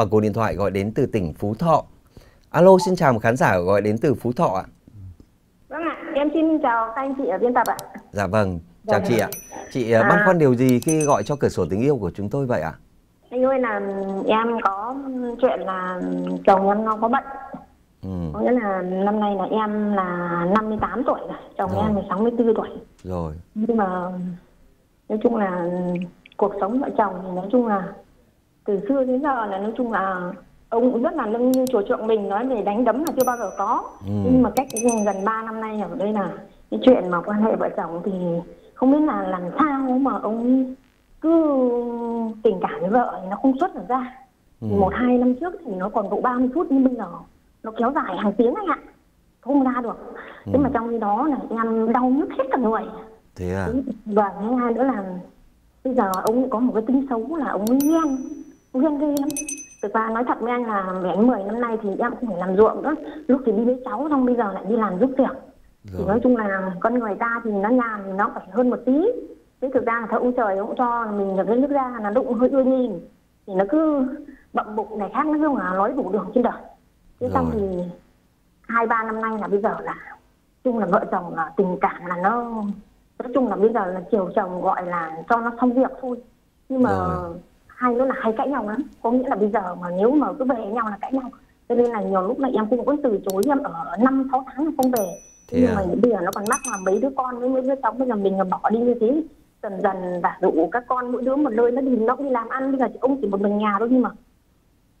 bằng cuộc điện thoại gọi đến từ tỉnh Phú Thọ. Alo, xin chào một khán giả gọi đến từ Phú Thọ ạ. Vâng ạ, em xin chào các anh chị ở biên tập ạ. Dạ vâng, chào chị ạ. Chị à, băn khoăn điều gì khi gọi cho cửa sổ tình yêu của chúng tôi vậy ạ? Anh ơi là em có chuyện là chồng em nó có bận. Ừ, Có nghĩa là năm nay là em là 58 tuổi rồi, chồng Rồi. em là 64 tuổi. rồi. Nhưng mà nói chung là cuộc sống vợ chồng thì nói chung là từ xưa đến giờ là nói chung là ông cũng rất là nâng như chùa trượng mình nói về đánh đấm là chưa bao giờ có Ừ. nhưng mà cách gần 3 năm nay ở đây là cái chuyện mà quan hệ vợ chồng thì không biết là làm sao mà ông cứ tình cảm với vợ thì nó không xuất được ra Ừ. một hai năm trước thì nó còn độ 30 phút nhưng bây giờ nó kéo dài hàng tiếng anh ạ không ra được thế Ừ. mà trong khi đó là em đau nhức hết cả người Thế à? và thứ hai nữa là bây giờ ông có một cái tính xấu là ông ghen ghen ghê lắm. Thực ra nói thật với anh là về 10 năm nay thì em không phải làm ruộng nữa. Lúc thì đi với cháu xong bây giờ lại đi làm giúp việc. Thì Rồi. nói chung là con người ta thì nó nhàn thì nó phải hơn một tí. Thế thực ra là thôi ông trời cũng cho mình được cái nước ra là đụng hơi ưa nhìn thì nó cứ bậm bụng này khác nó không là nói đủ đường trên đời. Thế xong Rồi. thì hai ba năm nay là bây giờ là chung là vợ chồng là tình cảm là nó nói chung là bây giờ là chiều chồng gọi là cho nó xong việc thôi. Nhưng mà Rồi. Hai đứa là hay cãi nhau lắm. Có nghĩa là bây giờ mà nếu mà cứ về nhau là cãi nhau. Cho nên là nhiều lúc là em cũng vẫn từ chối em ở năm sáu tháng là không về. Thế nhưng à? mà bây giờ nó còn mắc là mấy đứa con với mấy đứa cháu bây giờ mình bỏ đi như thế. Dần dần giả dụ các con mỗi đứa một nơi nó đi nó đi làm ăn. Bây giờ ông chỉ một mình nhà thôi nhưng mà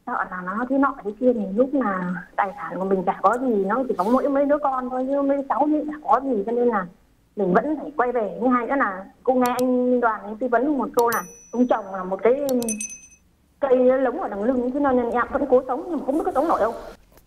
sợ là nó thế nọ thế kia thì lúc là tài sản của mình chả có gì nó chỉ có mỗi mấy đứa con thôi như mấy đứa cháu thì chả có gì. Cho nên là mình vẫn phải quay về như hai nữa là cô nghe anh đoàn anh tư vấn một câu là ông chồng là một cái cây lống ở đằng lưng thế nên em vẫn cố sống nhưng mà không biết có sống nổi đâu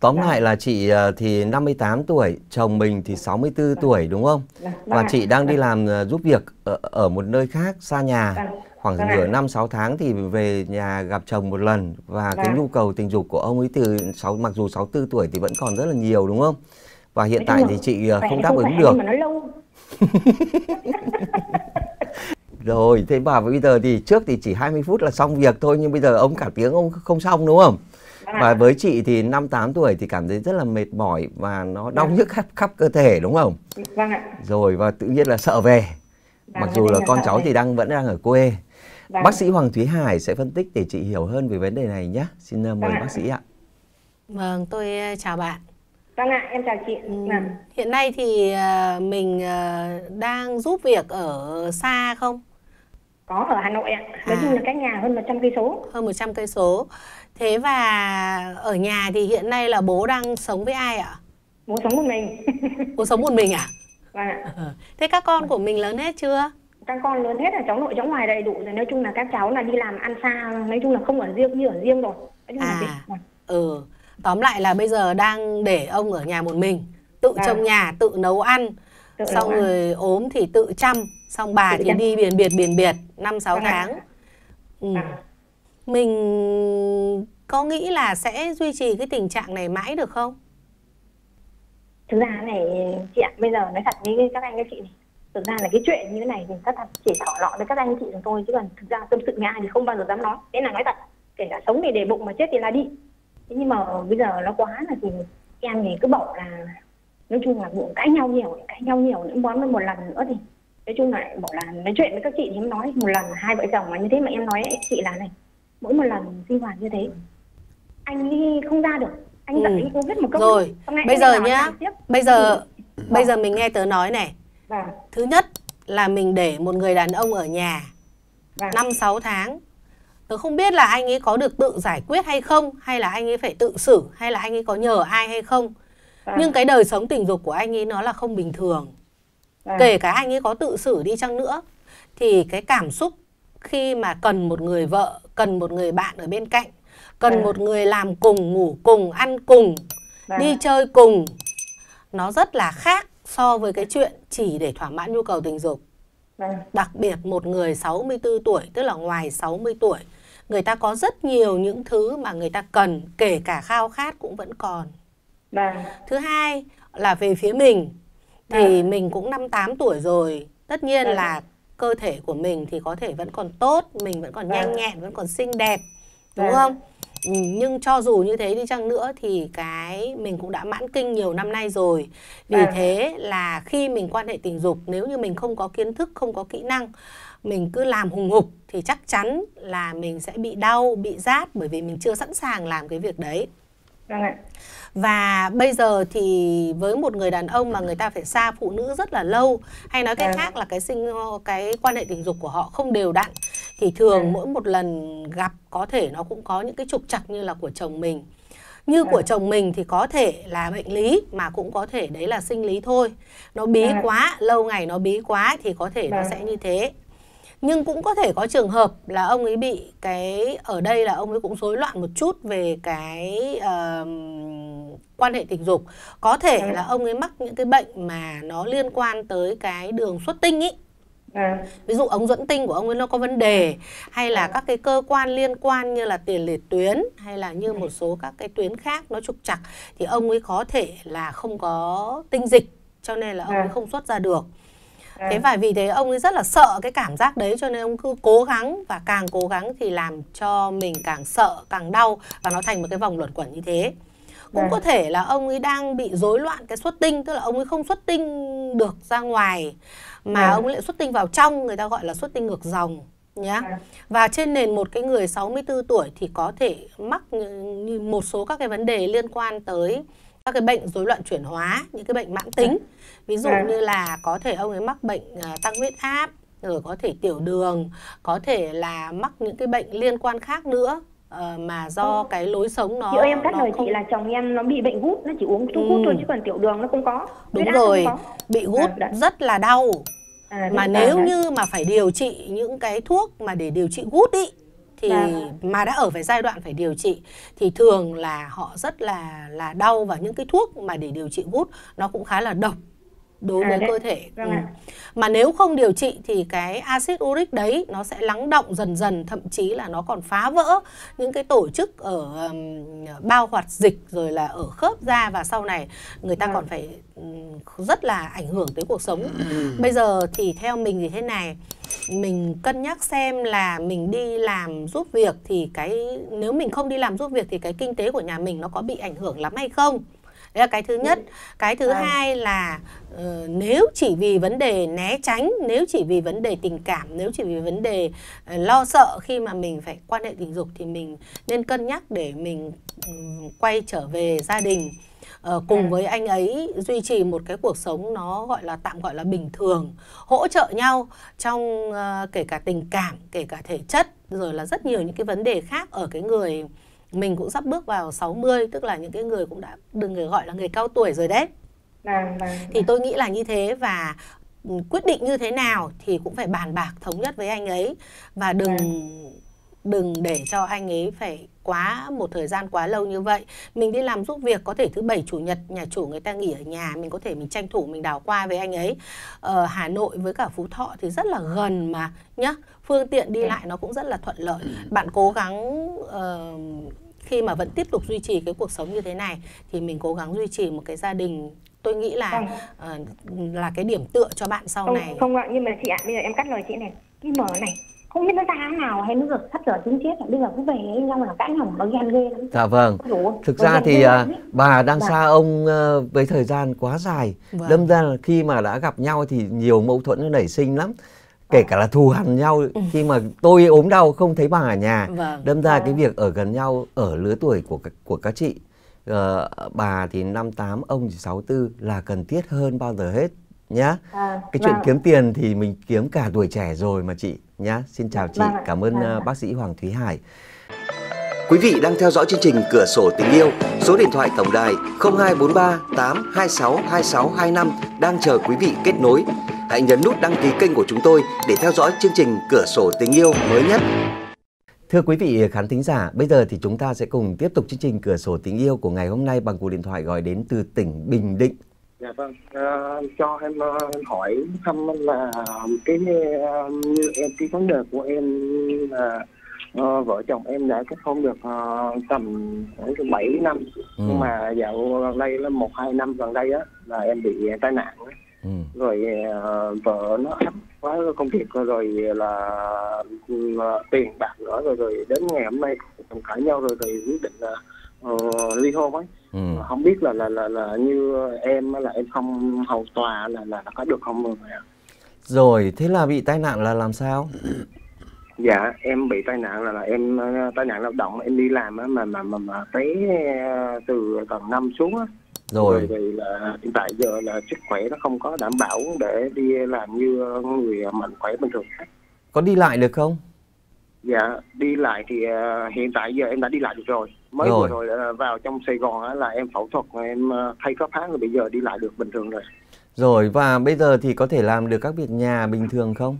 Tóm lại là chị à, thì 58 tuổi, chồng mình thì 64 tuổi đúng không? Và Vâng ạ. chị đang đi làm à, giúp việc ở, ở một nơi khác xa nhà. Khoảng nửa năm 6 tháng thì về nhà gặp chồng một lần và cái nhu cầu tình dục của ông ấy từ 6 mặc dù 64 tuổi thì vẫn còn rất là nhiều đúng không? Và hiện tại thì chị khỏe không đáp ứng được. Rồi, thế và bây giờ thì trước thì chỉ 20 phút là xong việc thôi nhưng bây giờ ông cả tiếng ông không xong đúng không? Vâng. Và với chị thì 58 tuổi thì cảm thấy rất là mệt mỏi và nó đau nhức khắp khắp cơ thể đúng không? vâng ạ Rồi và tự nhiên là sợ về. Vâng, Mặc dù là con cháu về. thì đang vẫn đang ở quê. Vâng. Bác sĩ Hoàng Thúy Hải sẽ phân tích để chị hiểu hơn về vấn đề này nhé. Xin uh, mời Vâng bác sĩ ạ. Vâng, tôi ờ, chào bạn. Vâng ạ em chào chị Ừ, Vâng. Hiện nay thì ờ, mình ờ, đang giúp việc ở xa không? có ở Hà Nội ạ nói À. chung là cách nhà hơn 100 cây số Hơn 100 cây số. Thế và ở nhà thì hiện nay là bố đang sống với ai ạ? bố sống một mình Bố sống một mình à? vâng ạ. Thế các con của mình lớn hết chưa? các con lớn hết là cháu nội cháu ngoài đầy đủ rồi nói chung là các cháu là đi làm ăn xa nói chung là không ở riêng như ở riêng rồi nói chung là À. thế. Vâng. Ừ. Tóm lại là bây giờ đang để ông ở nhà một mình, tự Vâng. trông nhà, tự nấu ăn, Tự xong nấu ăn. rồi ốm thì tự chăm, xong bà Tự thì chăm. đi biển biệt biển biệt 5 6 Vâng tháng. Ừ. Vâng. Mình có nghĩ là sẽ duy trì cái tình trạng này mãi được không? thực ra này chị ạ bây giờ nói thật với các anh các chị này thực ra là cái chuyện như thế này thì các thật chỉ thỏ lọ với các anh chị chúng tôi chứ còn thực ra tâm sự ai thì không bao giờ dám nói thế là nói thật kể cả sống thì để bụng mà chết thì là đi thế nhưng mà bây giờ nó quá là thì em thì cứ bảo là nói chung là bụng cãi nhau nhiều cãi nhau nhiều nữa muốn một lần nữa thì nói chung là bảo là nói chuyện với các chị thì em nói một lần hai vợ chồng mà như thế mà em nói ấy, chị là này mỗi một lần sinh hoạt như thế anh ấy không ra được anh Ừ. dặn anh cô viết một câu Rồi, lại bây giờ nhá, bây giờ Vâng. bây giờ mình nghe tớ nói này. vâng Thứ nhất là mình để một người đàn ông ở nhà vâng 5 6 tháng. Tớ không biết là anh ấy có được tự giải quyết hay không hay là anh ấy phải tự xử hay là anh ấy có nhờ ai hay không. vâng, Nhưng cái đời sống tình dục của anh ấy nó là không bình thường. vâng, Kể cả anh ấy có tự xử đi chăng nữa thì cái cảm xúc khi mà cần một người vợ, cần một người bạn ở bên cạnh, cần Vâng. một người làm cùng, ngủ cùng, ăn cùng, vâng, đi chơi cùng nó rất là khác so với cái chuyện chỉ để thỏa mãn nhu cầu tình dục. vâng, Đặc biệt một người 64 tuổi, tức là ngoài 60 tuổi, người ta có rất nhiều những thứ mà người ta cần, kể cả khao khát cũng vẫn còn. vâng, Thứ hai là về phía mình thì mình cũng năm 8 tuổi rồi. Tất nhiên Vâng. là cơ thể của mình thì có thể vẫn còn tốt, mình vẫn còn nhanh Vâng. nhẹn, vẫn còn xinh đẹp. Đúng Vâng. không? Ừ, nhưng cho dù như thế đi chăng nữa thì cái mình cũng đã mãn kinh nhiều năm nay rồi vì à. thế là khi mình quan hệ tình dục nếu như mình không có kiến thức không có kỹ năng mình cứ làm hùng hục thì chắc chắn là mình sẽ bị đau bị rát bởi vì mình chưa sẵn sàng làm cái việc đấy Vâng và bây giờ thì với một người đàn ông mà người ta phải xa phụ nữ rất là lâu hay nói cách à. khác là cái sinh cái quan hệ tình dục của họ không đều đặn thì thường à. mỗi một lần gặp có thể nó cũng có những cái trục trặc như là của chồng mình như à. của chồng mình thì có thể là bệnh lý mà cũng có thể đấy là sinh lý thôi nó bí quá lâu ngày nó bí quá thì có thể nó vâng. sẽ như thế nhưng cũng có thể có trường hợp là ông ấy bị cái ở đây là ông ấy cũng rối loạn một chút về cái uh, quan hệ tình dục có thể à. là ông ấy mắc những cái bệnh mà nó liên quan tới cái đường xuất tinh ý À. ví dụ ống dẫn tinh của ông ấy nó có vấn đề hay là à. các cái cơ quan liên quan như là tiền liệt tuyến hay là như một số các cái tuyến khác nó trục trặc thì ông ấy có thể là không có tinh dịch cho nên là ông ấy không xuất ra được thế à. và vì thế ông ấy rất là sợ cái cảm giác đấy cho nên ông cứ cố gắng và càng cố gắng thì làm cho mình càng sợ càng đau và nó thành một cái vòng luẩn quẩn như thế cũng có thể là ông ấy đang bị rối loạn cái xuất tinh tức là ông ấy không xuất tinh được ra ngoài mà ông ấy lại xuất tinh vào trong người ta gọi là xuất tinh ngược dòng nhá. Và trên nền một cái người 64 tuổi thì có thể mắc như một số các cái vấn đề liên quan tới các cái bệnh rối loạn chuyển hóa những cái bệnh mãn tính. Ví dụ như là có thể ông ấy mắc bệnh uh, tăng huyết áp rồi có thể tiểu đường có thể là mắc những cái bệnh liên quan khác nữa uh, mà do ừ. cái lối sống nó chị ơi em cắt lời không... chị là chồng em nó bị bệnh gút nó chỉ uống thuốc ừ. gút thôi chứ còn tiểu đường nó không có. Đúng rồi có. bị gút à, rất là đau. À, mà nếu à, như mà phải điều trị những cái thuốc mà để điều trị gút ý thì à. mà đã ở phải giai đoạn phải điều trị thì thường là họ rất là là đau và những cái thuốc mà để điều trị gút nó cũng khá là độc đối à, với đấy. cơ thể vâng ừ. mà nếu không điều trị thì cái axit uric đấy nó sẽ lắng động dần dần thậm chí là nó còn phá vỡ những cái tổ chức ở um, bao hoạt dịch rồi là ở khớp da và sau này người ta à. còn phải um, rất là ảnh hưởng tới cuộc sống ừ. bây giờ thì theo mình thì thế này mình cân nhắc xem là mình đi làm giúp việc thì cái nếu mình không đi làm giúp việc thì cái kinh tế của nhà mình nó có bị ảnh hưởng lắm hay không? Đấy là cái thứ nhất. Cái thứ vâng. hai là uh, nếu chỉ vì vấn đề né tránh nếu chỉ vì vấn đề tình cảm nếu chỉ vì vấn đề uh, lo sợ khi mà mình phải quan hệ tình dục thì mình nên cân nhắc để mình um, quay trở về gia đình uh, cùng à. với anh ấy duy trì một cái cuộc sống nó gọi là tạm gọi là bình thường hỗ trợ nhau trong uh, kể cả tình cảm kể cả thể chất rồi là rất nhiều những cái vấn đề khác ở cái người mình cũng sắp bước vào 60 tức là những cái người cũng đã đừng người gọi là người cao tuổi rồi đấy. Vâng, vâng, thì tôi nghĩ là như thế và ừ, quyết định như thế nào thì cũng phải bàn bạc thống nhất với anh ấy. Và đừng đừng để cho anh ấy phải quá một thời gian quá lâu như vậy. Mình đi làm giúp việc có thể thứ bảy chủ nhật nhà chủ người ta nghỉ ở nhà mình có thể mình tranh thủ mình đào qua với anh ấy. Ờ, Hà Nội với cả Phú Thọ thì rất là gần mà nhá. Phương tiện đi lại nó cũng rất là thuận lợi. Bạn cố gắng uh, khi mà vẫn tiếp tục duy trì cái cuộc sống như thế này thì mình cố gắng duy trì một cái gia đình. Tôi nghĩ là uh, là cái điểm tựa cho bạn sau không, này. không ạ nhưng mà chị ạ bây giờ em cắt lời chị này. Cái mở này không biết nó ra nào hay nó giật sắt giờ chứng chết bây giờ cứ về với nhau là cãi nhau nó ghen ghê lắm dạ vâng thực ra thì uh, bà đang dạ. xa ông uh, với thời gian quá dài vâng. đâm ra là khi mà đã gặp nhau thì nhiều mâu thuẫn nó nảy sinh lắm kể cả là thù hằn nhau ừ. khi mà tôi ốm đau không thấy bà ở nhà vâng. đâm ra vâng. cái việc ở gần nhau ở lứa tuổi của của các chị uh, bà thì năm tám ông thì sáu tư là cần thiết hơn bao giờ hết nhá à, cái chuyện vâng. kiếm tiền thì mình kiếm cả tuổi trẻ rồi mà chị nhá xin chào chị vâng. cảm ơn vâng. uh, bác sĩ Hoàng Thúy Hải Quý vị đang theo dõi chương trình Cửa sổ tình yêu, số điện thoại tổng đài 0243 826 2625 đang chờ quý vị kết nối hãy nhấn nút đăng ký kênh của chúng tôi để theo dõi chương trình Cửa sổ tình yêu mới nhất. Thưa quý vị khán thính giả, bây giờ thì chúng ta sẽ cùng tiếp tục chương trình Cửa sổ tình yêu của ngày hôm nay bằng cuộc điện thoại gọi đến từ tỉnh Bình Định. Dạ vâng, à, cho em uh, hỏi thăm là cái uh, như em cái vấn đề của em là uh, vợ chồng em đã kết hôn được uh, tầm khoảng 7 năm ừ. nhưng mà dạo gần đây là một hai năm gần đây á là em bị tai nạn ấy ừ. rồi uh, vợ nó áp quá công việc rồi là uh, tiền bạc nữa rồi rồi đến ngày hôm nay cãi nhau rồi thì quyết định là uh, ly hôn ấy. Ừ. không biết là là là là như em là em không hầu tòa là là, là có được không rồi ạ? Rồi thế là bị tai nạn là làm sao? Dạ em bị tai nạn là, là em ờ, tai nạn lao động em đi làm á mà mà mà mà té ờ, từ tầng năm xuống á. Rồi. Vì là hiện tại giờ là sức khỏe nó không có đảm bảo để đi làm như người mạnh khỏe bình thường khác. Có đi lại được không? Dạ đi lại thì hiện tại giờ em đã đi lại được rồi mới Rồi. vừa rồi ờ, vào trong Sài Gòn là em phẫu thuật em ờ, thay khớp háng rồi bây giờ đi lại được bình thường rồi rồi và bây giờ thì có thể làm được các việc nhà bình thường không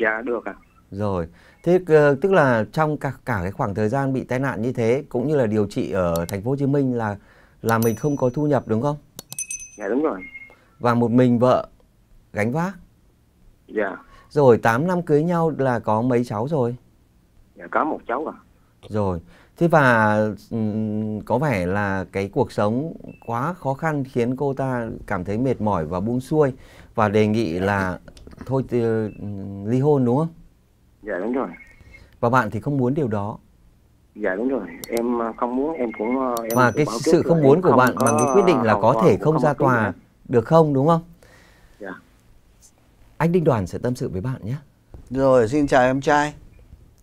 dạ được ạ Rồi, thế ờ, tức là trong cả cả cái khoảng thời gian bị tai nạn như thế cũng như là điều trị ở thành phố Hồ Chí Minh là là mình không có thu nhập đúng không? dạ đúng rồi Và một mình vợ gánh vác. dạ Rồi 8 năm cưới nhau là có mấy cháu rồi? dạ có một cháu à Rồi. Thế và có vẻ là cái cuộc sống quá khó khăn khiến cô ta cảm thấy mệt mỏi và buông xuôi và đề nghị là thôi ừm, ly hôn đúng không? dạ đúng rồi Và bạn thì không muốn điều đó. dạ đúng rồi em ờ, không muốn em cũng ờ, em và cái sự không muốn của không bạn có bằng cái quyết định là có thể cũng không ra tòa nữa. được không đúng không? dạ Anh Đinh Đoàn sẽ tâm sự với bạn nhé. Rồi, xin chào em trai.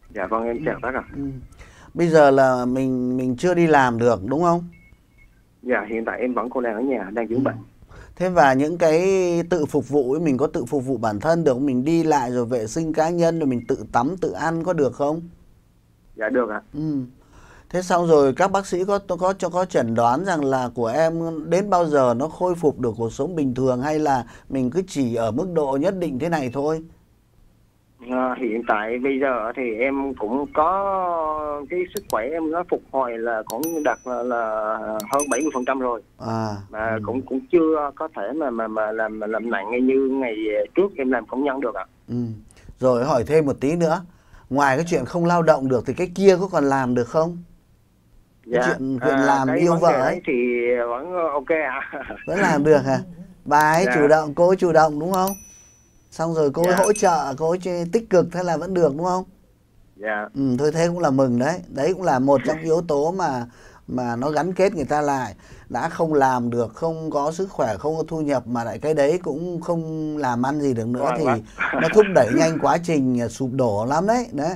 dạ vâng em chào bác ạ Ừ. Bây giờ là mình mình chưa đi làm được đúng không? dạ hiện tại em vẫn còn đang ở nhà đang dưỡng bệnh Thế và những cái tự phục vụ ấy mình có tự phục vụ bản thân được không? Mình đi lại rồi vệ sinh cá nhân rồi mình tự tắm tự ăn có được không? dạ được ạ Ừ. Thế xong rồi các bác sĩ có có cho có chẩn đoán rằng là của em đến bao giờ nó khôi phục được cuộc sống bình thường hay là mình cứ chỉ ở mức độ nhất định thế này thôi? Ờ, hiện tại bây giờ thì em cũng có cái sức khỏe em nó phục hồi là cũng đạt là, là hơn 70 phần trăm rồi À. mà cũng cũng chưa có thể mà mà mà làm mà làm nặng như ngày trước em làm công nhân được ạ Ừ. Rồi hỏi thêm một tí nữa. Ngoài cái chuyện không lao động được thì cái kia có còn làm được không? Cái chuyện- chuyện làm Dạ. À, cái yêu vợ ấy. thì vẫn ok ạ Vẫn làm được hả? Bà ấy Dạ. chủ động, cô ấy chủ động đúng không? Xong rồi cô ấy Dạ. hỗ trợ, cô ấy tích cực thế là vẫn được đúng không? dạ Ừ, thôi thế cũng là mừng đấy. Đấy cũng là một trong yếu tố mà mà nó gắn kết người ta lại. Đã không làm được, không có sức khỏe, không có thu nhập mà lại cái đấy cũng không làm ăn gì được nữa Vâng, thì nó thúc đẩy nhanh quá trình à, sụp đổ lắm đấy. Đấy.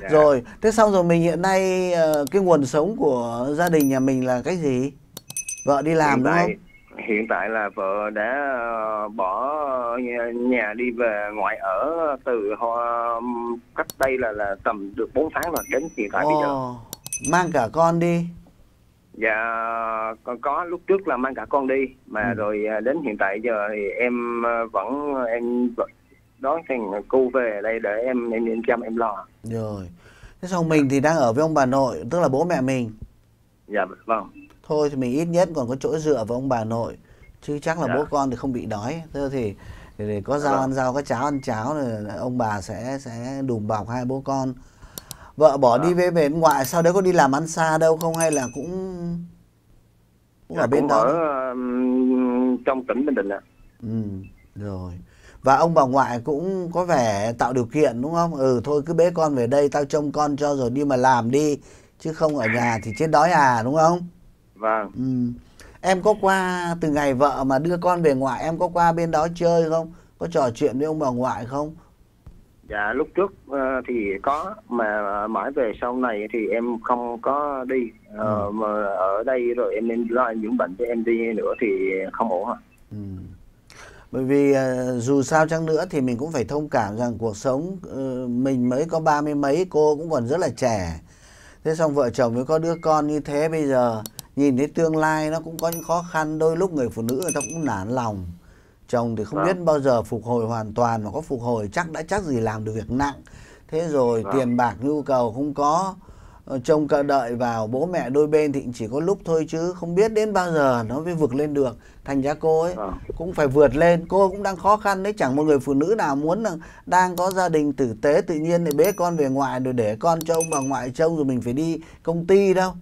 Dạ. Rồi, thế xong rồi mình hiện nay ờ, cái nguồn sống của gia đình nhà mình là cái gì? Vợ đi làm đúng không? Hiện tại là vợ đã ờ, bỏ nhà, đi về ngoại ở từ cách đây là là tầm được 4 tháng rồi đến hiện tại bây giờ mang cả con đi. dạ còn có lúc trước là mang cả con đi mà Ừ. rồi à, đến hiện tại giờ thì em ờ, vẫn em đón thằng cô về đây để em em em chăm em lo Rồi. Thế xong mình thì đang ở với ông bà nội, tức là bố mẹ mình. dạ vâng Thôi thì mình ít nhất còn có chỗ dựa với ông bà nội. Chứ chắc là Dạ. bố con thì không bị đói. Thế thì để, có rau Vâng. ăn rau, có cháo ăn cháo rồi ông bà sẽ sẽ đùm bọc hai bố con. Vợ bỏ đi Vâng. về bên ngoại sau đấy có đi làm ăn xa đâu không hay là cũng cũng Dạ, ở bên cũng đó. ở ừm, trong tỉnh Bình Định ạ Ừ, rồi. Và ông bà ngoại cũng có vẻ tạo điều kiện đúng không? Ừ thôi cứ bế con về đây tao trông con cho rồi đi mà làm đi chứ không ở nhà thì chết đói à đúng không? Vâng Ừ. Em có qua từ ngày vợ mà đưa con về ngoại em có qua bên đó chơi không? Có trò chuyện với ông bà ngoại không? Dạ lúc trước ờ, thì có mà mãi về sau này thì em không có đi Ờ, mà ở đây rồi em em lo những bệnh cho em đi nữa thì không ổn ạ. Ừ. Bởi vì ờ, dù sao chăng nữa thì mình cũng phải thông cảm rằng cuộc sống ờ, mình mới có ba mươi mấy cô cũng còn rất là trẻ. Thế xong vợ chồng mới có đứa con như thế bây giờ nhìn thấy tương lai nó cũng có những khó khăn đôi lúc người phụ nữ người ta cũng nản lòng. Chồng thì không Vâng. biết bao giờ phục hồi hoàn toàn mà có phục hồi chắc đã chắc gì làm được việc nặng. Thế rồi Vâng. tiền bạc nhu cầu không có ờ, trông cậy đợi vào bố mẹ đôi bên thì chỉ có lúc thôi chứ không biết đến bao giờ nó mới vực lên được. Thành ra cô ấy Vâng. cũng phải vượt lên cô cũng đang khó khăn đấy chẳng một người phụ nữ nào muốn đang có gia đình tử tế tự nhiên để bế con về ngoại rồi để con cho ông bà ngoại trông rồi mình phải đi công ty đâu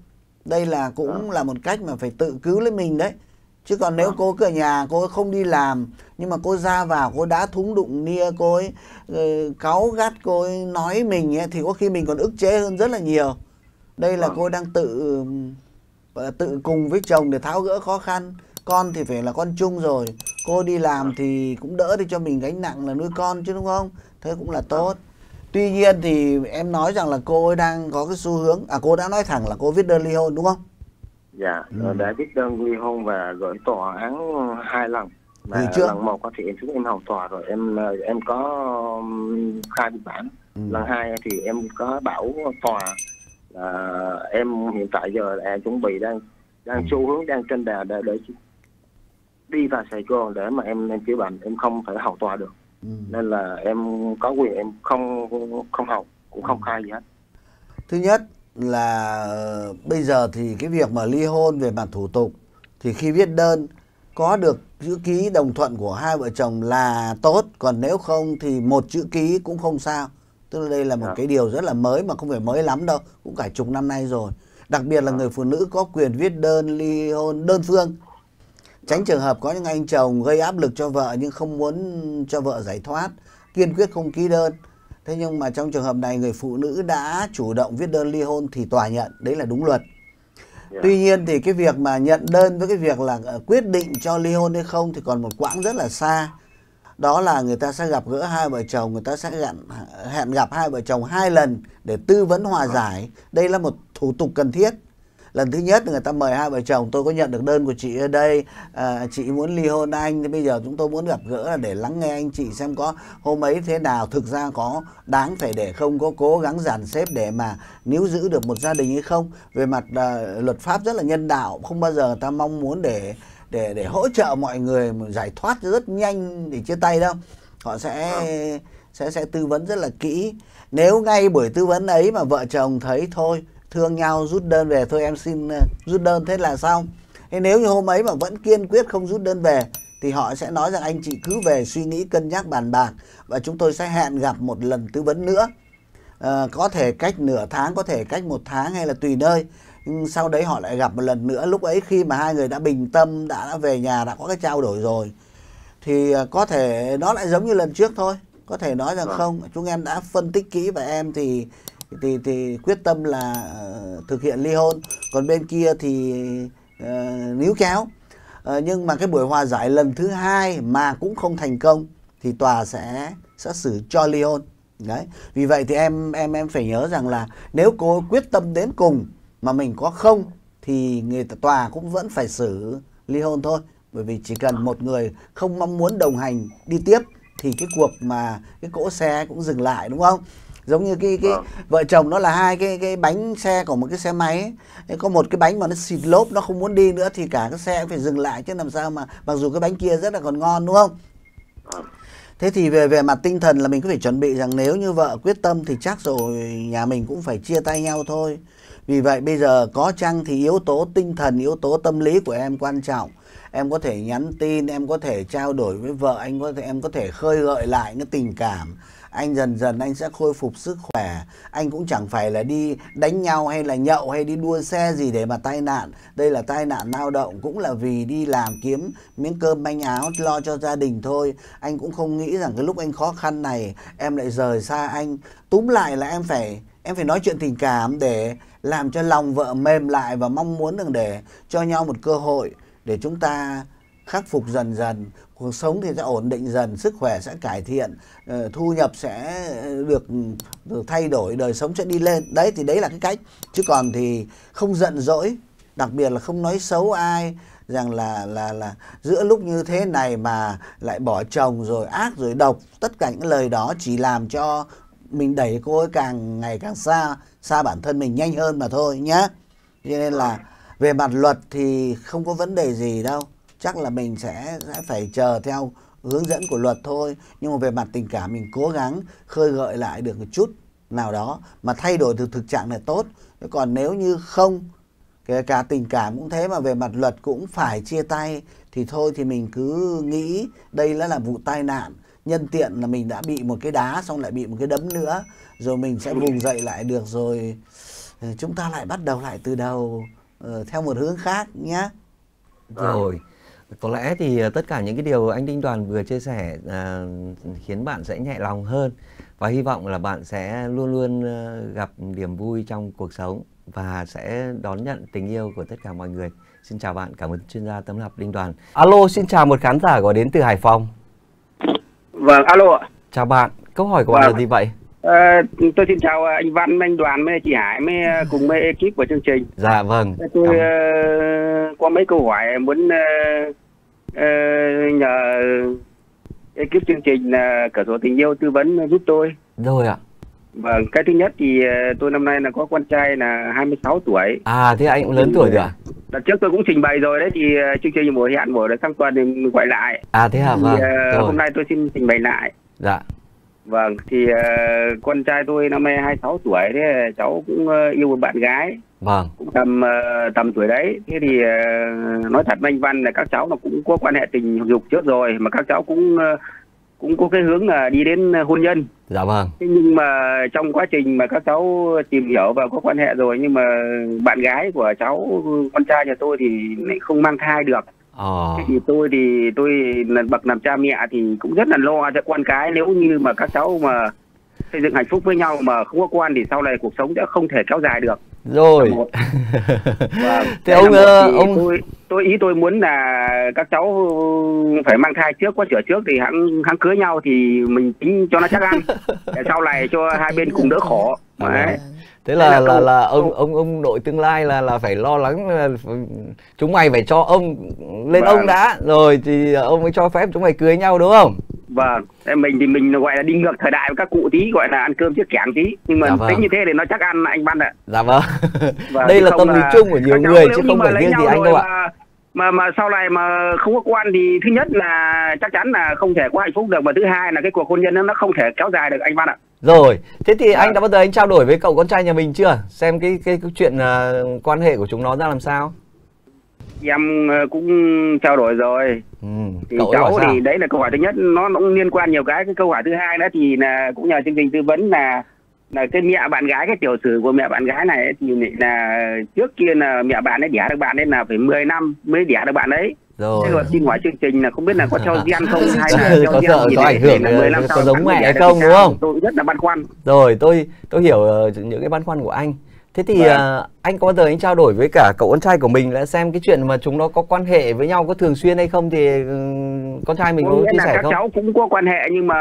đây là cũng là một cách mà phải tự cứu lấy mình đấy. Chứ còn nếu cô cứ ở nhà cô ấy không đi làm nhưng mà cô ra vào cô đã thúng đụng nia cô ấy ờ, cáu gắt cô ấy nói mình ấy, thì có khi mình còn ức chế hơn rất là nhiều. Đây là cô đang tự tự cùng với chồng để tháo gỡ khó khăn. Con thì phải là con chung rồi. Cô đi làm thì cũng đỡ đi cho mình gánh nặng là nuôi con chứ đúng không? Thế cũng là tốt tuy nhiên thì em nói rằng là cô ấy đang có cái xu hướng à cô đã nói thẳng là cô viết đơn ly hôn đúng không dạ Ừ. đã viết đơn ly hôn và gửi tòa án hai lần và chưa? lần một thì em xuống em hầu tòa rồi em ờ, em có khai biên bản Ừ. lần hai thì em có bảo tòa là em hiện tại giờ là chuẩn bị đang đang Ừ. xu hướng đang trên đà để, để đi vào Sài Gòn để mà em em chữa bệnh em không thể hầu tòa được Ừ. nên là em có quyền em không không hầu cũng không khai gì hết. Thứ nhất là ờ, bây giờ thì cái việc mà ly hôn về mặt thủ tục thì khi viết đơn có được chữ ký đồng thuận của hai vợ chồng là tốt còn nếu không thì một chữ ký cũng không sao. Tức là đây là một Dạ. cái điều rất là mới mà không phải mới lắm đâu cũng cả chục năm nay rồi. Đặc biệt là người phụ nữ có quyền viết đơn ly hôn đơn phương tránh trường hợp có những anh chồng gây áp lực cho vợ nhưng không muốn cho vợ giải thoát kiên quyết không ký đơn. Thế nhưng mà trong trường hợp này người phụ nữ đã chủ động viết đơn ly hôn thì tòa nhận. Đấy là đúng luật. Dạ. tuy nhiên thì cái việc mà nhận đơn với cái việc là ờ, quyết định cho ly hôn hay không thì còn một quãng rất là xa. Đó là người ta sẽ gặp gỡ hai vợ chồng người ta sẽ hẹn, hẹn gặp hai vợ chồng hai lần để tư vấn hòa giải. Đây là một thủ tục cần thiết lần thứ nhất người ta mời hai vợ chồng. Tôi có nhận được đơn của chị ở đây. À, chị muốn ly hôn anh. Thì bây giờ chúng tôi muốn gặp gỡ là để lắng nghe anh chị xem có hôm ấy thế nào. Thực ra có đáng phải để không? Có cố gắng dàn xếp để mà níu giữ được một gia đình hay không? Về mặt à, luật pháp rất là nhân đạo. Không bao giờ người ta mong muốn để để để hỗ trợ mọi người giải thoát rất nhanh để chia tay đâu. Họ sẽ sẽ sẽ tư vấn rất là kỹ. Nếu ngay buổi tư vấn ấy mà vợ chồng thấy thôi thương nhau rút đơn về thôi em xin ờ, rút đơn thế là xong. Thế nếu như hôm ấy mà vẫn kiên quyết không rút đơn về thì họ sẽ nói rằng anh chị cứ về suy nghĩ cân nhắc bàn bạc và chúng tôi sẽ hẹn gặp một lần tư vấn nữa. Ờ, có thể cách nửa tháng có thể cách một tháng hay là tùy nơi nhưng sau đấy họ lại gặp một lần nữa. Lúc ấy khi mà hai người đã bình tâm đã, đã về nhà đã có cái trao đổi rồi thì ờ, có thể nó lại giống như lần trước thôi. Có thể nói rằng Vâng. không chúng em đã phân tích kỹ và em thì thì thì quyết tâm là ờ, thực hiện ly hôn. Còn bên kia thì uh, níu kéo. Uh, nhưng mà cái buổi hòa giải lần thứ hai mà cũng không thành công thì tòa sẽ xét xử cho ly hôn. Đấy. Vì vậy thì em em em phải nhớ rằng là nếu cô quyết tâm đến cùng mà mình có không thì người tòa cũng vẫn phải xử ly hôn thôi. Bởi vì chỉ cần một người không mong muốn đồng hành đi tiếp thì cái cuộc mà cái cỗ xe cũng dừng lại đúng không? Giống như cái cái Vâng. vợ chồng nó là hai cái cái bánh xe của một cái xe máy ấy. Có một cái bánh mà nó xịt lốp nó không muốn đi nữa thì cả cái xe cũng phải dừng lại chứ làm sao mà mặc dù cái bánh kia rất là còn ngon đúng không Vâng. Thế thì về về mặt tinh thần là mình cứ phải chuẩn bị rằng nếu như vợ quyết tâm thì chắc rồi nhà mình cũng phải chia tay nhau thôi. Vì vậy bây giờ có chăng thì yếu tố tinh thần, yếu tố tâm lý của em quan trọng. Em có thể nhắn tin, em có thể trao đổi với vợ, anh có thể em có thể khơi gợi lại cái tình cảm. Anh dần dần anh sẽ khôi phục sức khỏe. Anh cũng chẳng phải là đi đánh nhau hay là nhậu hay đi đua xe gì để mà tai nạn. Đây là tai nạn lao động, cũng là vì đi làm kiếm miếng cơm manh áo lo cho gia đình thôi. Anh cũng không nghĩ rằng cái lúc anh khó khăn này, em lại rời xa anh. Túm lại là em phải em phải nói chuyện tình cảm để làm cho lòng vợ mềm lại và mong muốn rằng để cho nhau một cơ hội để chúng ta khắc phục dần dần cuộc sống thì sẽ ổn định dần sức khỏe sẽ cải thiện ờ, thu nhập sẽ được, được thay đổi đời sống sẽ đi lên. Đấy thì đấy là cái cách. Chứ còn thì không giận dỗi đặc biệt là không nói xấu ai rằng là là là giữa lúc như thế này mà lại bỏ chồng rồi ác rồi độc tất cả những lời đó chỉ làm cho mình đẩy cô ấy càng ngày càng xa xa bản thân mình nhanh hơn mà thôi nhá. Cho nên là về mặt luật thì không có vấn đề gì đâu chắc là mình sẽ sẽ phải chờ theo hướng dẫn của luật thôi. Nhưng mà về mặt tình cảm mình cố gắng khơi gợi lại được một chút nào đó mà thay đổi được thực trạng này tốt. Còn nếu như không kể cả tình cảm cũng thế mà về mặt luật cũng phải chia tay thì thôi thì mình cứ nghĩ đây là là vụ tai nạn. Nhân tiện là mình đã bị một cái đá xong lại bị một cái đấm nữa. Rồi mình sẽ vùng dậy lại được rồi ờ, chúng ta lại bắt đầu lại từ đầu uh, theo một hướng khác nhé Rồi, có lẽ thì ờ, tất cả những cái điều anh Đinh Đoàn vừa chia sẻ à, khiến bạn sẽ nhẹ lòng hơn và hy vọng là bạn sẽ luôn luôn ờ, gặp niềm vui trong cuộc sống và sẽ đón nhận tình yêu của tất cả mọi người. Xin chào bạn, cảm ơn chuyên gia tâm lập Đinh Đoàn. Alo, xin chào một khán giả gọi đến từ Hải Phòng. Vâng, alo ạ. Chào bạn, câu hỏi của bạn Vâng. là gì vậy? Ờ, tôi xin chào anh Văn, anh Đoàn, với chị Hải, với ờ, cùng với ekip của chương trình. Dạ vâng. Tôi ờ, có mấy câu hỏi muốn ờ, ờ, nhờ ekip chương trình là cửa sổ tình yêu tư vấn giúp tôi. Rồi ạ. Vâng, cái thứ nhất thì ờ, tôi năm nay là có con trai là 26 tuổi. À thế anh cũng lớn tuổi rồi ạ? Đợt trước tôi cũng trình bày rồi đấy thì ờ, chương trình buổi hẹn buổi là sang tuần thì mình gọi lại. À thế hả? Thì, Vâng. ờ, Rồi. hôm nay tôi xin trình bày lại. Dạ. Vâng, thì ờ, con trai tôi năm nay 26 tuổi, thế cháu cũng ờ, yêu một bạn gái Vâng. cũng tầm ờ, tầm tuổi đấy. Thế thì ờ, nói thật anh Văn là các cháu nó cũng có quan hệ tình dục trước rồi, mà các cháu cũng ờ, cũng có cái hướng là đi đến hôn nhân. Dạ vâng. Thế nhưng mà trong quá trình mà các cháu tìm hiểu và có quan hệ rồi nhưng mà bạn gái của cháu con trai nhà tôi thì lại không mang thai được. Ờ. Thế thì tôi thì tôi là bậc làm cha mẹ thì cũng rất là lo cho con cái nếu như mà các cháu mà xây dựng hạnh phúc với nhau mà không có con thì sau này cuộc sống sẽ không thể kéo dài được. Rồi. Vâng. Thế ông ờ, ông tôi tôi ý tôi muốn là các cháu phải mang thai trước có chữa trước thì hãng hãng cưới nhau thì mình tính cho nó chắc ăn để sau này cho hai bên cùng đỡ khổ. À, Đấy. Thế là là là câu- là ông câu- ông ông nội tương lai là là phải lo lắng là chúng mày phải cho ông lên Vâng. ông đã rồi thì ông mới cho phép chúng mày cưới nhau đúng không Vâng, Thế mình thì mình gọi là đi ngược thời đại với các cụ tí gọi là ăn cơm trước kẻng tí nhưng mà Dạ vâng. tính như thế thì nó chắc ăn anh Văn ạ. dạ vâng Vâng, đây là tâm lý chung của nhiều người chứ không phải riêng gì anh đâu ạ mà, mà mà sau này mà không có quan thì thứ nhất là chắc chắn là không thể có hạnh phúc được và thứ hai là cái cuộc hôn nhân nó nó không thể kéo dài được anh Văn ạ. Rồi thế thì anh Vâng. đã bao giờ anh trao đổi với cậu con trai nhà mình chưa? Xem cái cái, cái chuyện à, quan hệ của chúng nó ra làm sao? Em ờ, cũng trao đổi rồi. Ừ. thì cậu cháu thì đấy là câu hỏi thứ nhất. Nó, cũng liên quan nhiều cái. Cái câu hỏi thứ hai đó thì là cũng nhờ chương trình tư vấn là là cái mẹ bạn gái cái tiểu sử của mẹ bạn gái này ấy, thì là trước kia là mẹ bạn ấy đẻ được bạn ấy là phải 10 năm mới đẻ được bạn ấy rồi. Rồi xin hỏi chương trình là không biết là có cho gen không hay là Có cho gen sợ có ảnh hưởng, là 15 có giống mẹ hay không, đúng không? tôi rất là băn khoăn. Rồi tôi tôi hiểu ờ, những cái băn khoăn của anh thế thì Vâng. à, anh có bao giờ anh trao đổi với cả cậu con trai của mình là xem cái chuyện mà chúng nó có quan hệ với nhau có thường xuyên hay không thì ừ, con trai mình có chia là sẻ các không cháu cũng có quan hệ nhưng mà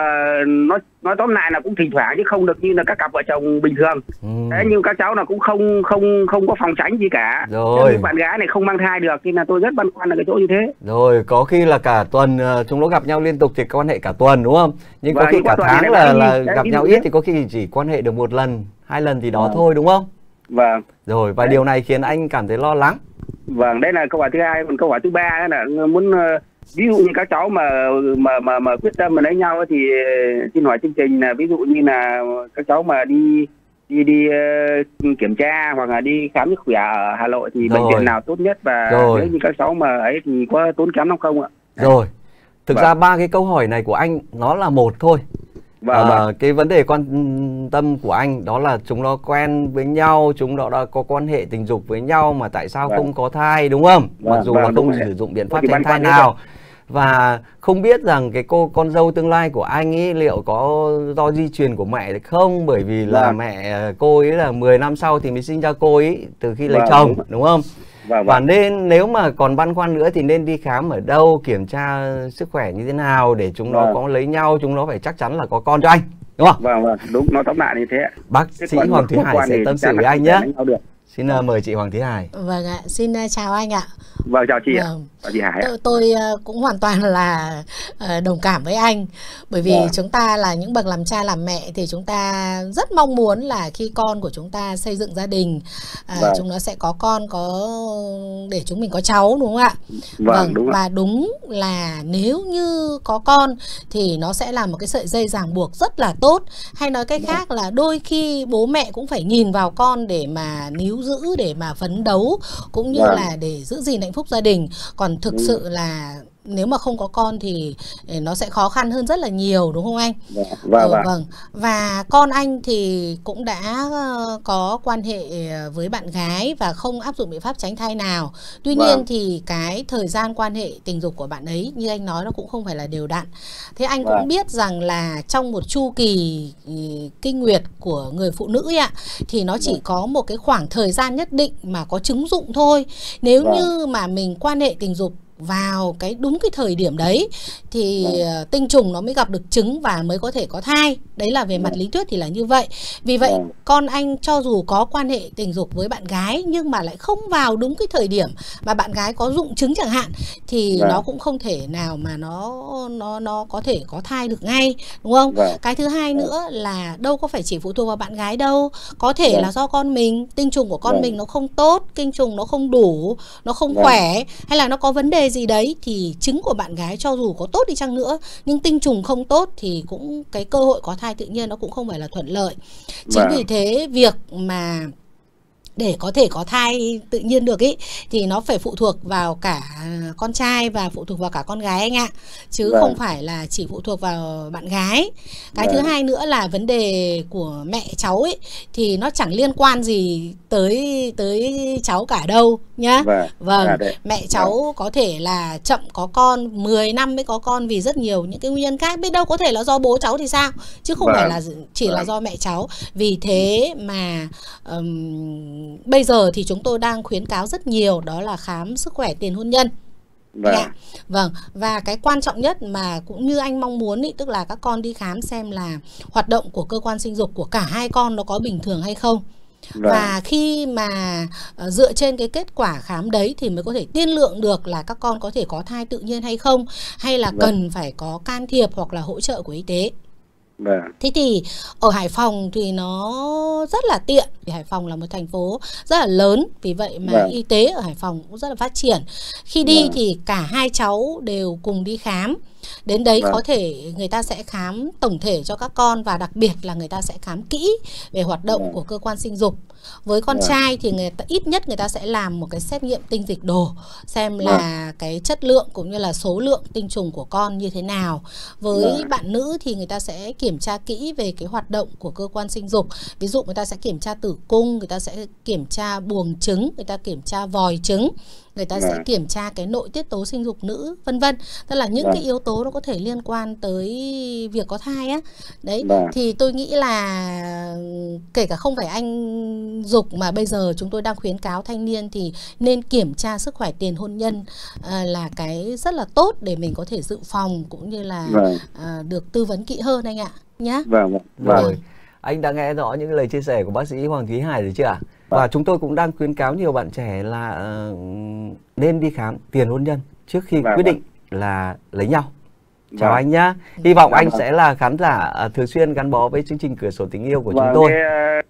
nói nói tóm lại là cũng thỉnh thoảng chứ không được như là các cặp vợ chồng bình thường Ừ. Thế nhưng các cháu là cũng không không không có phòng tránh gì cả. Rồi. Như bạn gái này không mang thai được thì là tôi rất băn khoăn là cái chỗ như thế. Rồi có khi là cả tuần ờ, chúng nó gặp nhau liên tục thì có quan hệ cả tuần đúng không? Nhưng có Vâng, khi cả tháng thì là là đấy, gặp nhau ít thì có khi chỉ quan hệ được một lần, hai lần gì đó Vâng. thôi đúng không? Vâng. Rồi và Đấy. điều này khiến anh cảm thấy lo lắng. Vâng, đây là câu hỏi thứ hai, còn câu hỏi thứ ba là muốn ờ, ví dụ như các cháu mà mà mà mà quyết tâm mà lấy nhau thì ờ, xin hỏi chương trình là ví dụ như là các cháu mà đi đi đi ờ, kiểm tra hoặc là đi khám sức khỏe ở Hà Nội thì bệnh Rồi. viện nào tốt nhất và Rồi. nếu như các cháu mà ấy thì có tốn kém lắm không ạ? Rồi. Thực Vâng. ra ba cái câu hỏi này của anh nó là một thôi. Vâng, Ờ, vâng. cái vấn đề quan tâm của anh đó là chúng nó quen với nhau, chúng nó đã có quan hệ tình dục với nhau mà tại sao Vâng. không có thai đúng không? Vâng, Mặc dù vâng, là không sử dụng biện pháp tránh thai nào. Và không biết rằng cái cô con dâu tương lai của anh ấy liệu có do di truyền của mẹ không bởi vì là Vâng. mẹ ờ, cô ấy là 10 năm sau thì mới sinh ra cô ấy từ khi lấy Vâng, chồng đúng không? Vâng, Và vâng. nên nếu mà còn băn khoăn nữa thì nên đi khám ở đâu, kiểm tra sức khỏe như thế nào để chúng nó Vâng. có lấy nhau, chúng nó phải chắc chắn là có con cho anh. Đúng không? Vâng, vâng, đúng, nó tóm lại như thế. Bác Thế sĩ Hoàng Thúy Hải sẽ tâm sự với anh nhé. Xin uh, mời chị Hoàng Thúy Hải. Vâng ạ, xin uh, chào anh ạ. Vâng, chào chị ạ. Vâng. Chào chị Hải ạ. Tôi, tôi ờ, cũng hoàn toàn là ờ, đồng cảm với anh bởi vì Vâng. chúng ta là những bậc làm cha làm mẹ thì chúng ta rất mong muốn là khi con của chúng ta xây dựng gia đình à, Vâng. chúng nó sẽ có con có để chúng mình có cháu đúng không ạ? Vâng, đúng ạ. và đúng là nếu như có con thì nó sẽ là một cái sợi dây ràng buộc rất là tốt hay nói cách Vâng. khác là đôi khi bố mẹ cũng phải nhìn vào con để mà níu giữ để mà phấn đấu cũng như Vâng. là để giữ gìn hạnh phúc gia đình còn thực Đúng. sự là nếu mà không có con thì ờ, nó sẽ khó khăn hơn rất là nhiều đúng không anh? Vâng, vâng, Ờ, vâng. Và con anh thì cũng đã ờ, có quan hệ với bạn gái và không áp dụng biện pháp tránh thai nào. Tuy Vâng. nhiên thì cái thời gian quan hệ tình dục của bạn ấy như anh nói nó cũng không phải là đều đặn. Thế anh cũng Vâng. biết rằng là trong một chu kỳ ừ, kinh nguyệt của người phụ nữ ấy ạ thì nó chỉ Vâng. có một cái khoảng thời gian nhất định mà có chứng dụng thôi. Nếu Vâng. như mà mình quan hệ tình dục vào cái đúng cái thời điểm đấy thì Vâng. ờ, tinh trùng nó mới gặp được trứng và mới có thể có thai đấy là về mặt lý thuyết thì là như vậy vì vậy Vâng. con anh cho dù có quan hệ tình dục với bạn gái nhưng mà lại không vào đúng cái thời điểm mà bạn gái có dụng trứng chẳng hạn thì Vâng. nó cũng không thể nào mà nó nó nó có thể có thai được ngay đúng không Vâng. cái thứ hai nữa là đâu có phải chỉ phụ thuộc vào bạn gái đâu có thể Vâng. là do con mình tinh trùng của con Vâng. mình nó không tốt kinh trùng nó không đủ nó không Vâng. khỏe hay là nó có vấn đề gì đấy thì trứng của bạn gái cho dù có tốt đi chăng nữa nhưng tinh trùng không tốt thì cũng cái cơ hội có thai tự nhiên nó cũng không phải là thuận lợi chính Vâng. vì thế việc mà để có thể có thai tự nhiên được ý thì nó phải phụ thuộc vào cả con trai và phụ thuộc vào cả con gái anh ạ chứ Vâng. không phải là chỉ phụ thuộc vào bạn gái cái thứ Vâng. hai nữa là vấn đề của mẹ cháu ấy thì nó chẳng liên quan gì tới tới cháu cả đâu nhá Vâng. vâng À, mẹ cháu có thể là chậm có con 10 năm mới có con vì rất nhiều những cái nguyên nhân khác biết đâu có thể là do bố cháu thì sao chứ không phải Vâng. là chỉ là Vâng. do mẹ cháu vì thế mà ừm, bây giờ thì chúng tôi đang khuyến cáo rất nhiều đó là khám sức khỏe tiền hôn nhân Vâng. Dạ. Vâng, và cái quan trọng nhất mà cũng như anh mong muốn ý, tức là các con đi khám xem là hoạt động của cơ quan sinh dục của cả hai con nó có bình thường hay không. Vâng. Và khi mà ờ, dựa trên cái kết quả khám đấy thì mới có thể tiên lượng được là các con có thể có thai tự nhiên hay không hay là Vâng. cần phải có can thiệp hoặc là hỗ trợ của y tế. Vâng. Thế thì ở Hải Phòng thì nó rất là tiện vì Hải Phòng là một thành phố rất là lớn Vì vậy mà Vâng. y tế ở Hải Phòng cũng rất là phát triển Khi đi Vâng. thì cả hai cháu đều cùng đi khám Đến đấy Vâng. có thể người ta sẽ khám tổng thể cho các con Và đặc biệt là người ta sẽ khám kỹ về hoạt động Vâng. của cơ quan sinh dục Với con Vâng. trai thì người ta ít nhất người ta sẽ làm một cái xét nghiệm tinh dịch đồ Xem là cái chất lượng cũng như là số lượng tinh trùng của con như thế nào Với Vâng. bạn nữ thì người ta sẽ kiểm tra kỹ về cái hoạt động của cơ quan sinh dục ví dụ người ta sẽ kiểm tra tử cung người ta sẽ kiểm tra buồng trứng người ta kiểm tra vòi trứng người ta sẽ Vâng. kiểm tra cái nội tiết tố sinh dục nữ vân vân tức là những Vâng. cái yếu tố nó có thể liên quan tới việc có thai á đấy Vâng. thì tôi nghĩ là kể cả không phải anh dục mà bây giờ chúng tôi đang khuyến cáo thanh niên thì nên kiểm tra sức khỏe tiền hôn nhân à, là cái rất là tốt để mình có thể dự phòng cũng như là Vâng. à, được tư vấn kỹ hơn anh ạ nhá Vâng. Vâng. Vâng. Anh đã nghe rõ những lời chia sẻ của bác sĩ Hoàng Thúy Hải rồi chưa ạ? Và chúng tôi cũng đang khuyến cáo nhiều bạn trẻ là ờ, nên đi khám tiền hôn nhân trước khi Vâng, quyết vâng. định là lấy nhau. Chào Vâng. anh nhá. Hy vọng Vâng, anh vâng. sẽ là khán giả ờ, thường xuyên gắn bó với chương trình Cửa sổ tình yêu của chúng Vâng, tôi. thế, ờ,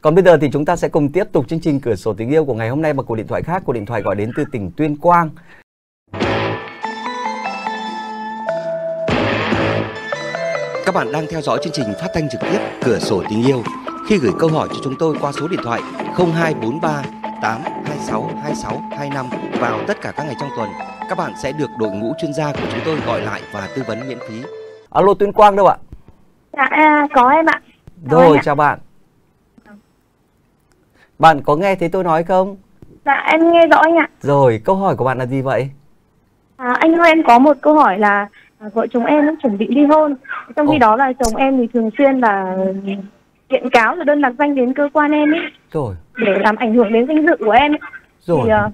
Còn bây giờ thì chúng ta sẽ cùng tiếp tục chương trình Cửa sổ tình yêu của ngày hôm nay bằng cuộc điện thoại khác. Cuộc điện thoại gọi đến từ tỉnh Tuyên Quang. Các bạn đang theo dõi chương trình phát thanh trực tiếp Cửa sổ tình yêu. Khi gửi câu hỏi cho chúng tôi qua số điện thoại 0243 826 26 25 vào tất cả các ngày trong tuần, các bạn sẽ được đội ngũ chuyên gia của chúng tôi gọi lại và tư vấn miễn phí. Alo Tuyên Quang đâu ạ? Dạ à, có em ạ. Chào Rồi, ạ. chào bạn. Bạn có nghe thấy tôi nói không? Dạ em nghe rõ anh ạ. Rồi, câu hỏi của bạn là gì vậy? À, anh ơi em có một câu hỏi là vợ chồng em cũng chuẩn bị ly hôn. Trong khi Ồ. đó là chồng em thì thường xuyên là kiện cáo rồi đơn đặc danh đến cơ quan em ấy Rồi, để làm ảnh hưởng đến danh dự của em. ấy. rồi. Thì à,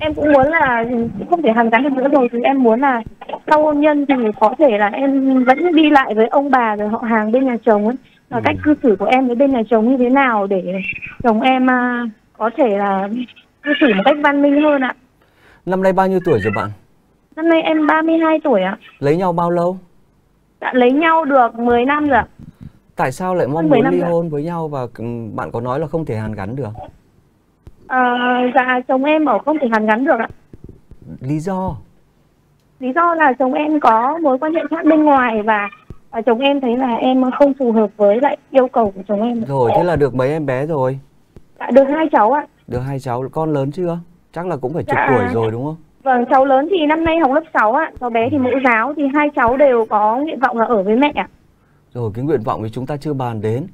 em cũng muốn là không thể hàn gắn được nữa rồi thì em muốn là sau hôn nhân thì có thể là em vẫn đi lại với ông bà rồi họ hàng bên nhà chồng ấy và Ừ. cách cư xử của em với bên nhà chồng như thế nào để chồng em à, có thể là cư xử một cách văn minh hơn ạ. Năm nay bao nhiêu tuổi rồi bạn? Năm nay em 32 tuổi ạ. Lấy nhau bao lâu? Đã lấy nhau được 10 năm rồi ạ. Tại sao lại mong muốn ly hôn với nhau và ừm, bạn có nói là không thể hàn gắn được? Ờ, dạ chồng em ở không thể hàn gắn được ạ. Lý do? Lý do là chồng em có mối quan hệ khác bên ngoài và, và chồng em thấy là em không phù hợp với lại yêu cầu của chồng em. Rồi, thế là được mấy em bé rồi? Dạ, được hai cháu ạ. Được hai cháu, con lớn chưa? Chắc là cũng phải chục Dạ. tuổi rồi đúng không? Vâng, cháu lớn thì năm nay học lớp 6 ạ, cháu bé thì mẫu giáo thì hai cháu đều có nguyện vọng là ở với mẹ ạ. Rồi cái nguyện vọng thì chúng ta chưa bàn đến.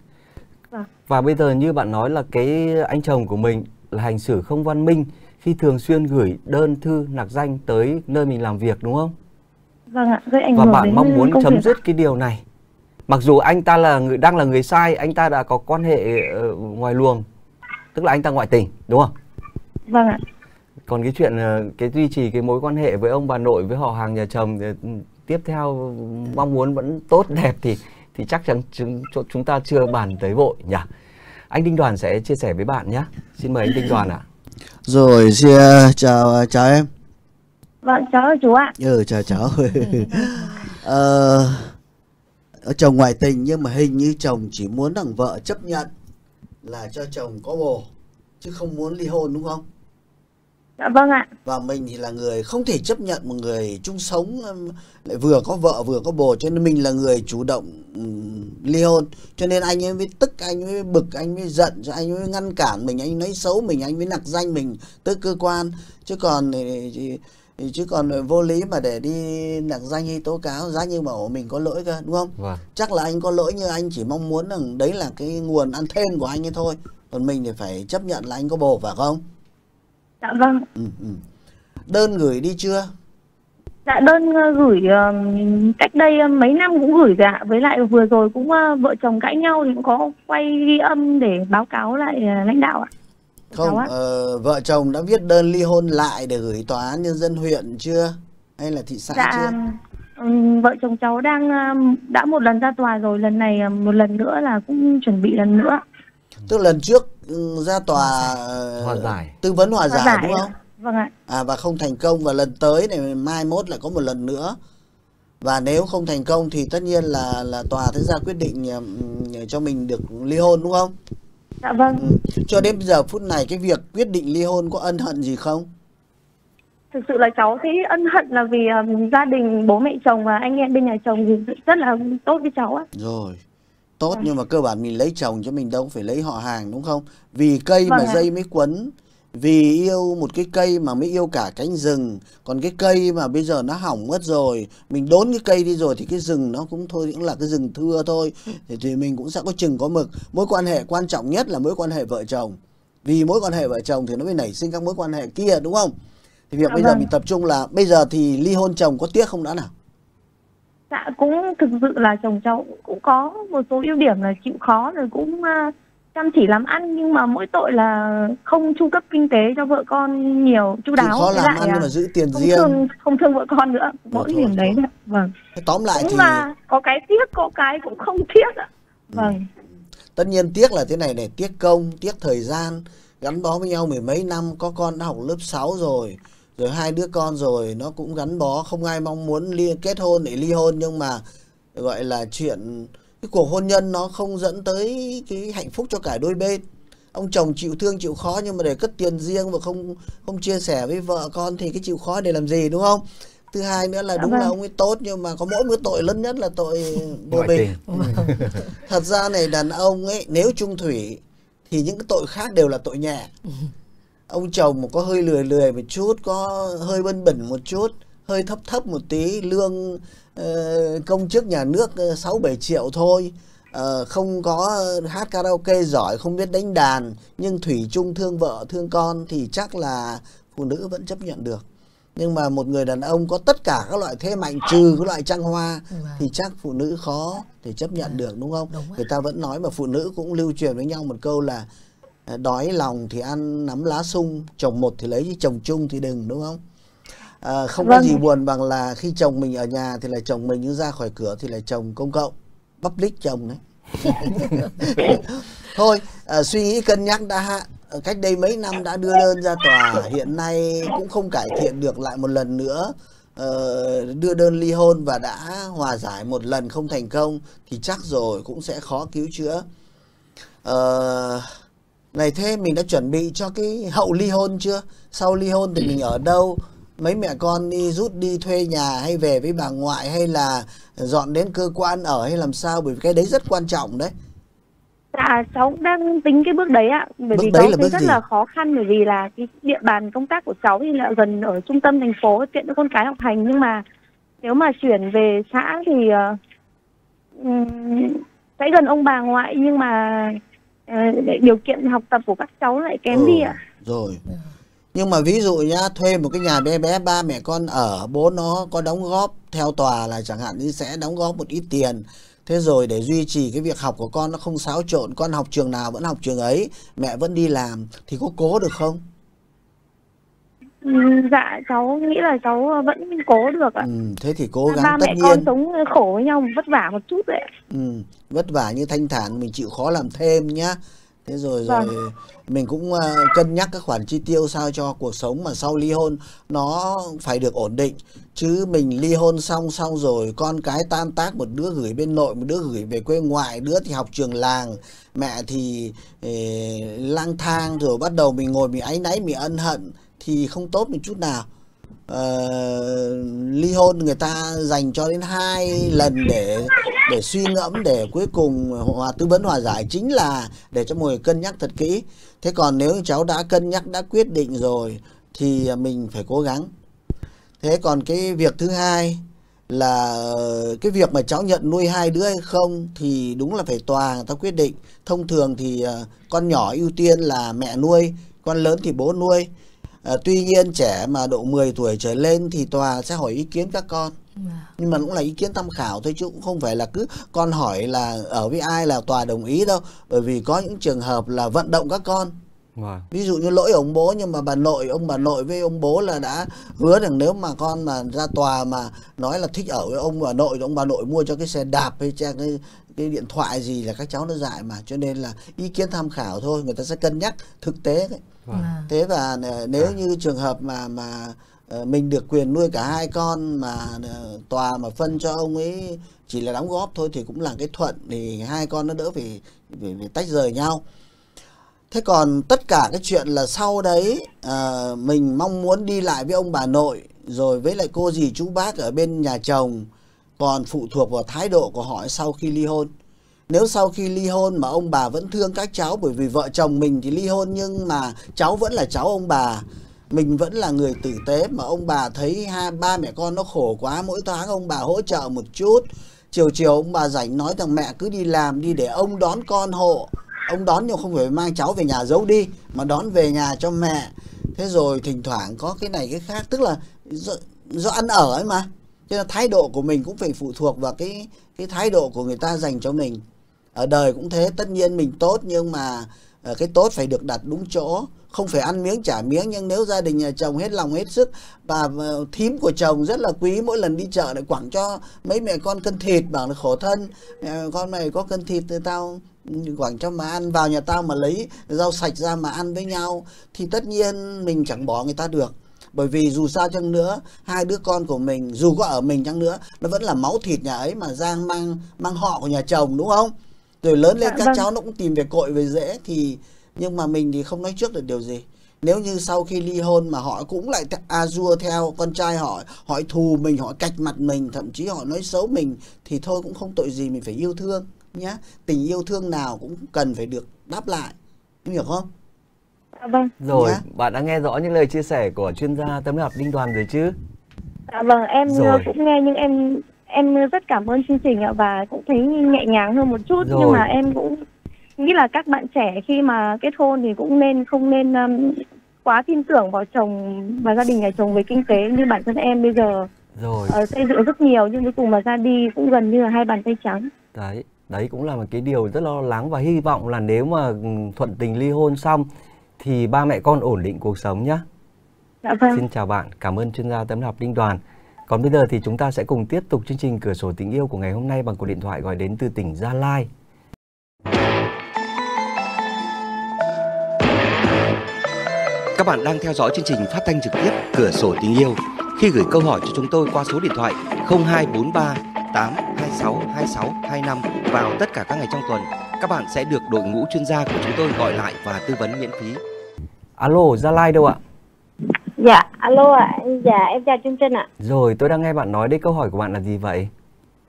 Vâng. Và bây giờ như bạn nói là cái anh chồng của mình là hành xử không văn minh khi thường xuyên gửi đơn thư nặc danh tới nơi mình làm việc đúng không? Vâng ạ, gây ảnh Và bạn mong muốn chấm ạ. dứt cái điều này. Mặc dù anh ta là người đang là người sai, anh ta đã có quan hệ ờ, ngoài luồng, tức là anh ta ngoại tình, đúng không? Vâng ạ. Còn cái chuyện ờ, cái duy trì cái mối quan hệ với ông bà nội với họ hàng nhà chồng thì, ừ, tiếp theo mong muốn vẫn tốt đẹp thì thì chắc chắn chúng chúng ta chưa bàn tới vội nhỉ. Anh Đinh Đoàn sẽ chia sẻ với bạn nhé. Xin mời anh Đinh Đoàn ạ. Rồi xin chào chào em. Vâng, cháu ơi chú ạ. Ừ chào cháu. ờ, chồng ngoại tình nhưng mà hình như chồng chỉ muốn thằng vợ chấp nhận là cho chồng có bồ chứ không muốn ly hôn đúng không? Dạ vâng ạ. và mình thì là người không thể chấp nhận một người chung sống lại vừa có vợ vừa có bồ cho nên mình là người chủ động um, ly hôn. Cho nên anh ấy mới tức anh ấy mới bực anh mới giận cho anh ấy mới ngăn cản mình anh nói xấu mình anh mới nặc danh mình tới cơ quan. Chứ còn thì- thì- thì chứ còn vô lý mà để đi nặc danh hay tố cáo giá như bảo mình có lỗi cơ đúng không? Vâng. chắc là anh có lỗi nhưng anh chỉ mong muốn rằng đấy là cái nguồn ăn thêm của anh ấy thôi. Còn mình thì phải chấp nhận là anh có bồ phải không Dạ vâng. ừ, ừ. đơn gửi đi chưa Dạ đơn ờ, gửi ờ, cách đây ờ, mấy năm cũng gửi rồi ạ. Với lại vừa rồi cũng ờ, vợ chồng cãi nhau thì cũng có quay ghi âm để báo cáo lại ờ, lãnh đạo ạ. không ờ, vợ chồng đã viết đơn ly hôn lại để gửi tòa án nhân dân huyện chưa hay là thị xã Dạ chưa ừm, vợ chồng cháu đang đã một lần ra tòa rồi, lần này một lần nữa là cũng chuẩn bị lần nữa. Tức lần trước ừ, ra tòa ờ, Hòa giải. tư vấn hòa Hòa giải, giải đúng không Vâng ạ. à và không thành công và lần tới này mai mốt lại có một lần nữa và nếu không thành công thì tất nhiên là là tòa sẽ ra quyết định cho mình được ly hôn đúng không Dạ vâng. ừ. cho đến giờ phút này cái việc quyết định ly hôn có ân hận gì không Thực sự là cháu thấy ân hận là vì ừm, gia đình bố mẹ chồng và anh em bên nhà chồng thì rất là tốt với cháu ạ. Rồi. Tốt nhưng mà cơ bản mình lấy chồng chứ mình đâu phải lấy họ hàng đúng không? Vì cây Vâng mà ạ. dây mới quấn. Vì yêu một cái cây mà mới yêu cả cánh rừng. Còn cái cây mà bây giờ nó hỏng mất rồi. Mình đốn cái cây đi rồi thì cái rừng nó cũng thôi cũng là cái rừng thưa thôi. Thì, thì mình cũng sẽ có chừng có mực. Mối quan hệ quan trọng nhất là mối quan hệ vợ chồng. Vì mối quan hệ vợ chồng thì nó mới nảy sinh các mối quan hệ kia đúng không? Thì việc Dạ bây giờ vâng. mình tập trung là bây giờ thì ly hôn chồng có tiếc không đã nào? Dạ cũng thực sự là chồng cháu cũng có một số ưu điểm là chịu khó rồi cũng à, chăm chỉ làm ăn nhưng mà mỗi tội là không chu cấp kinh tế cho vợ con nhiều chu đáo khó làm lại ăn nhưng à, mà giữ tiền không riêng. thương không thương vợ con nữa mỗi thôi, điểm đấy thôi. vâng. Tóm lại cũng thì là có cái tiếc có cái cũng không tiếc ạ vâng. Tất nhiên tiếc là thế này này tiếc công tiếc thời gian. Gắn bó với nhau mười mấy năm có con đã học lớp 6 rồi rồi hai đứa con rồi nó cũng gắn bó không ai mong muốn ly kết hôn để ly hôn nhưng mà gọi là chuyện cái cuộc hôn nhân nó không dẫn tới cái hạnh phúc cho cả đôi bên. Ông chồng chịu thương chịu khó nhưng mà để cất tiền riêng và không không chia sẻ với vợ con thì cái chịu khó để làm gì đúng không? Thứ hai nữa là Dạ đúng là vâng. ông ấy tốt nhưng mà có mỗi một tội lớn nhất là tội vô bình tình. thật ra này đàn ông ấy nếu trung thủy thì những cái tội khác đều là tội nhẹ ông chồng mà có hơi lười lười một chút có hơi bân bẩn một chút hơi thấp thấp một tí lương ờ, công chức nhà nước ờ, sáu bảy triệu thôi. Ờ, không có hát karaoke giỏi không biết đánh đàn nhưng thủy chung thương vợ thương con thì chắc là phụ nữ vẫn chấp nhận được. Nhưng mà một người đàn ông có tất cả các loại thế mạnh trừ cái loại trăng hoa thì chắc phụ nữ khó để chấp nhận được đúng không? Đúng người ta vẫn nói mà phụ nữ cũng lưu truyền với nhau một câu là à, đói lòng thì ăn nắm lá sung chồng một thì lấy chứ chồng chung thì đừng đúng không? À, không có Vâng. gì buồn bằng là khi chồng mình ở nhà thì là chồng mình nhưng ra khỏi cửa thì là chồng công cộng public chồng đấy. Thôi à, suy nghĩ cân nhắc đã. Hạ cách đây mấy năm đã đưa đơn ra tòa hiện nay cũng không cải thiện được lại một lần nữa. Ờ, đưa đơn ly hôn và đã hòa giải một lần không thành công thì chắc rồi cũng sẽ khó cứu chữa. Ờ, này thế mình đã chuẩn bị cho cái hậu ly hôn chưa? Sau ly hôn thì mình ở đâu? Mấy mẹ con đi rút đi thuê nhà hay về với bà ngoại hay là dọn đến cơ quan ở hay làm sao? Bởi vì cái đấy rất quan trọng đấy. Dạ cháu cũng đang tính cái bước đấy ạ. Bởi Bước vì đấy cháu thấy bước rất gì? là khó khăn Bởi vì là cái địa bàn công tác của cháu thì là gần ở trung tâm thành phố Tiện cho con cái học hành. Nhưng mà nếu mà chuyển về xã thì ừm, Sẽ gần ông bà ngoại. Nhưng mà Ờ, điều kiện học tập của các cháu lại kém Ừ, đi ạ Rồi. Nhưng mà ví dụ nhá, thuê một cái nhà bé bé ba mẹ con ở, bố nó có đóng góp theo tòa là chẳng hạn như sẽ đóng góp một ít tiền. Thế rồi để duy trì cái việc học của con nó không xáo trộn, con học trường nào vẫn học trường ấy, mẹ vẫn đi làm thì có cố được không? Dạ cháu nghĩ là cháu vẫn cố được ạ Ừ, thế thì cố gắng Ba tất mẹ con nhiên. sống khổ với nhau vất vả một chút đấy. Ừ, vất vả như thanh thản mình chịu khó làm thêm nhá. Thế rồi rồi Vâng. mình cũng ờ, cân nhắc các khoản chi tiêu sao cho cuộc sống mà sau ly hôn nó phải được ổn định. Chứ mình ly hôn xong xong rồi con cái tan tác một đứa gửi bên nội, một đứa gửi về quê ngoại, đứa thì học trường làng, mẹ thì eh, lang thang rồi bắt đầu mình ngồi mình áy náy mình ân hận thì không tốt một chút nào. uh, ly hôn người ta dành cho đến hai lần để để suy ngẫm để cuối cùng hòa tư vấn hòa giải chính là để cho mọi người cân nhắc thật kỹ. Thế còn nếu cháu đã cân nhắc đã quyết định rồi thì mình phải cố gắng. Thế còn cái việc thứ hai là cái việc mà cháu nhận nuôi hai đứa hay không thì đúng là phải tòa người ta quyết định. Thông thường thì ờ, con nhỏ ưu tiên là mẹ nuôi con lớn thì bố nuôi. Ờ, tuy nhiên trẻ mà độ 10 tuổi trở lên thì tòa sẽ hỏi ý kiến các con. Nhưng mà cũng là ý kiến tham khảo thôi chứ cũng không phải là cứ con hỏi là ở với ai là tòa đồng ý đâu. Bởi vì có những trường hợp là vận động các con. Vâng. ví dụ như lỗi ông bố nhưng mà bà nội ông bà nội với ông bố là đã hứa rằng nếu mà con mà ra tòa mà nói là thích ở với ông bà nội thì ông bà nội mua cho cái xe đạp hay cho cái cái điện thoại gì là các cháu nó dại mà. Cho nên là ý kiến tham khảo thôi người ta sẽ cân nhắc thực tế đấy Vâng. thế và ờ, nếu như trường hợp mà mà ờ, mình được quyền nuôi cả hai con mà ờ, tòa mà phân cho ông ấy chỉ là đóng góp thôi thì cũng là cái thuận thì hai con nó đỡ phải, phải, phải tách rời nhau. Thế còn tất cả cái chuyện là sau đấy ờ, mình mong muốn đi lại với ông bà nội rồi với lại cô dì chú bác ở bên nhà chồng còn phụ thuộc vào thái độ của họ sau khi ly hôn nếu sau khi ly hôn mà ông bà vẫn thương các cháu bởi vì vợ chồng mình thì ly hôn nhưng mà cháu vẫn là cháu ông bà. Mình vẫn là người tử tế mà ông bà thấy hai ba mẹ con nó khổ quá mỗi tháng ông bà hỗ trợ một chút. Chiều chiều ông bà rảnh nói rằng mẹ cứ đi làm đi để ông đón con hộ. Ông đón nhưng không phải mang cháu về nhà giấu đi mà đón về nhà cho mẹ. Thế rồi thỉnh thoảng có cái này cái khác tức là do, do ăn ở ấy mà. Cho nên thái độ của mình cũng phải phụ thuộc vào cái cái thái độ của người ta dành cho mình ở đời cũng thế, tất nhiên mình tốt nhưng mà ờ, cái tốt phải được đặt đúng chỗ. Không phải ăn miếng trả miếng nhưng nếu gia đình, nhà chồng hết lòng hết sức và ờ, thím của chồng rất là quý, mỗi lần đi chợ lại quẳng cho mấy mẹ con cân thịt, bảo là khổ thân. Mẹ con này có cân thịt thì tao quẳng cho mà ăn, vào nhà tao mà lấy rau sạch ra mà ăn với nhau thì tất nhiên mình chẳng bỏ người ta được. Bởi vì dù sao chăng nữa, hai đứa con của mình dù có ở mình chăng nữa, nó vẫn là máu thịt nhà ấy mà giang mang mang họ của nhà chồng, đúng không? Rồi lớn lên Dạ, các vâng. cháu nó cũng tìm về cội về rễ thì nhưng mà mình thì không nói trước được điều gì nếu như sau khi ly hôn mà họ cũng lại a dua theo con trai họ họ thù mình họ cạch mặt mình thậm chí họ nói xấu mình thì thôi cũng không tội gì mình phải yêu thương nhá tình yêu thương nào cũng cần phải được đáp lại em hiểu không Dạ vâng Rồi, Nhá. bạn đã nghe rõ những lời chia sẻ của chuyên gia tâm lý học Đinh Đoàn rồi chứ? Dạ vâng em Rồi. ờ, cũng nghe nhưng em em rất cảm ơn chương trình ạ và cũng thấy nhẹ nhàng hơn một chút Rồi. nhưng mà em cũng nghĩ là các bạn trẻ khi mà kết hôn thì cũng nên không nên um, quá tin tưởng vào chồng và gia đình nhà chồng về kinh tế như bản thân em bây giờ Rồi, ờ, xây dựng rất nhiều nhưng cuối cùng mà ra đi cũng gần như là hai bàn tay trắng đấy, đấy cũng là một cái điều rất lo lắng và hy vọng là nếu mà ừ, thuận tình ly hôn xong thì ba mẹ con ổn định cuộc sống nhá. dạ vâng Xin chào bạn, cảm ơn chuyên gia tâm học Đinh Đoàn. Còn bây giờ thì chúng ta sẽ cùng tiếp tục chương trình Cửa sổ tình yêu của ngày hôm nay bằng cuộc điện thoại gọi đến từ tỉnh Gia Lai. Các bạn đang theo dõi chương trình phát thanh trực tiếp Cửa sổ tình yêu. Khi gửi câu hỏi cho chúng tôi qua số điện thoại 0243 826 2625 vào tất cả các ngày trong tuần, các bạn sẽ được đội ngũ chuyên gia của chúng tôi gọi lại và tư vấn miễn phí. Alo, Gia Lai đâu ạ? Dạ alo ạ dạ em chào chương trình ạ Rồi, tôi đang nghe bạn nói đấy câu hỏi của bạn là gì vậy?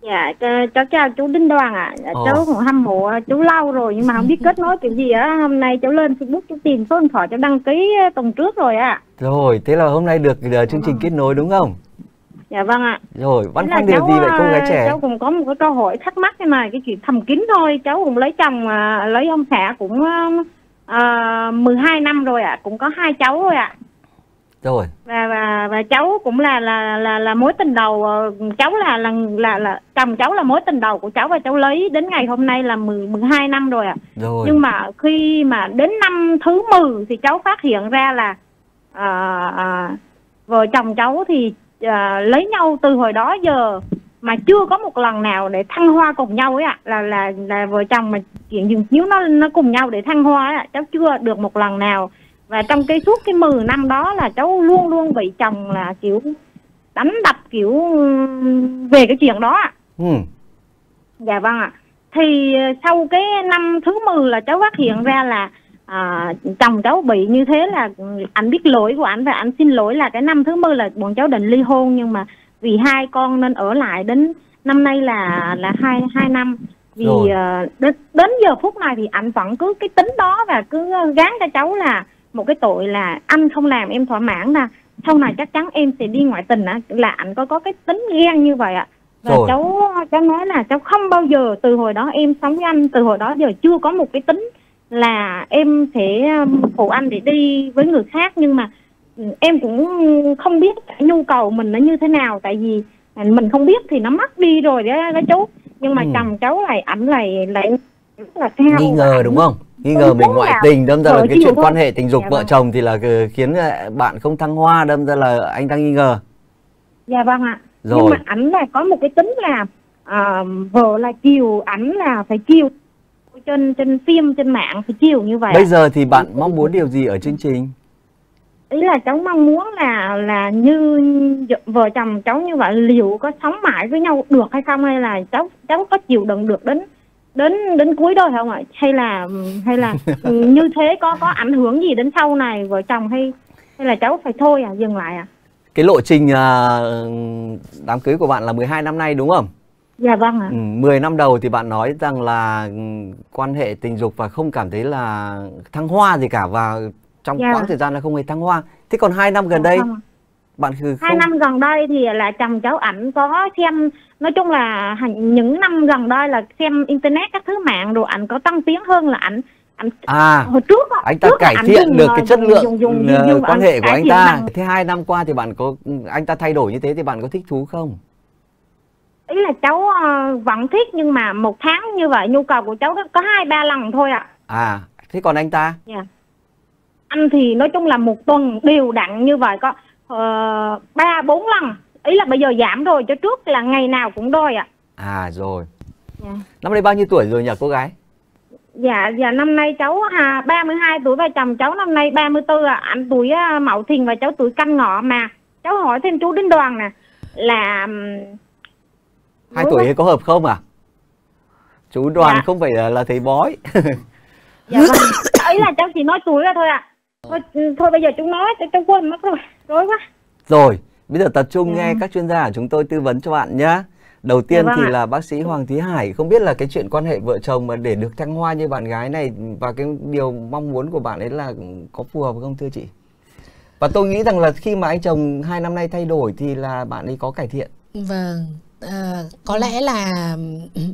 Dạ, ch- cháu chào chú Đinh Đoàn ạ. Ồ. Cháu cũng hâm mộ chú lâu rồi nhưng mà không biết kết nối kiểu gì á. Hôm nay cháu lên Facebook cháu tìm số điện thoại cháu đăng ký ờ, tuần trước rồi ạ. Rồi, thế là hôm nay được ờ, chương trình kết nối đúng không? Dạ vâng ạ. Rồi, băn khoăn điều gì vậy cô gái ờ, trẻ? Cháu cũng có một cái câu hỏi thắc mắc thế này, cái chuyện thầm kín thôi. Cháu cũng lấy chồng à, lấy ông xã cũng uh, 12 năm rồi ạ, cũng có hai cháu rồi ạ. Rồi, và và và cháu cũng là là là là mối tình đầu ờ, cháu là là là là chồng cháu là mối tình đầu của cháu và cháu lấy đến ngày hôm nay là 10 12 năm rồi ạ. rồi. Nhưng mà khi mà đến năm thứ 10 thì cháu phát hiện ra là à, à, vợ chồng cháu thì à, lấy nhau từ hồi đó giờ mà chưa có một lần nào để thăng hoa cùng nhau ấy ạ là là là vợ chồng mà chuyện dừng chiếu nó nó cùng nhau để thăng hoa ấy ạ cháu chưa được một lần nào và trong cái suốt cái 10 năm đó là cháu luôn luôn bị chồng là kiểu đánh đập kiểu về cái chuyện đó ạ Ừ. Dạ vâng ạ. Thì ờ, sau cái năm thứ 10 là cháu phát hiện ra là à, chồng cháu bị như thế là anh biết lỗi của anh và anh xin lỗi là cái năm thứ 10 là bọn cháu định ly hôn nhưng mà vì hai con nên ở lại đến năm nay là là hai hai năm vì ờ, đến, đến giờ phút này thì anh vẫn cứ cái tính đó và cứ gán cho cháu là một cái tội là anh không làm em thỏa mãn là sau này chắc chắn em sẽ đi ngoại tình á. Là anh có có cái tính ghen như vậy ạ. Và Rồi. cháu cháu nói là cháu không bao giờ từ hồi đó em sống với anh từ hồi đó giờ chưa có một cái tính là em sẽ um, phụ anh để đi với người khác. Nhưng mà ừ, em cũng không biết cái nhu cầu mình nó như thế nào. Tại vì à, mình không biết thì nó mất đi rồi đó, đó chú nhưng mà Ừ. chồng cháu lại ảnh lại lại rất là cao Nghi ngờ đúng không? Nghi ngờ Đúng mình ngoại là tình, đâm ra là cái chuyện thôi. quan hệ tình dục Dạ vợ vâng. chồng thì là ờ, khiến ờ, bạn không thăng hoa, đâm ra là anh ta nghi ngờ. Dạ vâng ạ. Rồi. Nhưng mà ảnh là có một cái tính là à, vợ là chiều ảnh là phải chiều trên trên phim trên mạng thì chiều như vậy. Bây giờ thì bạn mong muốn điều gì ở chương trình? ý là cháu mong muốn là là như vợ chồng cháu như vậy liệu có sống mãi với nhau được hay không hay là cháu cháu có chịu đựng được đến đến đến cuối đời không ạ hay là hay là ừ, như thế có có ảnh hưởng gì đến sau này vợ chồng hay hay là cháu phải thôi à dừng lại à Cái lộ trình à, đám cưới của bạn là 12 năm nay đúng không? dạ vâng ạ Ừ, 10 năm đầu thì bạn nói rằng là ừ, quan hệ tình dục và không cảm thấy là thăng hoa gì cả và trong Dạ. quãng thời gian là không hề thăng hoa. Thế còn 2 năm gần đây Vâng ạ. bạn คือ hai không năm gần đây thì là chồng cháu ảnh có xem nói chung là những năm gần đây là xem internet các thứ mạng rồi ảnh có tăng tiến hơn là ảnh à hồi trước á, anh ta trước cải thiện dùng, được cái chất dùng- lượng dùng- dùng- ờ, dùng- quan hệ của anh ta. bằng- Thế hai năm qua thì bạn có anh ta thay đổi như thế thì bạn có thích thú không? ý là cháu ờ, vẫn thích nhưng mà một tháng như vậy nhu cầu của cháu có hai ba lần thôi ạ À thế còn anh ta? Dạ. anh thì nói chung là một tuần đều đặn như vậy có ờ, ba bốn lần ý là bây giờ giảm rồi cho trước là ngày nào cũng đôi ạ À rồi. Dạ. Năm nay bao nhiêu tuổi rồi nhỉ cô gái? dạ dạ năm nay cháu à, 32 tuổi và chồng cháu năm nay 34 ạ anh tuổi à, mậu thìn và cháu tuổi canh ngọ mà cháu hỏi thêm chú Đinh Đoàn nè là Hai tuổi ấy có hợp không à? Chú đoàn Dạ. không phải là, là thầy bói. dạ vâng ý là cháu chỉ nói tuổi ra thôi ạ thôi, ừ, thôi bây giờ chú nói cháu quên mất rồi rối quá Rồi, bây giờ tập trung Dạ. nghe các chuyên gia của chúng tôi tư vấn cho bạn nhé. Đầu tiên vâng thì ạ. là bác sĩ Hoàng Thúy Hải không biết là cái chuyện quan hệ vợ chồng mà để được thăng hoa như bạn gái này và cái điều mong muốn của bạn ấy là có phù hợp không thưa chị? Và tôi nghĩ rằng là khi mà anh chồng hai năm nay thay đổi thì là bạn ấy có cải thiện. Vâng, à, có lẽ là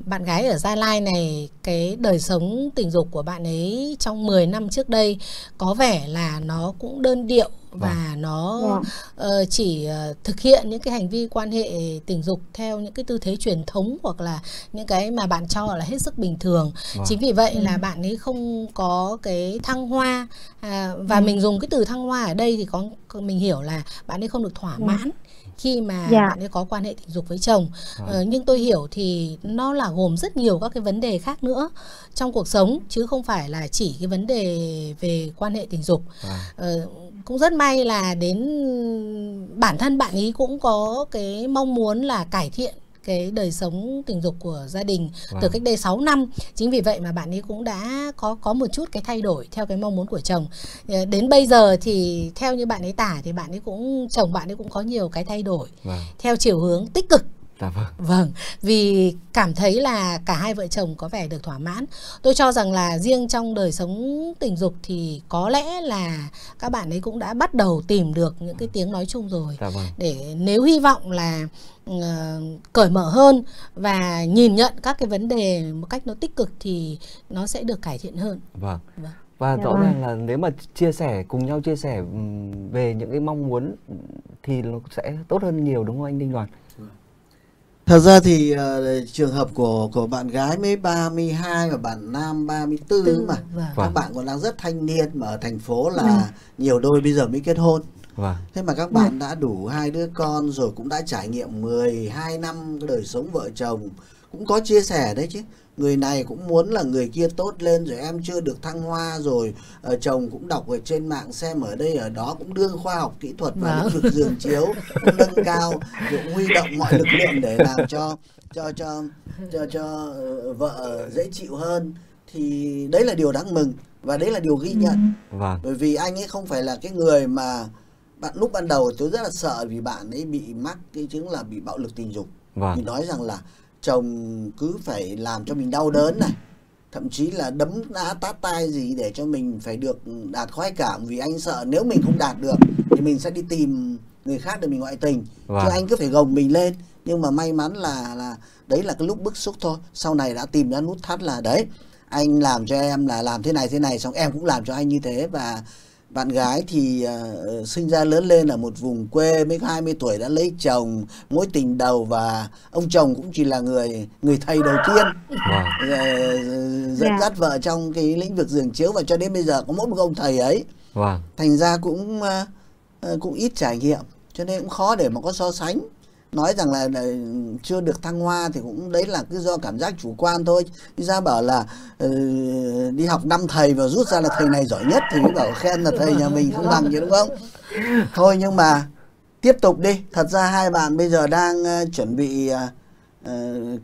bạn gái ở Gia Lai này cái đời sống tình dục của bạn ấy trong 10 năm trước đây có vẻ là nó cũng đơn điệu và nó Vâng. ờ, chỉ ờ, thực hiện những cái hành vi quan hệ tình dục theo những cái tư thế truyền thống hoặc là những cái mà bạn cho là hết sức bình thường. Vâng. Chính vì vậy là bạn ấy không có cái thăng hoa à, và mình dùng cái từ thăng hoa ở đây thì có mình hiểu là bạn ấy không được thỏa mãn khi mà Dạ. bạn ấy có quan hệ tình dục với chồng Vâng. ờ, nhưng tôi hiểu thì nó là gồm rất nhiều các cái vấn đề khác nữa trong cuộc sống chứ không phải là chỉ cái vấn đề về quan hệ tình dục Vâng. Ờ, cũng rất may là đến bản thân bạn ấy cũng có cái mong muốn là cải thiện cái đời sống tình dục của gia đình từ Vâng. cách đây 6 năm chính vì vậy mà bạn ấy cũng đã có có một chút cái thay đổi theo cái mong muốn của chồng Ờ, đến bây giờ thì theo như bạn ấy tả thì bạn ấy cũng chồng bạn ấy cũng có nhiều cái thay đổi Vâng. theo chiều hướng tích cực Dạ vâng. Vâng, vì cảm thấy là cả hai vợ chồng có vẻ được thỏa mãn. Tôi cho rằng là riêng trong đời sống tình dục thì có lẽ là các bạn ấy cũng đã bắt đầu tìm được những cái tiếng nói chung rồi. Dạ vâng. Để nếu hy vọng là uh, cởi mở hơn và nhìn nhận các cái vấn đề một cách nó tích cực thì nó sẽ được cải thiện hơn. Vâng. Vâng. Và Dạ rõ vâng. ràng là nếu mà chia sẻ cùng nhau chia sẻ về những cái mong muốn thì nó sẽ tốt hơn nhiều đúng không anh Đinh Đoàn? Thật ra thì ờ, trường hợp của của bạn gái mới 32 và bạn nam 34 Tư, mà. vâng. Các Vâng. bạn còn đang rất thanh niên mà ở thành phố là nhiều đôi bây giờ mới kết hôn. Vâng. Thế mà các bạn đã đủ hai đứa con rồi cũng đã trải nghiệm 12 năm cái đời sống vợ chồng cũng có chia sẻ đấy chứ người này cũng muốn là người kia tốt lên rồi em chưa được thăng hoa rồi ờ, chồng cũng đọc ở trên mạng xem ở đây ở đó cũng đưa khoa học kỹ thuật và Vâng. lĩnh vực giường chiếu cũng nâng cao cũng huy động mọi lực lượng để làm cho cho cho cho cho ờ, vợ dễ chịu hơn thì đấy là điều đáng mừng và đấy là điều ghi nhận Vâng. bởi vì anh ấy không phải là cái người mà bạn lúc ban đầu tôi rất là sợ vì bạn ấy bị mắc cái chứng là bị bạo lực tình dục Vâng. mình nói rằng là chồng cứ phải làm cho mình đau đớn này thậm chí là đấm đá tát tai gì để cho mình phải được đạt khoái cảm vì anh sợ nếu mình không đạt được thì mình sẽ đi tìm người khác để mình ngoại tình. Vâng. chứ anh cứ phải gồng mình lên. Nhưng mà may mắn là là đấy là cái lúc bức xúc thôi. Sau này đã tìm ra nút thắt là đấy anh làm cho em là làm thế này thế này xong em cũng làm cho anh như thế và bạn gái thì ờ, sinh ra lớn lên ở một vùng quê mới 20 tuổi đã lấy chồng mối tình đầu và ông chồng cũng chỉ là người người thầy đầu tiên Vâng. ờ, dẫn Dạ. dắt vợ trong cái lĩnh vực giường chiếu và cho đến bây giờ có mỗi một ông thầy ấy Vâng. thành ra cũng ờ, cũng ít trải nghiệm cho nên cũng khó để mà có so sánh nói rằng là, là chưa được thăng hoa thì cũng đấy là cứ do cảm giác chủ quan thôi. Ra bảo là ờ, đi học năm thầy và rút ra là thầy này giỏi nhất thì mới bảo khen là thầy nhà mình không bằng chứ đúng không? Thôi nhưng mà tiếp tục đi. Thật ra hai bạn bây giờ đang ờ, chuẩn bị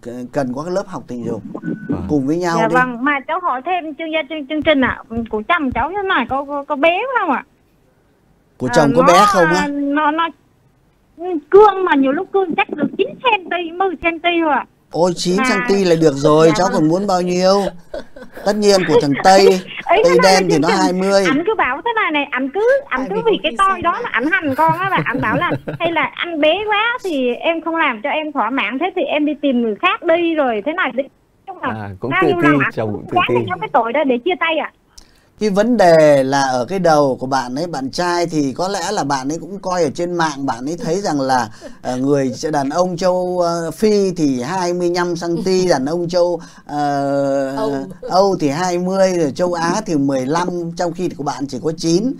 c- cần có cái lớp học tình dục. Vâng. cùng với nhau Dạ đi. vâng, mà cháu hỏi thêm chương gia chương, chương trình ạ, của chồng cháu thế này có có, có bé không ạ? của chồng À, có nó, bé không á? Nó nó cương mà nhiều lúc cương chắc được 9 cm, 10 cm thôi ạ. ôi 9 À, cm là được rồi dạ cháu vâng. còn muốn bao nhiêu tất nhiên của thằng Tây Ấy Tây thế này đen thì nó trình, 20 Anh cứ bảo thế này này, anh cứ anh cứ vì cái tôi xem đó mà anh hành con á là anh bảo là hay là anh bé quá thì em không làm cho em thỏa mãn thế thì em đi tìm người khác đi rồi thế này đi. Chung là À, cũng tự ti, chồng cũng tự ti. cái tội đó để chia tay ạ. Cái vấn đề là ở cái đầu của bạn ấy bạn trai thì có lẽ là bạn ấy cũng coi ở trên mạng bạn ấy thấy rằng là ờ, người đàn ông châu ờ, Phi thì 25 cm đàn ông châu ờ, Âu. Âu thì 20 rồi châu Á thì 15 trong khi của bạn chỉ có 9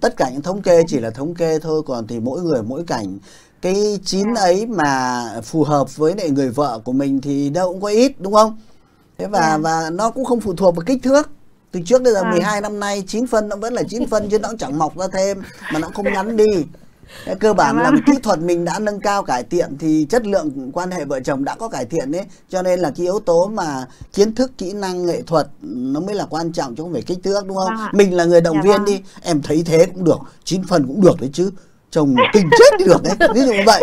tất cả những thống kê chỉ là thống kê thôi còn thì mỗi người mỗi cảnh. Cái chín ấy mà phù hợp với lại người vợ của mình thì đâu cũng có ít đúng không? Thế và Dạ. và nó cũng không phụ thuộc vào kích thước từ trước đến giờ Vâng. 12 năm nay 9 phân nó vẫn là 9 phân chứ nó cũng chẳng mọc ra thêm mà nó cũng không ngắn đi cơ bản là vâng. kỹ thuật mình đã nâng cao cải thiện thì chất lượng quan hệ vợ chồng đã có cải thiện đấy cho nên là cái yếu tố mà kiến thức kỹ năng nghệ thuật nó mới là quan trọng chứ không phải kích thước đúng không ạ. mình là người động Dạ viên vâng. đi em thấy thế cũng được 9 phần cũng được đấy chứ chồng kinh chết đi được đấy ví dụ như vậy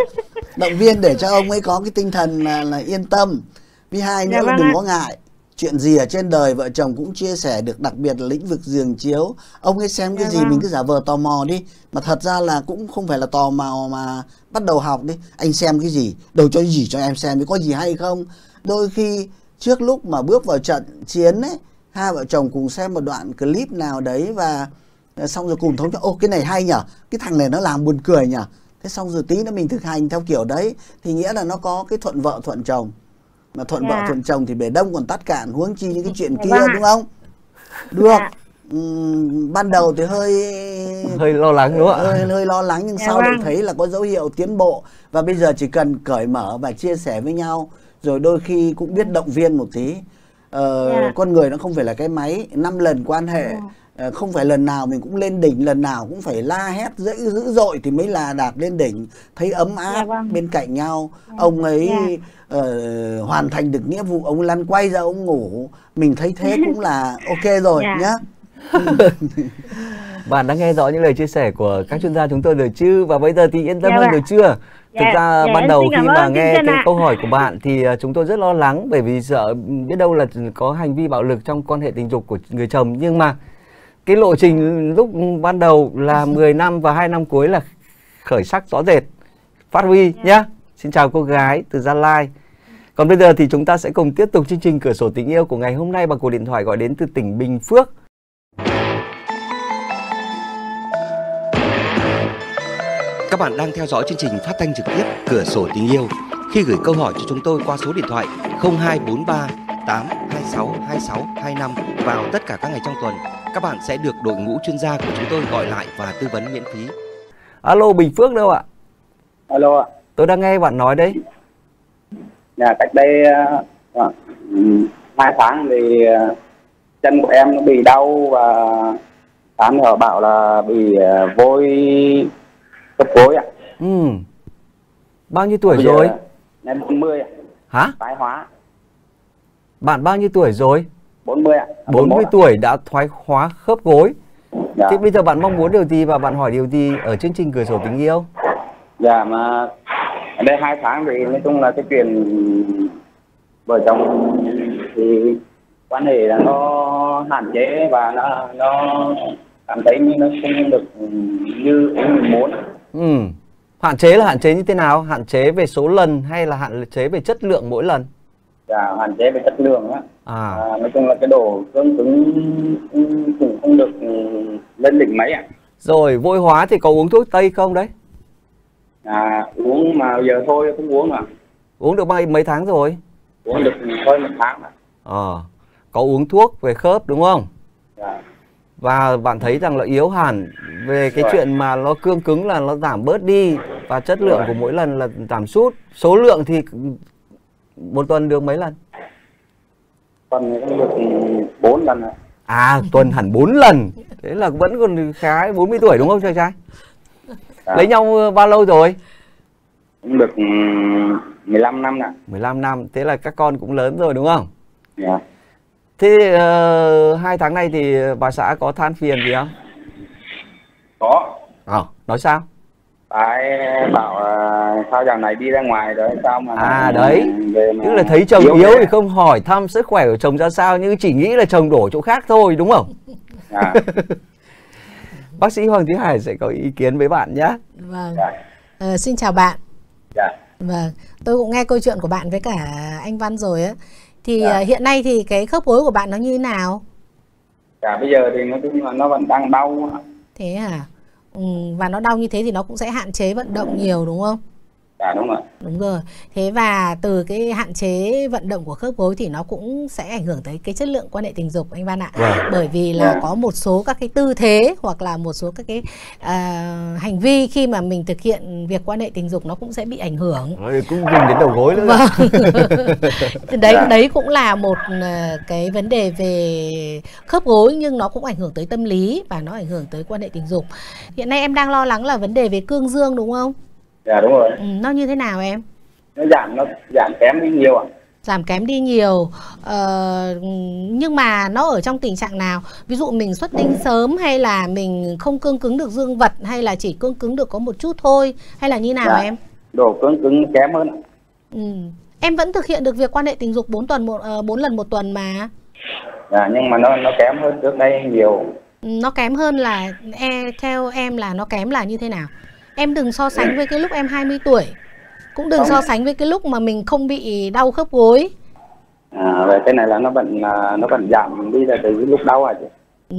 động viên để cho ông ấy có cái tinh thần là, là yên tâm thứ hai nữa Dạ là vâng đừng ạ. có ngại chuyện gì ở trên đời vợ chồng cũng chia sẻ được đặc biệt là lĩnh vực giường chiếu. Ông ấy xem cái Dạ gì vâng. mình cứ giả vờ tò mò đi. Mà thật ra là cũng không phải là tò mò mà bắt đầu học đi. Anh xem cái gì? Đầu cho cái gì cho em xem có gì hay không? Đôi khi trước lúc mà bước vào trận chiến ấy hai vợ chồng cùng xem một đoạn clip nào đấy và ờ, xong rồi cùng thống nhất ô cái này hay nhở? Cái thằng này nó làm buồn cười nhở? Thế xong rồi tí nữa mình thực hành theo kiểu đấy. Thì nghĩa là nó có cái thuận vợ thuận chồng mà thuận vợ Dạ. thuận chồng thì bể đông còn tắt cạn huống chi những cái chuyện Dạ kia vâng đúng không được Dạ. Ừm, ban đầu thì hơi Hơi lo lắng đúng không ạ? hơi, hơi lo lắng nhưng Dạ sau lại vâng. thấy là có dấu hiệu tiến bộ và bây giờ chỉ cần cởi mở và chia sẻ với nhau rồi đôi khi cũng biết động viên một tí ờ, Dạ. con người nó không phải là cái máy năm lần quan hệ Dạ. Ờ, không phải lần nào mình cũng lên đỉnh lần nào cũng phải la hét dữ dữ dội thì mới là đạt lên đỉnh thấy ấm áp Dạ vâng. bên cạnh nhau ông ấy Dạ. ờ, hoàn thành được nghĩa vụ ông lăn quay ra ông ngủ mình thấy thế cũng là ok rồi Dạ. nhá bạn đã nghe rõ những lời chia sẻ của các chuyên gia chúng tôi rồi chứ và bây giờ thì yên tâm Dạ hơn vâng. rồi chưa thực Dạ, ra dạ, ban đầu khi mà nghe cái câu hỏi của bạn thì à, chúng tôi rất lo lắng bởi vì sợ biết đâu là có hành vi bạo lực trong quan hệ tình dục của người chồng nhưng mà cái lộ trình lúc ban đầu là 10 năm và 2 năm cuối là khởi sắc rõ rệt phát huy nhá. Xin chào cô gái từ Gia Lai. Còn bây giờ thì chúng ta sẽ cùng tiếp tục chương trình cửa sổ tình yêu của ngày hôm nay bằng cuộc điện thoại gọi đến từ tỉnh Bình Phước. Các bạn đang theo dõi chương trình phát thanh trực tiếp Cửa sổ tình yêu. Khi gửi câu hỏi cho chúng tôi qua số điện thoại 0243 826 2625 vào tất cả các ngày trong tuần, các bạn sẽ được đội ngũ chuyên gia của chúng tôi gọi lại và tư vấn miễn phí. alo Bình Phước đâu ạ? Alo ạ. Tôi đang nghe bạn nói đấy. Nhà cách đây ờ, ờ, ừm, hai tháng thì ờ, chân của em nó bị đau và khám họ bảo là bị ờ, vôi cấp gối ạ. Ừ. Bao nhiêu tuổi Bây rồi? em 40 ạ. Hả? Tái hóa. Bạn bao nhiêu tuổi rồi 40 ạ. 40 tuổi đã thoái hóa khớp gối. Dạ. thế bây giờ bạn mong muốn điều gì và bạn hỏi điều gì ở chương trình cửa sổ tình yêu? Dạ mà ở đây hai tháng thì nói chung là cái chuyện vợ chồng thì quan hệ là nó hạn chế và nó nó cảm thấy như nó không được như em muốn. Ừ. Hạn chế là hạn chế như thế nào? Hạn chế về số lần hay là hạn chế về chất lượng mỗi lần? Và hạn chế về chất lượng á à. À, nói chung là cái độ cứng cứng cũng không được lên đỉnh mấy ạ. Rồi vôi hóa thì có uống thuốc tây không đấy? À, uống mà giờ thôi không uống mà uống được mấy mấy tháng rồi? Uống được thôi một tháng mà ờ có uống thuốc về khớp đúng không? Dạ. và bạn thấy rằng là yếu hẳn về cái Rồi. chuyện mà nó cương cứng là nó giảm bớt đi và chất lượng của mỗi lần là giảm sút. Số lượng thì một tuần được mấy lần còn cũng được bốn lần ạ. À tuần hẳn 4 lần. Thế là vẫn còn khá 40 tuổi đúng không trai trai? Dạ. lấy nhau bao lâu rồi? Cũng được ừ, 15 năm nè 15 năm thế là các con cũng lớn rồi đúng không? Dạ. thế ờ, hai tháng này thì bà xã có than phiền gì không? Có. Ờ nói sao phải bảo là sao dạo này đi ra ngoài rồi sao mà À, đấy. mà tức là thấy chồng yếu, thế. thì không hỏi thăm sức khỏe của chồng ra sao nhưng chỉ nghĩ là chồng đổ chỗ khác thôi đúng không dạ. bác sĩ Hoàng Thúy Hải sẽ có ý kiến với bạn nhé Vâng. dạ. Ờ, xin chào bạn. dạ. Vâng, tôi cũng nghe câu chuyện của bạn với cả anh Văn rồi á. Thì Dạ. ờ, hiện nay thì cái khớp gối của bạn nó như thế nào? dạ bây giờ thì là nó vẫn đang đau Thế à? Ừ, và nó đau như thế thì nó cũng sẽ hạn chế vận động nhiều đúng không? Dạ đúng rồi Đúng rồi. Thế và từ cái hạn chế vận động của khớp gối thì nó cũng sẽ ảnh hưởng tới cái chất lượng quan hệ tình dục anh Văn ạ. Vâng. Bởi vì là Vâng. có một số các cái tư thế hoặc là một số các cái à, hành vi khi mà mình thực hiện việc quan hệ tình dục nó cũng sẽ bị ảnh hưởng. Rồi cũng dùng đến đầu gối nữa Vâng. Đấy Dạ. đấy cũng là một ờ, cái vấn đề về khớp gối nhưng nó cũng ảnh hưởng tới tâm lý và nó ảnh hưởng tới quan hệ tình dục. Hiện nay em đang lo lắng là vấn đề về cương dương đúng không? Dạ đúng rồi. Ừ, nó như thế nào em? nó giảm nó giảm kém đi nhiều ạ. Giảm kém đi nhiều. Ờ, nhưng mà nó ở trong tình trạng nào? Ví dụ mình xuất tinh sớm hay là mình không cương cứng được dương vật hay là chỉ cương cứng được có một chút thôi? Hay là như nào Dạ. em? độ cứng cứng kém hơn ừ. em vẫn thực hiện được việc quan hệ tình dục 4 tuần một uh, 4 lần một tuần mà. Dạ nhưng mà nó nó kém hơn trước đây nhiều. Ừ, nó kém hơn là e, theo em là nó kém là như thế nào em đừng so sánh với cái lúc em 20 tuổi. Cũng đừng Không. so sánh với cái lúc mà mình không bị đau khớp gối. À, về cái này là nó vẫn à, nó vẫn giảm đi là từ lúc đau à chị? Ừ,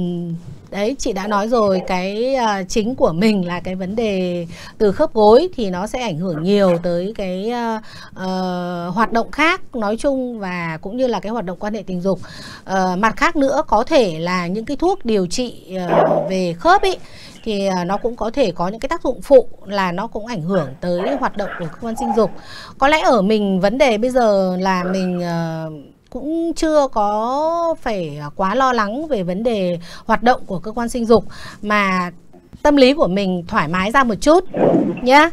đấy chị đã nói rồi cái à, chính của mình là cái vấn đề từ khớp gối thì nó sẽ ảnh hưởng nhiều tới cái à, ờ, hoạt động khác nói chung và cũng như là cái hoạt động quan hệ tình dục. Ờ, mặt khác nữa có thể là những cái thuốc điều trị ờ, về khớp ý thì à, nó cũng có thể có những cái tác dụng phụ là nó cũng ảnh hưởng tới hoạt động của cơ quan sinh dục. Có lẽ ở mình, vấn đề bây giờ là mình à, cũng chưa có phải quá lo lắng về vấn đề hoạt động của cơ quan sinh dục, mà tâm lý của mình thoải mái ra một chút nhá.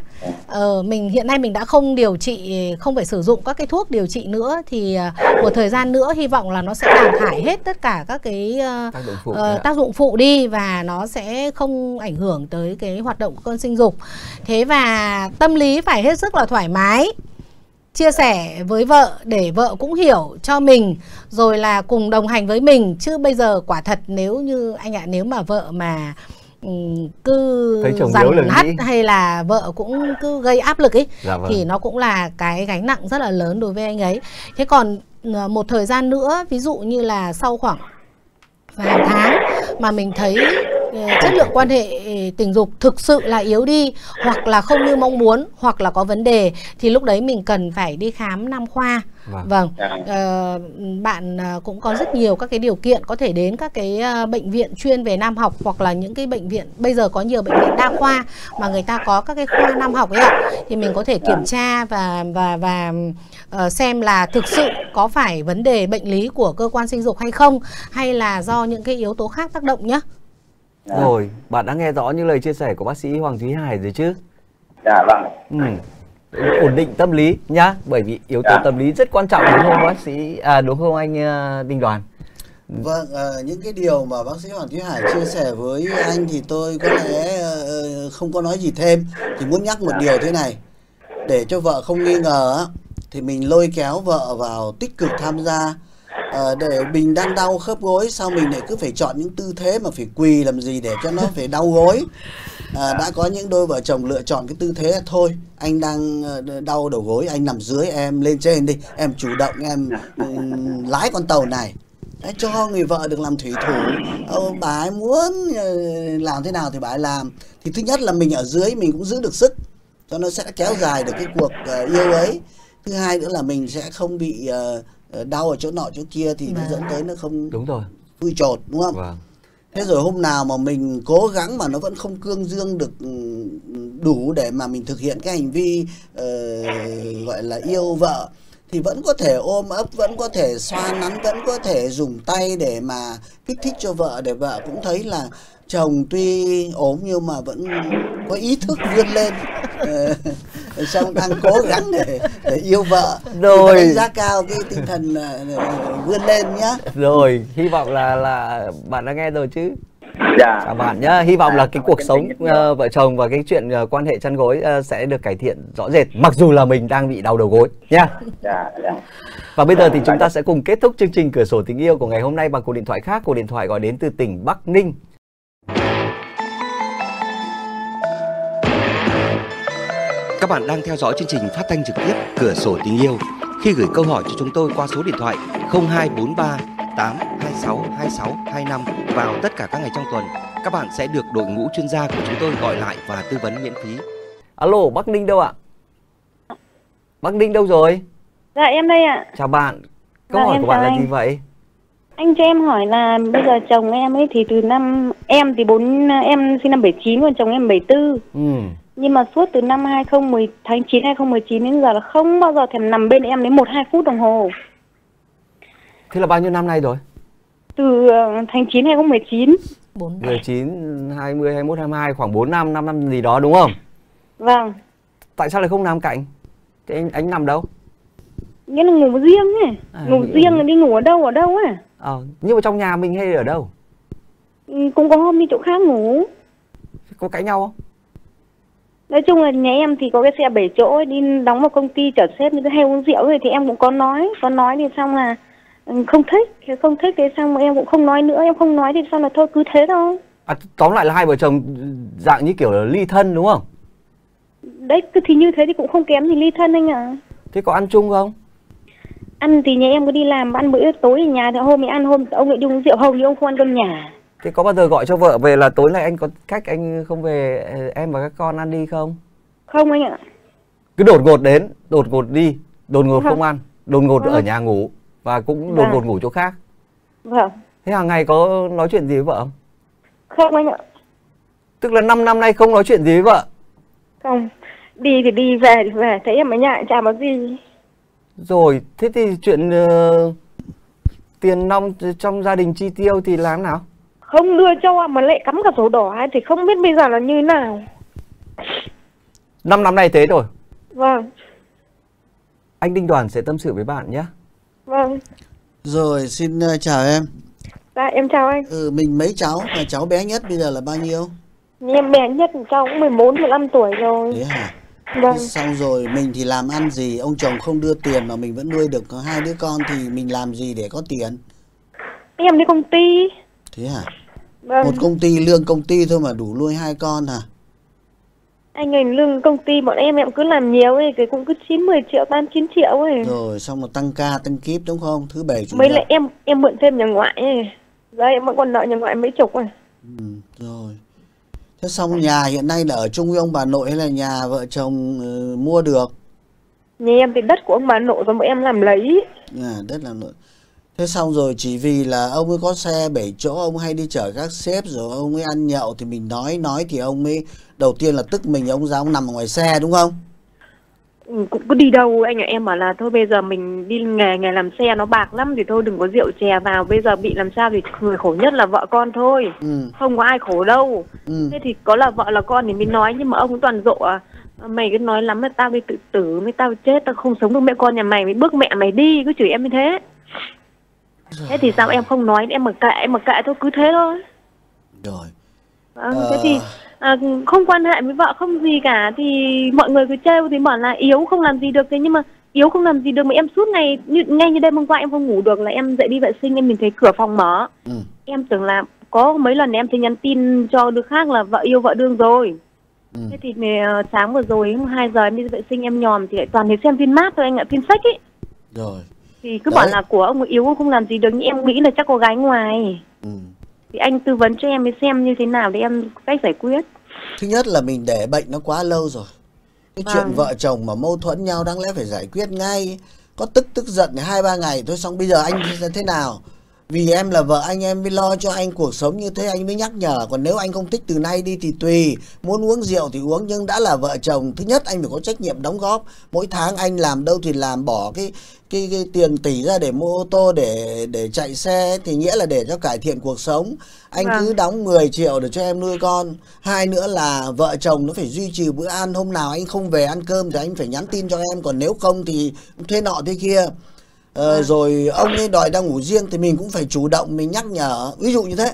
Ờ, mình hiện nay mình đã không điều trị không phải sử dụng các cái thuốc điều trị nữa thì uh, một thời gian nữa hy vọng là nó sẽ đào thải hết tất cả các cái uh, tác, dụng phụ, uh, tác dụng phụ đi và nó sẽ không ảnh hưởng tới cái hoạt động của cơn sinh dục. Thế và tâm lý phải hết sức là thoải mái chia sẻ với vợ để vợ cũng hiểu cho mình rồi là cùng đồng hành với mình. Chứ bây giờ quả thật nếu như anh ạ nếu mà vợ mà Cứ rằng hắt hay là vợ cũng cứ gây áp lực ấy dạ vâng. thì nó cũng là cái gánh nặng rất là lớn đối với anh ấy thế còn ờ, một thời gian nữa ví dụ như là sau khoảng vài tháng mà mình thấy chất lượng quan hệ ờ, tình dục thực sự là yếu đi hoặc là không như mong muốn hoặc là có vấn đề thì lúc đấy mình cần phải đi khám nam khoa vâng, vâng. À, bạn cũng có rất nhiều các cái điều kiện có thể đến các cái bệnh viện chuyên về nam học hoặc là những cái bệnh viện bây giờ có nhiều bệnh viện đa khoa mà người ta có các cái khoa nam học ấy ạ thì mình có thể kiểm tra và và và uh, xem là thực sự có phải vấn đề bệnh lý của cơ quan sinh dục hay không hay là do những cái yếu tố khác tác động nhé. Rồi, bạn đã nghe rõ những lời chia sẻ của bác sĩ Hoàng Thúy Hải rồi chứ? Dạ vâng. Ừ. ổn định tâm lý nhá bởi vì yếu tố dạ. tâm lý rất quan trọng đúng không bác sĩ à đúng không anh uh, Đinh Đoàn Vâng, uh, những cái điều mà bác sĩ Hoàng Thúy Hải chia sẻ với anh thì tôi có lẽ uh, không có nói gì thêm Chỉ muốn nhắc một điều thế này Để cho vợ không nghi ngờ thì mình lôi kéo vợ vào tích cực tham gia à, để mình đang đau khớp gối sao mình lại cứ phải chọn những tư thế mà phải quỳ làm gì để cho nó phải đau gối? À, đã có những đôi vợ chồng lựa chọn cái tư thế thôi anh đang ờ, đau đầu gối anh nằm dưới em lên trên đi em chủ động em um, lái con tàu này. Đấy, cho người vợ được làm thủy thủ. Ô, bà ấy muốn làm thế nào thì bà ấy làm. Thì thứ nhất là mình ở dưới mình cũng giữ được sức cho nó sẽ kéo dài được cái cuộc yêu ấy. Thứ hai nữa là mình sẽ không bị uh, đau ở chỗ nọ chỗ kia thì nó vâng. dẫn tới nó không đúng rồi vui trột đúng không vâng. thế rồi hôm nào mà mình cố gắng mà nó vẫn không cương dương được ừ, đủ để mà mình thực hiện cái hành vi uh, gọi là yêu vợ thì vẫn có thể ôm ấp vẫn có thể xoa nắn vẫn có thể dùng tay để mà kích thích cho vợ để vợ cũng thấy là chồng tuy ốm nhưng mà vẫn có ý thức vươn lên ờ, xong đang cố gắng để, để yêu vợ. Rồi. đánh giá cao cái tinh thần uh, vươn lên nhá. Rồi hy vọng là là bạn đã nghe rồi chứ. Dạ. Chào bạn nhá. Hy vọng là cái cuộc sống uh, vợ chồng và cái chuyện uh, quan hệ chăn gối uh, sẽ được cải thiện rõ rệt mặc dù là mình đang bị đau đầu gối nha dạ, dạ. và bây giờ thì chúng ta sẽ cùng kết thúc chương trình cửa sổ tình yêu của ngày hôm nay bằng cuộc điện thoại khác. Cuộc điện thoại gọi đến từ tỉnh Bắc Ninh Các bạn đang theo dõi chương trình phát thanh trực tiếp Cửa sổ tình yêu. Khi gửi câu hỏi cho chúng tôi qua số điện thoại 0243 826 26 25 vào tất cả các ngày trong tuần, các bạn sẽ được đội ngũ chuyên gia của chúng tôi gọi lại và tư vấn miễn phí. Alo, Bắc Ninh đâu ạ? Bắc Ninh đâu rồi? Dạ em đây ạ. Chào bạn. Câu dạ, hỏi của bạn là anh. gì vậy? Anh cho em hỏi là bây giờ chồng em ấy thì từ năm em thì bốn em sinh năm 79 còn chồng em 74. Ừ nhưng mà suốt từ năm 2010 tháng 9 2019 đến giờ là không bao giờ thèm nằm bên em đến 1 2 phút đồng hồ. Thế là bao nhiêu năm nay rồi? Từ ờ, tháng 9 2019. 4 19 20 21 22 khoảng 4 năm 5 năm gì đó đúng không? Vâng. Tại sao lại không nằm cạnh? Thế anh anh nằm đâu? Nghĩa là ngủ riêng ấy. À, ngủ riêng là đi ngủ ở đâu ở đâu ấy. Ờ, nhưng mà trong nhà mình hay ở đâu? Ừ, cũng có hôm đi chỗ khác ngủ. Có cãi nhau không? Nói chung là nhà em thì có cái xe 7 chỗ đi đóng vào công ty chở sếp như hay uống rượu rồi thì em cũng có nói có nói thì xong là ừ, không thích không thích thì xong em cũng không nói nữa em không nói thì xong là thôi cứ thế thôi. À, tóm lại là hai vợ chồng dạng như kiểu là ly thân đúng không? Đấy thì như thế thì cũng không kém gì ly thân anh ạ. À. thế có ăn chung không? Ăn thì nhà em có đi làm ăn bữa tối ở nhà thì hôm thì ăn hôm ông ấy đi uống rượu hầu như ông không ăn cơm nhà Thế có bao giờ gọi cho vợ về là tối nay anh có khách anh không về em và các con ăn đi không? Không anh ạ. Cứ đột ngột đến, đột ngột đi, đột ngột không, không ăn, đột ngột vâng. ở nhà ngủ và cũng đột vâng. ngột ngủ chỗ khác. Vâng. Thế hàng ngày có nói chuyện gì với vợ không? Không anh ạ. Tức là 5 năm nay không nói chuyện gì với vợ? Không. Đi thì đi, về thì về, thấy em ở nhà chả có gì. Rồi, thế thì chuyện uh, tiền nong trong gia đình chi tiêu thì làm nào? Không đưa cho mà lại cắm cả sổ đỏ thì không biết bây giờ là như thế nào. Năm năm nay thế rồi vâng. Anh Đinh Đoàn sẽ tâm sự với bạn nhé. Vâng. Rồi xin uh, chào em. Dạ em chào anh. Ừ, mình mấy cháu? Mà cháu bé nhất bây giờ là bao nhiêu? Em bé nhất cháu cũng 14 15 tuổi rồi. Thế hả? Vâng. Xong rồi mình thì làm ăn gì? Ông chồng không đưa tiền mà mình vẫn nuôi được có hai đứa con thì mình làm gì để có tiền? Em đi công ty. Thế hả vâng. Một công ty lương công ty thôi mà đủ nuôi hai con hả? Anh ơi lương công ty bọn em em cứ làm nhiều ấy thì cũng cứ chín mười triệu tám chín triệu ấy. Rồi xong rồi tăng ca tăng kíp đúng không? Thứ bảy chủ mấy nhật. lại em em mượn thêm nhà ngoại ấy. Đấy em vẫn còn nợ nhà ngoại mấy chục rồi ừ, rồi. Thế xong nhà hiện nay là ở chung với ông bà nội hay là nhà vợ chồng ừ, mua được? Nhà em thì đất của ông bà nội và bọn em làm lấy. À, đất là nội thế xong rồi chỉ vì là ông ấy có xe bảy chỗ ông hay đi chở các sếp rồi ông ấy ăn nhậu thì mình nói nói thì ông ấy đầu tiên là tức mình ông ra ông nằm ở ngoài xe đúng không? Ừ, cũng cứ đi đâu anh ạ em bảo là thôi bây giờ mình đi nghề nghề làm xe nó bạc lắm thì thôi đừng có rượu chè vào bây giờ bị làm sao thì người khổ nhất là vợ con thôi. Ừ, không có ai khổ đâu. Ừ. thế thì có là vợ là con thì mới nói nhưng mà ông ấy toàn rộ à. Mày cứ nói lắm là tao đi tự tử mới tao chết tao không sống được mẹ con nhà mày mới bước mẹ mày đi cứ chửi em như thế thế thì sao em không nói em mà kệ em mà kệ thôi cứ thế thôi rồi à, Ờ. thế thì à, không quan hệ với vợ không gì cả thì mọi người cứ trêu thì bảo là yếu không làm gì được thế nhưng mà yếu không làm gì được mà em suốt ngày như, ngay như đêm hôm qua em không ngủ được là em dậy đi vệ sinh em nhìn thấy cửa phòng mở ừ. em tưởng là có mấy lần em thấy nhắn tin cho đứa khác là vợ yêu vợ đương rồi Ừ. thế thì ờ, sáng vừa rồi hai giờ em đi vệ sinh em nhòm thì lại toàn thấy xem phim mát thôi anh ạ phim sách ấy rồi thì cứ Đấy. bảo là của ông yếu ông không làm gì được nhưng em nghĩ là chắc có gái ngoài. Ừ. thì anh tư vấn cho em mới xem như thế nào để em cách giải quyết. Thứ nhất là mình để bệnh nó quá lâu rồi. Cái Vâng. chuyện vợ chồng mà mâu thuẫn nhau đáng lẽ phải giải quyết ngay. Có tức tức giận hai ba ngày thôi xong bây giờ anh thế nào? Vì em là vợ anh em mới lo cho anh cuộc sống như thế anh mới nhắc nhở. Còn nếu anh không thích từ nay đi thì tùy. Muốn uống rượu thì uống nhưng đã là vợ chồng thứ nhất anh phải có trách nhiệm đóng góp. Mỗi tháng anh làm đâu thì làm bỏ cái cái, cái tiền tỷ ra để mua ô tô để để chạy xe thì nghĩa là để cho cải thiện cuộc sống. Anh Vâng. cứ đóng 10 triệu để cho em nuôi con. Hai nữa là vợ chồng nó phải duy trì bữa ăn. Hôm nào anh không về ăn cơm thì anh phải nhắn tin cho em. Còn nếu không thì thế nọ thế kia. Ờ, rồi ông ấy đòi đang ngủ riêng thì mình cũng phải chủ động mình nhắc nhở. Ví dụ như thế.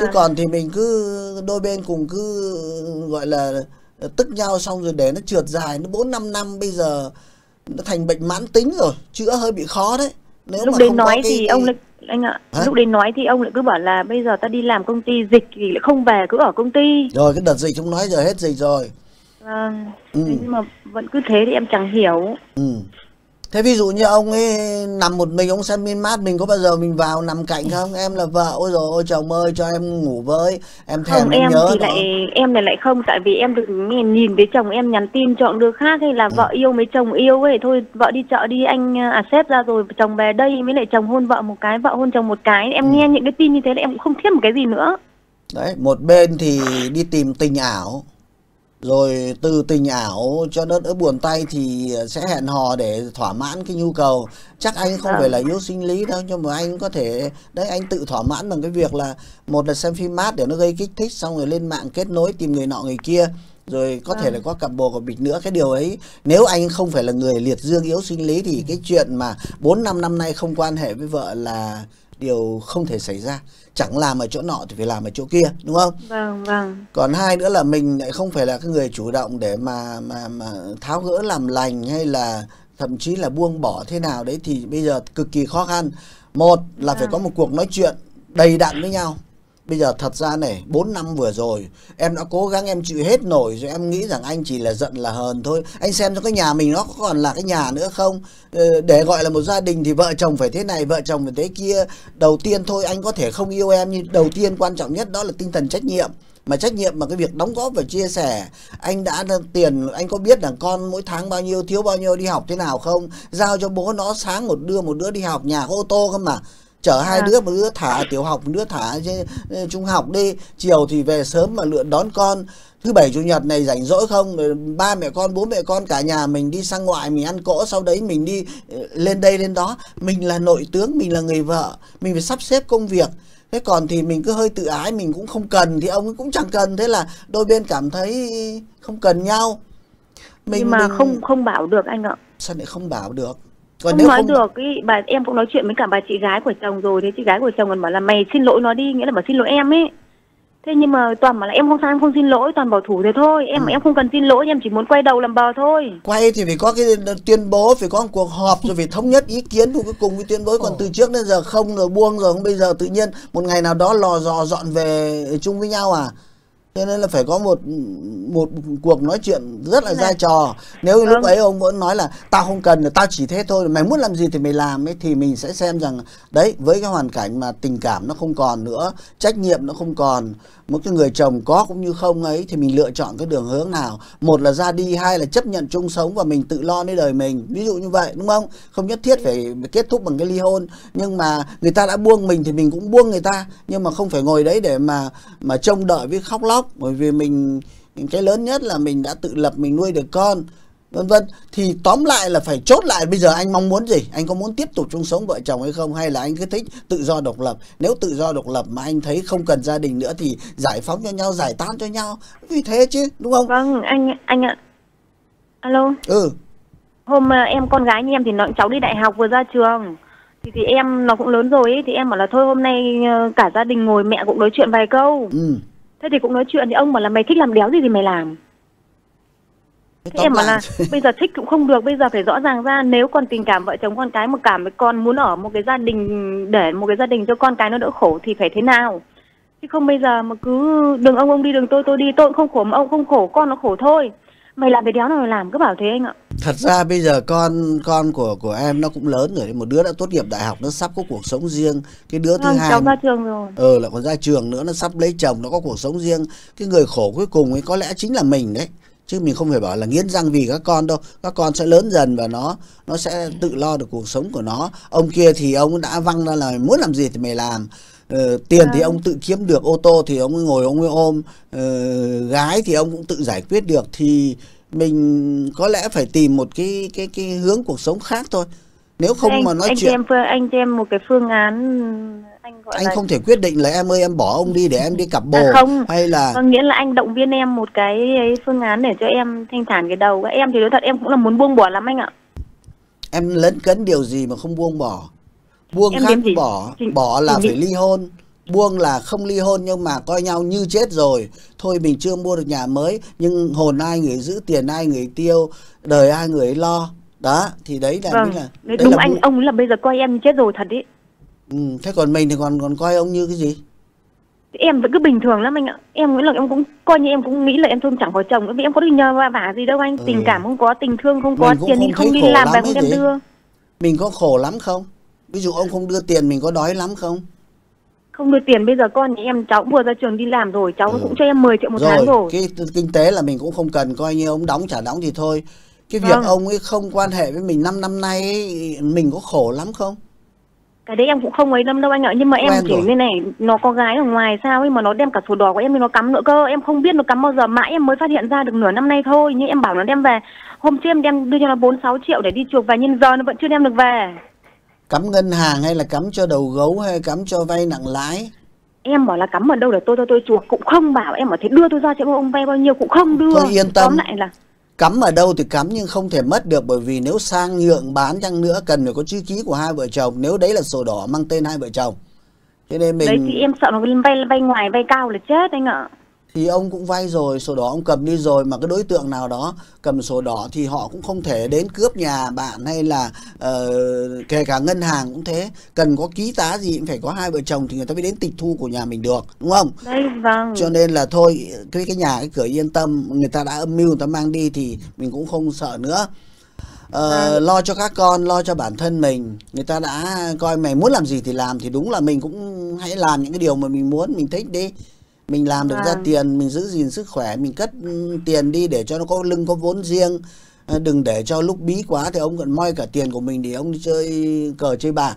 Chứ còn thì mình cứ đôi bên cùng cứ gọi là tức nhau xong rồi để nó trượt dài. Nó bốn năm năm bây giờ nó thành bệnh mãn tính rồi chữa hơi bị khó đấy nếu lúc mà đấy không nói cái- thì ông lại anh ạ Hả? lúc đấy nói thì ông lại cứ bảo là bây giờ ta đi làm công ty dịch thì lại không về cứ ở công ty rồi cái đợt dịch chúng nói giờ hết dịch rồi Vâng. Ừ. Nhưng mà vẫn cứ thế thì em chẳng hiểu Ừ. Thế ví dụ như ông ấy nằm một mình ông xem mát mình có bao giờ mình vào nằm cạnh không? Em là vợ ôi rồi ôi chồng ơi cho em ngủ với em thèm không em em nhớ thì nó. lại em này lại không tại vì em được nhìn thấy chồng em nhắn tin chọn đứa khác hay Ừ. là vợ yêu mấy chồng yêu ấy thôi vợ đi chợ đi anh à sếp ra rồi chồng về đây mới lại chồng hôn vợ một cái vợ hôn chồng một cái em Ừ. nghe những cái tin như thế là em cũng không thiết một cái gì nữa Đấy, một bên thì đi tìm tình ảo rồi từ tình ảo cho nó đỡ buồn tay thì sẽ hẹn hò để thỏa mãn cái nhu cầu. Chắc anh không Vâng. phải là yếu sinh lý đâu nhưng mà anh có thể đấy anh tự thỏa mãn bằng cái việc là một là xem phim mát để nó gây kích thích xong rồi lên mạng kết nối tìm người nọ người kia rồi có thể là có cặp bồ cặp bịch nữa. Cái điều ấy nếu anh không phải là người liệt dương yếu sinh lý thì cái chuyện mà 4 năm năm nay không quan hệ với vợ là điều không thể xảy ra. Chẳng làm ở chỗ nọ thì phải làm ở chỗ kia đúng không? Vâng vâng. Còn hai nữa là mình lại không phải là cái người chủ động để mà mà mà tháo gỡ làm lành hay là thậm chí là buông bỏ thế nào đấy thì bây giờ cực kỳ khó khăn. Một là phải có một cuộc nói chuyện đầy đặn với nhau bây giờ thật ra này 4 năm vừa rồi, em đã cố gắng em chịu hết nổi rồi em nghĩ rằng anh chỉ là giận là hờn thôi. Anh xem cho cái nhà mình nó có còn là cái nhà nữa không? Ờ, để gọi là một gia đình thì vợ chồng phải thế này, vợ chồng phải thế kia. Đầu tiên thôi, anh có thể không yêu em, nhưng đầu tiên quan trọng nhất đó là tinh thần trách nhiệm. Mà trách nhiệm mà cái việc đóng góp và chia sẻ, anh đã tiền, anh có biết là con mỗi tháng bao nhiêu, thiếu bao nhiêu đi học thế nào không? Giao cho bố nó sáng một đưa một đứa đi học, nhà có ô tô không mà? Chở hai À. đứa một đứa thả tiểu học một đứa thả ờ, trung học đi. Chiều thì về sớm mà lượn đón con. Thứ bảy chủ nhật này rảnh rỗi không? Rồi ba mẹ con bố mẹ con cả nhà mình đi sang ngoại mình ăn cỗ sau đấy mình đi ờ, lên đây lên đó. Mình là nội tướng mình là người vợ mình phải sắp xếp công việc. Thế còn thì mình cứ hơi tự ái mình cũng không cần thì ông cũng chẳng cần. Thế là đôi bên cảm thấy không cần nhau. Mình nhưng mà mình... không không bảo được anh ạ. Sao lại không bảo được còn không nếu nói không... được ý, bà em cũng nói chuyện với cả bà chị gái của chồng rồi thế chị gái của chồng còn bảo là mày xin lỗi nó đi nghĩa là bảo xin lỗi em ấy thế nhưng mà toàn bảo là em không sao em không xin lỗi toàn bảo thủ thế thôi. Em ừ. em không cần xin lỗi em chỉ muốn quay đầu làm bờ thôi. Quay thì phải có cái tuyên bố phải có một cuộc họp rồi phải thống nhất ý kiến rồi cuối cùng cái tuyên bố. Còn từ trước đến giờ không rồi buông rồi không bây giờ tự nhiên một ngày nào đó lò dò dọn về chung với nhau à cho nên là phải có một một cuộc nói chuyện rất là dai trò. Nếu vâng. lúc ấy ông vẫn nói là tao không cần tao chỉ thế thôi mày muốn làm gì thì mày làm ấy thì mình sẽ xem rằng đấy với cái hoàn cảnh mà tình cảm nó không còn nữa trách nhiệm nó không còn một cái người chồng có cũng như không ấy thì mình lựa chọn cái đường hướng nào? Một là ra đi hai là chấp nhận chung sống và mình tự lo đến đời mình. Ví dụ như vậy đúng không? Không nhất thiết phải kết thúc bằng cái ly hôn nhưng mà người ta đã buông mình thì mình cũng buông người ta. Nhưng mà không phải ngồi đấy để mà mà trông đợi với khóc lóc bởi vì mình cái lớn nhất là mình đã tự lập mình nuôi được con vân vân. Thì tóm lại là phải chốt lại bây giờ anh mong muốn gì? Anh có muốn tiếp tục chung sống vợ chồng hay không? Hay là anh cứ thích tự do độc lập? Nếu tự do độc lập mà anh thấy không cần gia đình nữa thì giải phóng cho nhau giải tán cho nhau. Vì thế chứ đúng không? Vâng anh anh ạ. Alo. Ừ. Hôm ờ, em con gái như em thì nó cháu đi đại học vừa ra trường. Thì thì em nó cũng lớn rồi ấy thì em bảo là thôi hôm nay ờ, cả gia đình ngồi mẹ cũng nói chuyện vài câu. Ừ. thế thì cũng nói chuyện thì ông bảo là mày thích làm đéo gì thì mày làm. Thế em bảo là bây giờ thích cũng không được bây giờ phải rõ ràng ra nếu còn tình cảm vợ chồng con cái một cảm với con muốn ở một cái gia đình để một cái gia đình cho con cái nó đỡ khổ thì phải thế nào? Chứ không bây giờ mà cứ đường ông ông đi đường tôi tôi đi tôi cũng không khổ mà ông không khổ con nó khổ thôi. Mày làm cái đéo nào mày làm cứ bảo thế anh ạ thật ra bây giờ con con của của em nó cũng lớn rồi một đứa đã tốt nghiệp đại học nó sắp có cuộc sống riêng. Cái đứa thứ hai cháu ra trường rồi. Ờ lại còn ra trường nữa nó sắp lấy chồng nó có cuộc sống riêng. Cái người khổ cuối cùng ấy có lẽ chính là mình đấy. Chứ mình không phải bảo là nghiến răng vì các con đâu. Các con sẽ lớn dần và nó nó sẽ tự lo được cuộc sống của nó. Ông kia thì ông đã văng ra là muốn làm gì thì mày làm. Ờ, tiền thì vâng. ông tự kiếm được ô tô thì ông ngồi ông ấy ôm. Ờ, gái thì ông cũng tự giải quyết được. Thì mình có lẽ phải tìm một cái cái cái hướng cuộc sống khác thôi. Nếu không anh, mà nói anh chuyện cho em anh cho em một cái phương án anh gọi anh là... không thể quyết định là em ơi em bỏ ông đi để em đi cặp bồ à, không. hay là có nghĩa là anh động viên em một cái phương án để cho em thanh thản cái đầu. Em thì nói thật em cũng là muốn buông bỏ lắm anh ạ. Em lấn cấn điều gì mà không buông bỏ? Buông em khác bỏ chỉ, bỏ là chỉ phải ly hôn buông là không ly hôn nhưng mà coi nhau như chết rồi. Thôi mình chưa mua được nhà mới nhưng hồn ai người giữ tiền ai người tiêu đời ai người lo. Đó thì đấy là vâng. là đấy đúng là anh ông là bây giờ coi em chết rồi thật ý. Ừ, thế còn mình thì còn còn coi ông như cái gì? Em vẫn cứ bình thường lắm anh ạ. Em nghĩ là em cũng coi như em cũng nghĩ là em thương chẳng có chồng vì em có đi nhờ và vả gì đâu anh. Ừ. tình cảm không có tình thương không có tiền thì không đi làm về không đem đưa. Mình có khổ lắm không? Ví dụ ông không đưa tiền mình có đói lắm không không đưa tiền bây giờ con em cháu vừa ra trường đi làm rồi cháu ừ. cũng cho em 10 triệu một rồi, tháng rồi cái kinh tế là mình cũng không cần coi như ông đóng trả đóng thì thôi. Cái việc vâng. ông ấy không quan hệ với mình 5 năm nay ấy, mình có khổ lắm không? Cái đấy em cũng không ấy lắm đâu anh ạ nhưng mà em Quen chỉ như này nó có gái ở ngoài sao ấy mà nó đem cả sổ đỏ của em thì nó cắm nữa cơ. Em không biết nó cắm bao giờ mãi em mới phát hiện ra được nửa năm nay thôi. Nhưng em bảo nó đem về hôm trước em đem đưa cho nó bốn sáu triệu để đi chuộc về nhưng giờ nó vẫn chưa đem được về cắm ngân hàng hay là cắm cho đầu gấu hay cắm cho vay nặng lãi? Em bảo là cắm ở đâu để tôi tôi tôi chuộc cũng không bảo. Em bảo thế đưa tôi ra cho ông vay bao nhiêu cũng không đưa. Thôi yên tâm. Lại là cắm ở đâu thì cắm nhưng không thể mất được bởi vì nếu sang nhượng bán chăng nữa cần phải có chữ ký của hai vợ chồng. Nếu đấy là sổ đỏ mang tên hai vợ chồng. Cho nên mình đấy thì em sợ nó vay vay ngoài vay cao là chết anh ạ thì ông cũng vay rồi sổ đỏ ông cầm đi rồi mà cái đối tượng nào đó cầm sổ đỏ thì họ cũng không thể đến cướp nhà bạn hay là uh, kể cả ngân hàng cũng thế. Cần có ký tá gì cũng phải có hai vợ chồng thì người ta mới đến tịch thu của nhà mình được đúng không? Đấy vâng. Cho nên là thôi cái cái nhà cái cửa yên tâm người ta đã âm mưu người ta mang đi thì mình cũng không sợ nữa. Uh, lo cho các con lo cho bản thân mình. Người ta đã coi mày muốn làm gì thì làm thì đúng là mình cũng hãy làm những cái điều mà mình muốn mình thích đi mình làm được à. ra vâng. tiền mình giữ gìn sức khỏe mình cất tiền đi để cho nó có lưng có vốn riêng ờ, đừng để cho lúc bí quá thì ông còn moi cả tiền của mình để ông đi chơi cờ chơi bạc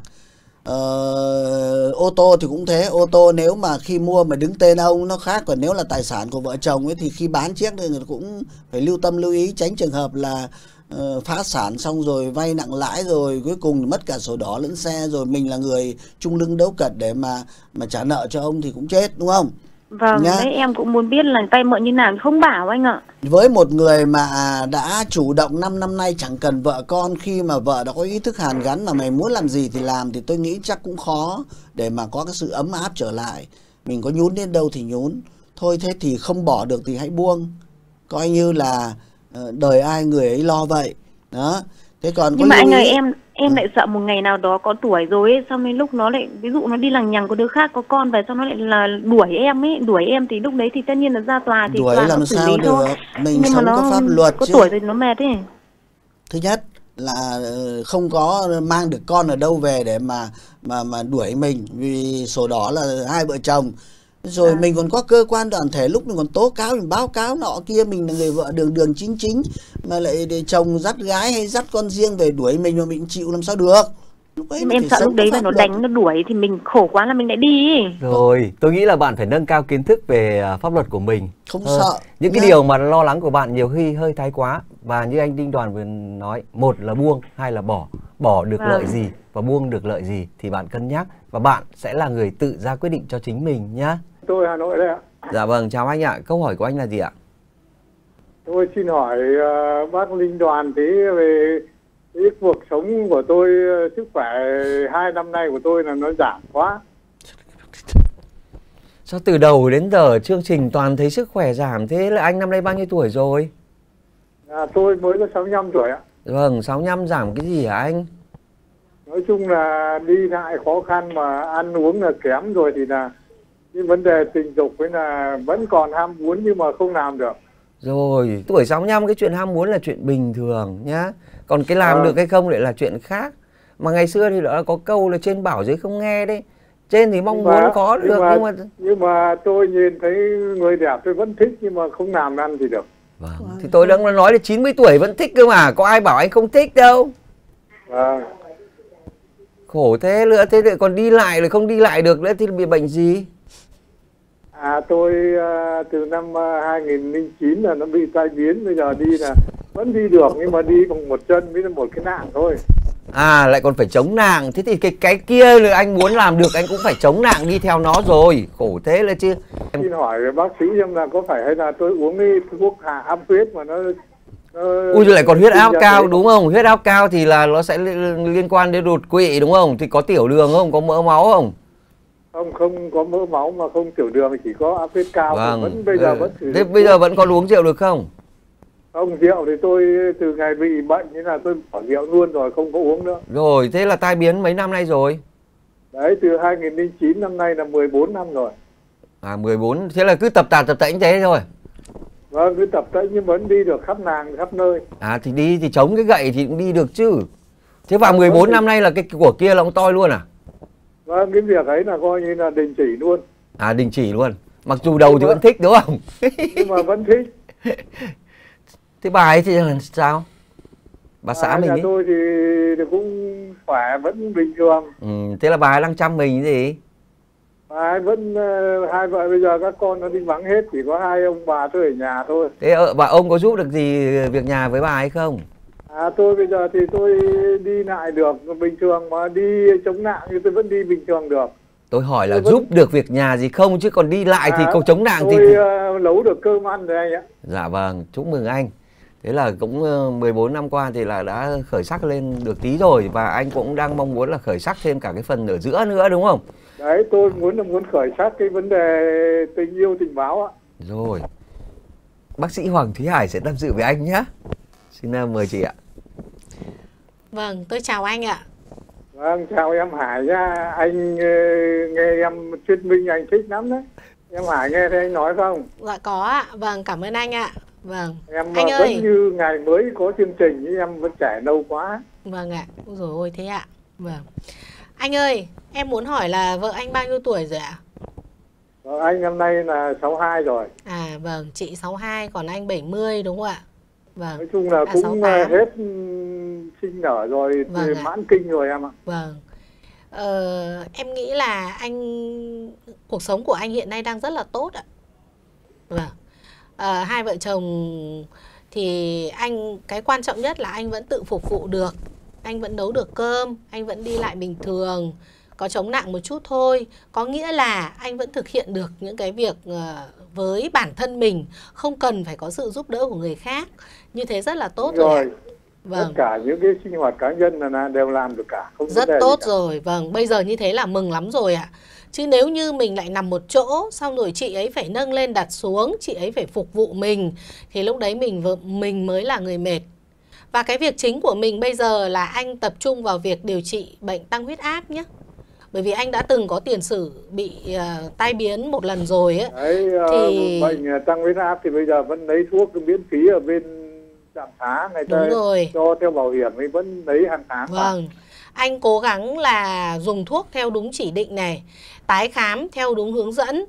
ờ, ô tô thì cũng thế ô tô nếu mà khi mua mà đứng tên ông nó khác còn nếu là tài sản của vợ chồng ấy thì khi bán chiếc thì người cũng phải lưu tâm lưu ý tránh trường hợp là uh, phá sản xong rồi vay nặng lãi rồi cuối cùng mất cả sổ đỏ lẫn xe rồi mình là người trung lưng đấu cật để mà mà trả nợ cho ông thì cũng chết đúng không Vâng, Nhá. đấy em cũng muốn biết là vay mượn như nào không bảo anh ạ. Với một người mà đã chủ động 5 năm nay chẳng cần vợ con khi mà vợ đã có ý thức hàn gắn mà mày muốn làm gì thì làm thì tôi nghĩ chắc cũng khó để mà có cái sự ấm áp trở lại. Mình có nhún đến đâu thì nhún. Thôi thế thì không bỏ được thì hãy buông. Coi như là ờ, đời ai người ấy lo vậy. Đó. Thế còn Nhưng mà anh ơi em em lại sợ một ngày nào đó có tuổi rồi ấy, xong đến lúc nó lại ví dụ nó đi lằng nhằng có đứa khác có con về xong nó lại là đuổi em ấy đuổi em thì lúc đấy thì tất nhiên là ra tòa thì đuổi tòa làm sao được thôi. mình nhưng mà nó có pháp luật có chứ. tuổi rồi nó mệt ấy thứ nhất là ờ, không có mang được con ở đâu về để mà mà mà đuổi mình vì sổ đỏ là hai vợ chồng rồi à. mình còn có cơ quan đoàn thể lúc mình còn tố cáo mình báo cáo nọ kia mình là người vợ đường đường chính chính mà lại để chồng dắt gái hay dắt con riêng về đuổi mình mà mình chịu làm sao được. Lúc ấy em sợ lúc đấy là nó đánh nó đuổi thì mình khổ quá là mình lại đi. Rồi tôi nghĩ là bạn phải nâng cao kiến thức về à, pháp luật của mình. Không ờ, sợ. những cái điều mà lo lắng của bạn nhiều khi hơi thái quá. Và như anh đinh đoàn vừa nói một là buông hai là bỏ. Bỏ được vâng. lợi gì và buông được lợi gì thì bạn cân nhắc. Và bạn sẽ là người tự ra quyết định cho chính mình nhá tôi Hà Nội đây ạ. Dạ vâng, chào anh ạ. Câu hỏi của anh là gì ạ? Tôi xin hỏi uh, bác Linh Đoàn tí về cái cuộc sống của tôi, uh, sức khỏe hai năm nay của tôi là nó giảm quá. Sao từ đầu đến giờ chương trình toàn thấy sức khỏe giảm thế là anh năm nay bao nhiêu tuổi rồi? À, tôi mới có 65 tuổi ạ. Vâng, 65 giảm cái gì hả anh? Nói chung là đi lại khó khăn mà ăn uống là kém rồi thì là cái vấn đề tình dục với là vẫn còn ham muốn nhưng mà không làm được. Rồi tuổi 65 cái chuyện ham muốn là chuyện bình thường nhá. Còn cái làm à. được hay không lại là chuyện khác. Mà ngày xưa thì đã có câu là trên bảo dưới không nghe đấy. Trên thì mong mà, muốn có nhưng được mà, nhưng mà nhưng mà tôi nhìn thấy người đẹp tôi vẫn thích nhưng mà không làm ăn gì được. Vâng. vâng. thì tôi đang nói là 90 tuổi vẫn thích cơ mà có ai bảo anh không thích đâu. Vâng. Khổ thế nữa thế lại còn đi lại rồi không đi lại được nữa thì bị bệnh gì À tôi uh, từ năm uh, à, 2009 là nó bị tai biến bây giờ đi là vẫn đi được nhưng mà đi bằng một chân với một cái nạn thôi. À lại còn phải chống nạn Thế thì cái cái kia là anh muốn làm được anh cũng phải chống nạn đi theo nó rồi Khổ thế là chứ em... Xin hỏi bác sĩ xem là có phải hay là tôi uống cái thuốc hạ áp huyết mà nó Ui lại còn huyết áp cao đấy. đúng không? Huyết áp cao thì là nó sẽ liên quan đến đột quỵ đúng không? Thì có tiểu đường không? Có mỡ máu không? Không không có mỡ máu mà không tiểu đường chỉ có áp huyết cao. Vâng. vẫn bây giờ ừ. vẫn thế bây giờ vẫn còn uống rượu được không? Không rượu thì tôi từ ngày bị bệnh như là tôi bỏ rượu luôn rồi không có uống nữa. Rồi thế là tai biến mấy năm nay rồi? Đấy từ 2009 năm nay là 14 năm rồi. À 14 thế là cứ tập tàn tập tễnh thế thôi. Vâng cứ tập tễnh nhưng vẫn đi được khắp nàng khắp nơi. À thì đi thì chống cái gậy thì cũng đi được chứ. Thế vào 14 vâng, năm nay là cái của kia là ông toi luôn à Vâng, cái việc ấy là coi như là đình chỉ luôn. À đình chỉ luôn. Mặc dù đầu thì vẫn thích đúng không? Nhưng mà vẫn thích. Thế bà ấy thì sao? Bà xã à, mình ấy. tôi thì, thì cũng khỏe vẫn bình thường. Ừ, thế là bà ấy đang chăm mình gì? Bà ấy vẫn uh, hai vợ bây giờ các con nó đi vắng hết chỉ có hai ông bà tôi ở nhà thôi. Thế ờ, bà ông có giúp được gì việc nhà với bà ấy không? À tôi bây giờ thì tôi đi lại được bình thường mà đi chống nạn thì tôi vẫn đi bình thường được. Tôi hỏi là tôi giúp vẫn... được việc nhà gì không chứ còn đi lại à, thì câu chống nạn tôi, thì tôi uh, nấu được cơm ăn rồi anh ạ. Dạ vâng, chúc mừng anh. Thế là cũng 14 năm qua thì là đã khởi sắc lên được tí rồi và anh cũng đang mong muốn là khởi sắc thêm cả cái phần ở giữa nữa đúng không? Đấy, tôi muốn là muốn khởi sắc cái vấn đề tình yêu tình báo ạ. Rồi. Bác sĩ Hoàng Thúy Hải sẽ tham dự với anh nhé. Xin mời chị ạ. Vâng, tôi chào anh ạ. Vâng, chào em Hải nha. Anh ờ, nghe em thuyết minh anh thích lắm đấy. Em Hải nghe thấy anh nói không? Dạ có ạ. Vâng, cảm ơn anh ạ. Vâng. Em anh vẫn ơi. như ngày mới có chương trình nhưng em vẫn trẻ lâu quá. Vâng ạ. Ôi dồi ôi thế ạ. Vâng. Anh ơi, em muốn hỏi là vợ anh bao nhiêu tuổi rồi ạ? Vợ anh năm nay là 62 rồi. À vâng, chị 62 còn anh 70 đúng không ạ? Vâng. Nói chung là cũng 68. hết sinh nở rồi vâng mãn kinh rồi em ạ. Vâng. Ờ, em nghĩ là anh cuộc sống của anh hiện nay đang rất là tốt ạ. Vâng. À, hai vợ chồng thì anh cái quan trọng nhất là anh vẫn tự phục vụ được anh vẫn nấu được cơm anh vẫn đi lại bình thường có chống nặng một chút thôi có nghĩa là anh vẫn thực hiện được những cái việc ờ, với bản thân mình không cần phải có sự giúp đỡ của người khác như thế rất là tốt rồi, rồi. Vâng. Tất cả những cái sinh hoạt cá nhân là đều làm được cả. Không rất tốt rồi. Vâng, bây giờ như thế là mừng lắm rồi ạ. À. Chứ nếu như mình lại nằm một chỗ xong rồi chị ấy phải nâng lên đặt xuống, chị ấy phải phục vụ mình thì lúc đấy mình mình mới là người mệt. Và cái việc chính của mình bây giờ là anh tập trung vào việc điều trị bệnh tăng huyết áp nhé bởi vì anh đã từng có tiền sử bị uh, tai biến một lần rồi ấy. Đấy, uh, thì bệnh tăng huyết áp thì bây giờ vẫn lấy thuốc miễn phí ở bên trạm xá người ta cho theo bảo hiểm thì vẫn lấy hàng tháng vâng. Mà. anh cố gắng là dùng thuốc theo đúng chỉ định này tái khám theo đúng hướng dẫn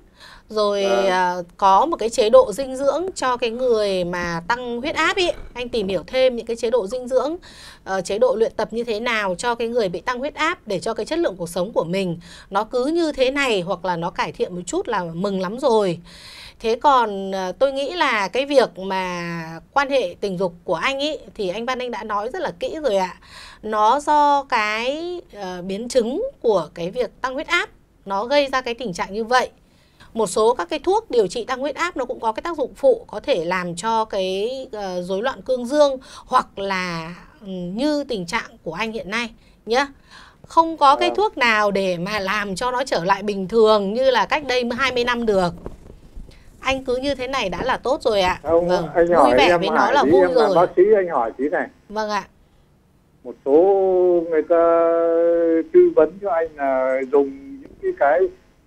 rồi à. có một cái chế độ dinh dưỡng cho cái người mà tăng huyết áp ý. Anh tìm hiểu thêm những cái chế độ dinh dưỡng uh, chế độ luyện tập như thế nào cho cái người bị tăng huyết áp để cho cái chất lượng cuộc sống của mình nó cứ như thế này hoặc là nó cải thiện một chút là mừng lắm rồi. Thế còn uh, tôi nghĩ là cái việc mà quan hệ tình dục của anh ý thì anh Văn Anh đã nói rất là kỹ rồi ạ. Nó do cái uh, biến chứng của cái việc tăng huyết áp nó gây ra cái tình trạng như vậy một số các cái thuốc điều trị tăng huyết áp nó cũng có cái tác dụng phụ có thể làm cho cái uh, rối loạn cương dương hoặc là um, như tình trạng của anh hiện nay nhé không có cái vâng. thuốc nào để mà làm cho nó trở lại bình thường như là cách đây 20 năm được. Anh cứ như thế này đã là tốt rồi ạ. Không, vâng. anh hỏi vui vẻ với nó là vui rồi. bác sĩ anh hỏi tí này. Vâng ạ. Một số người ta tư vấn cho anh là dùng những cái cái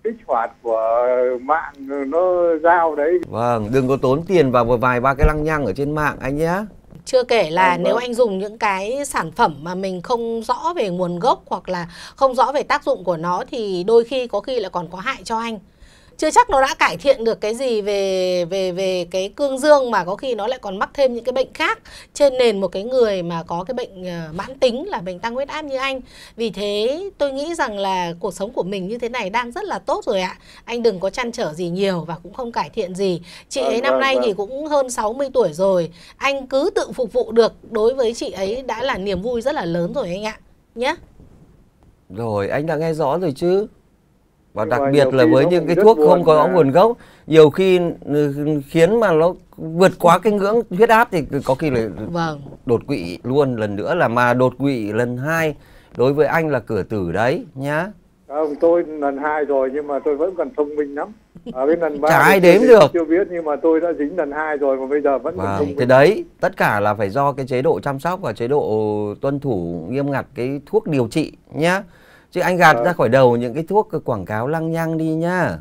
kích hoạt của mạng nó giao đấy. Vâng đừng có tốn tiền vào một vài ba cái lăng nhăng ở trên mạng anh nhé. Chưa kể là vâng, nếu vâng. anh dùng những cái sản phẩm mà mình không rõ về nguồn gốc hoặc là không rõ về tác dụng của nó thì đôi khi có khi lại còn có hại cho anh chưa chắc nó đã cải thiện được cái gì về về về cái cương dương mà có khi nó lại còn mắc thêm những cái bệnh khác trên nền một cái người mà có cái bệnh uh, mãn tính là bệnh tăng huyết áp như anh. Vì thế tôi nghĩ rằng là cuộc sống của mình như thế này đang rất là tốt rồi ạ. Anh đừng có chăn trở gì nhiều và cũng không cải thiện gì. Chị ấy năm nay thì cũng hơn 60 tuổi rồi. Anh cứ tự phục vụ được đối với chị ấy đã là niềm vui rất là lớn rồi anh ạ. Nhé rồi anh đã nghe rõ rồi chứ và đặc biệt là với những cái thuốc không có nguồn gốc nhiều khi khiến mà nó vượt quá cái ngưỡng huyết áp thì có khi là vâng. đột quỵ luôn. Lần nữa là mà đột quỵ lần hai đối với anh là cửa tử đấy nhá. Không tôi lần hai rồi nhưng mà tôi vẫn còn thông minh lắm. Ở bên lần ba chả ai đếm được. chưa biết nhưng mà tôi đã dính lần hai rồi mà bây giờ vẫn vâng. còn thông minh. thế đấy tất cả là phải do cái chế độ chăm sóc và chế độ tuân thủ nghiêm ngặt cái thuốc điều trị nhá chứ anh gạt à. ra khỏi đầu những cái thuốc quảng cáo lăng nhăng đi nhá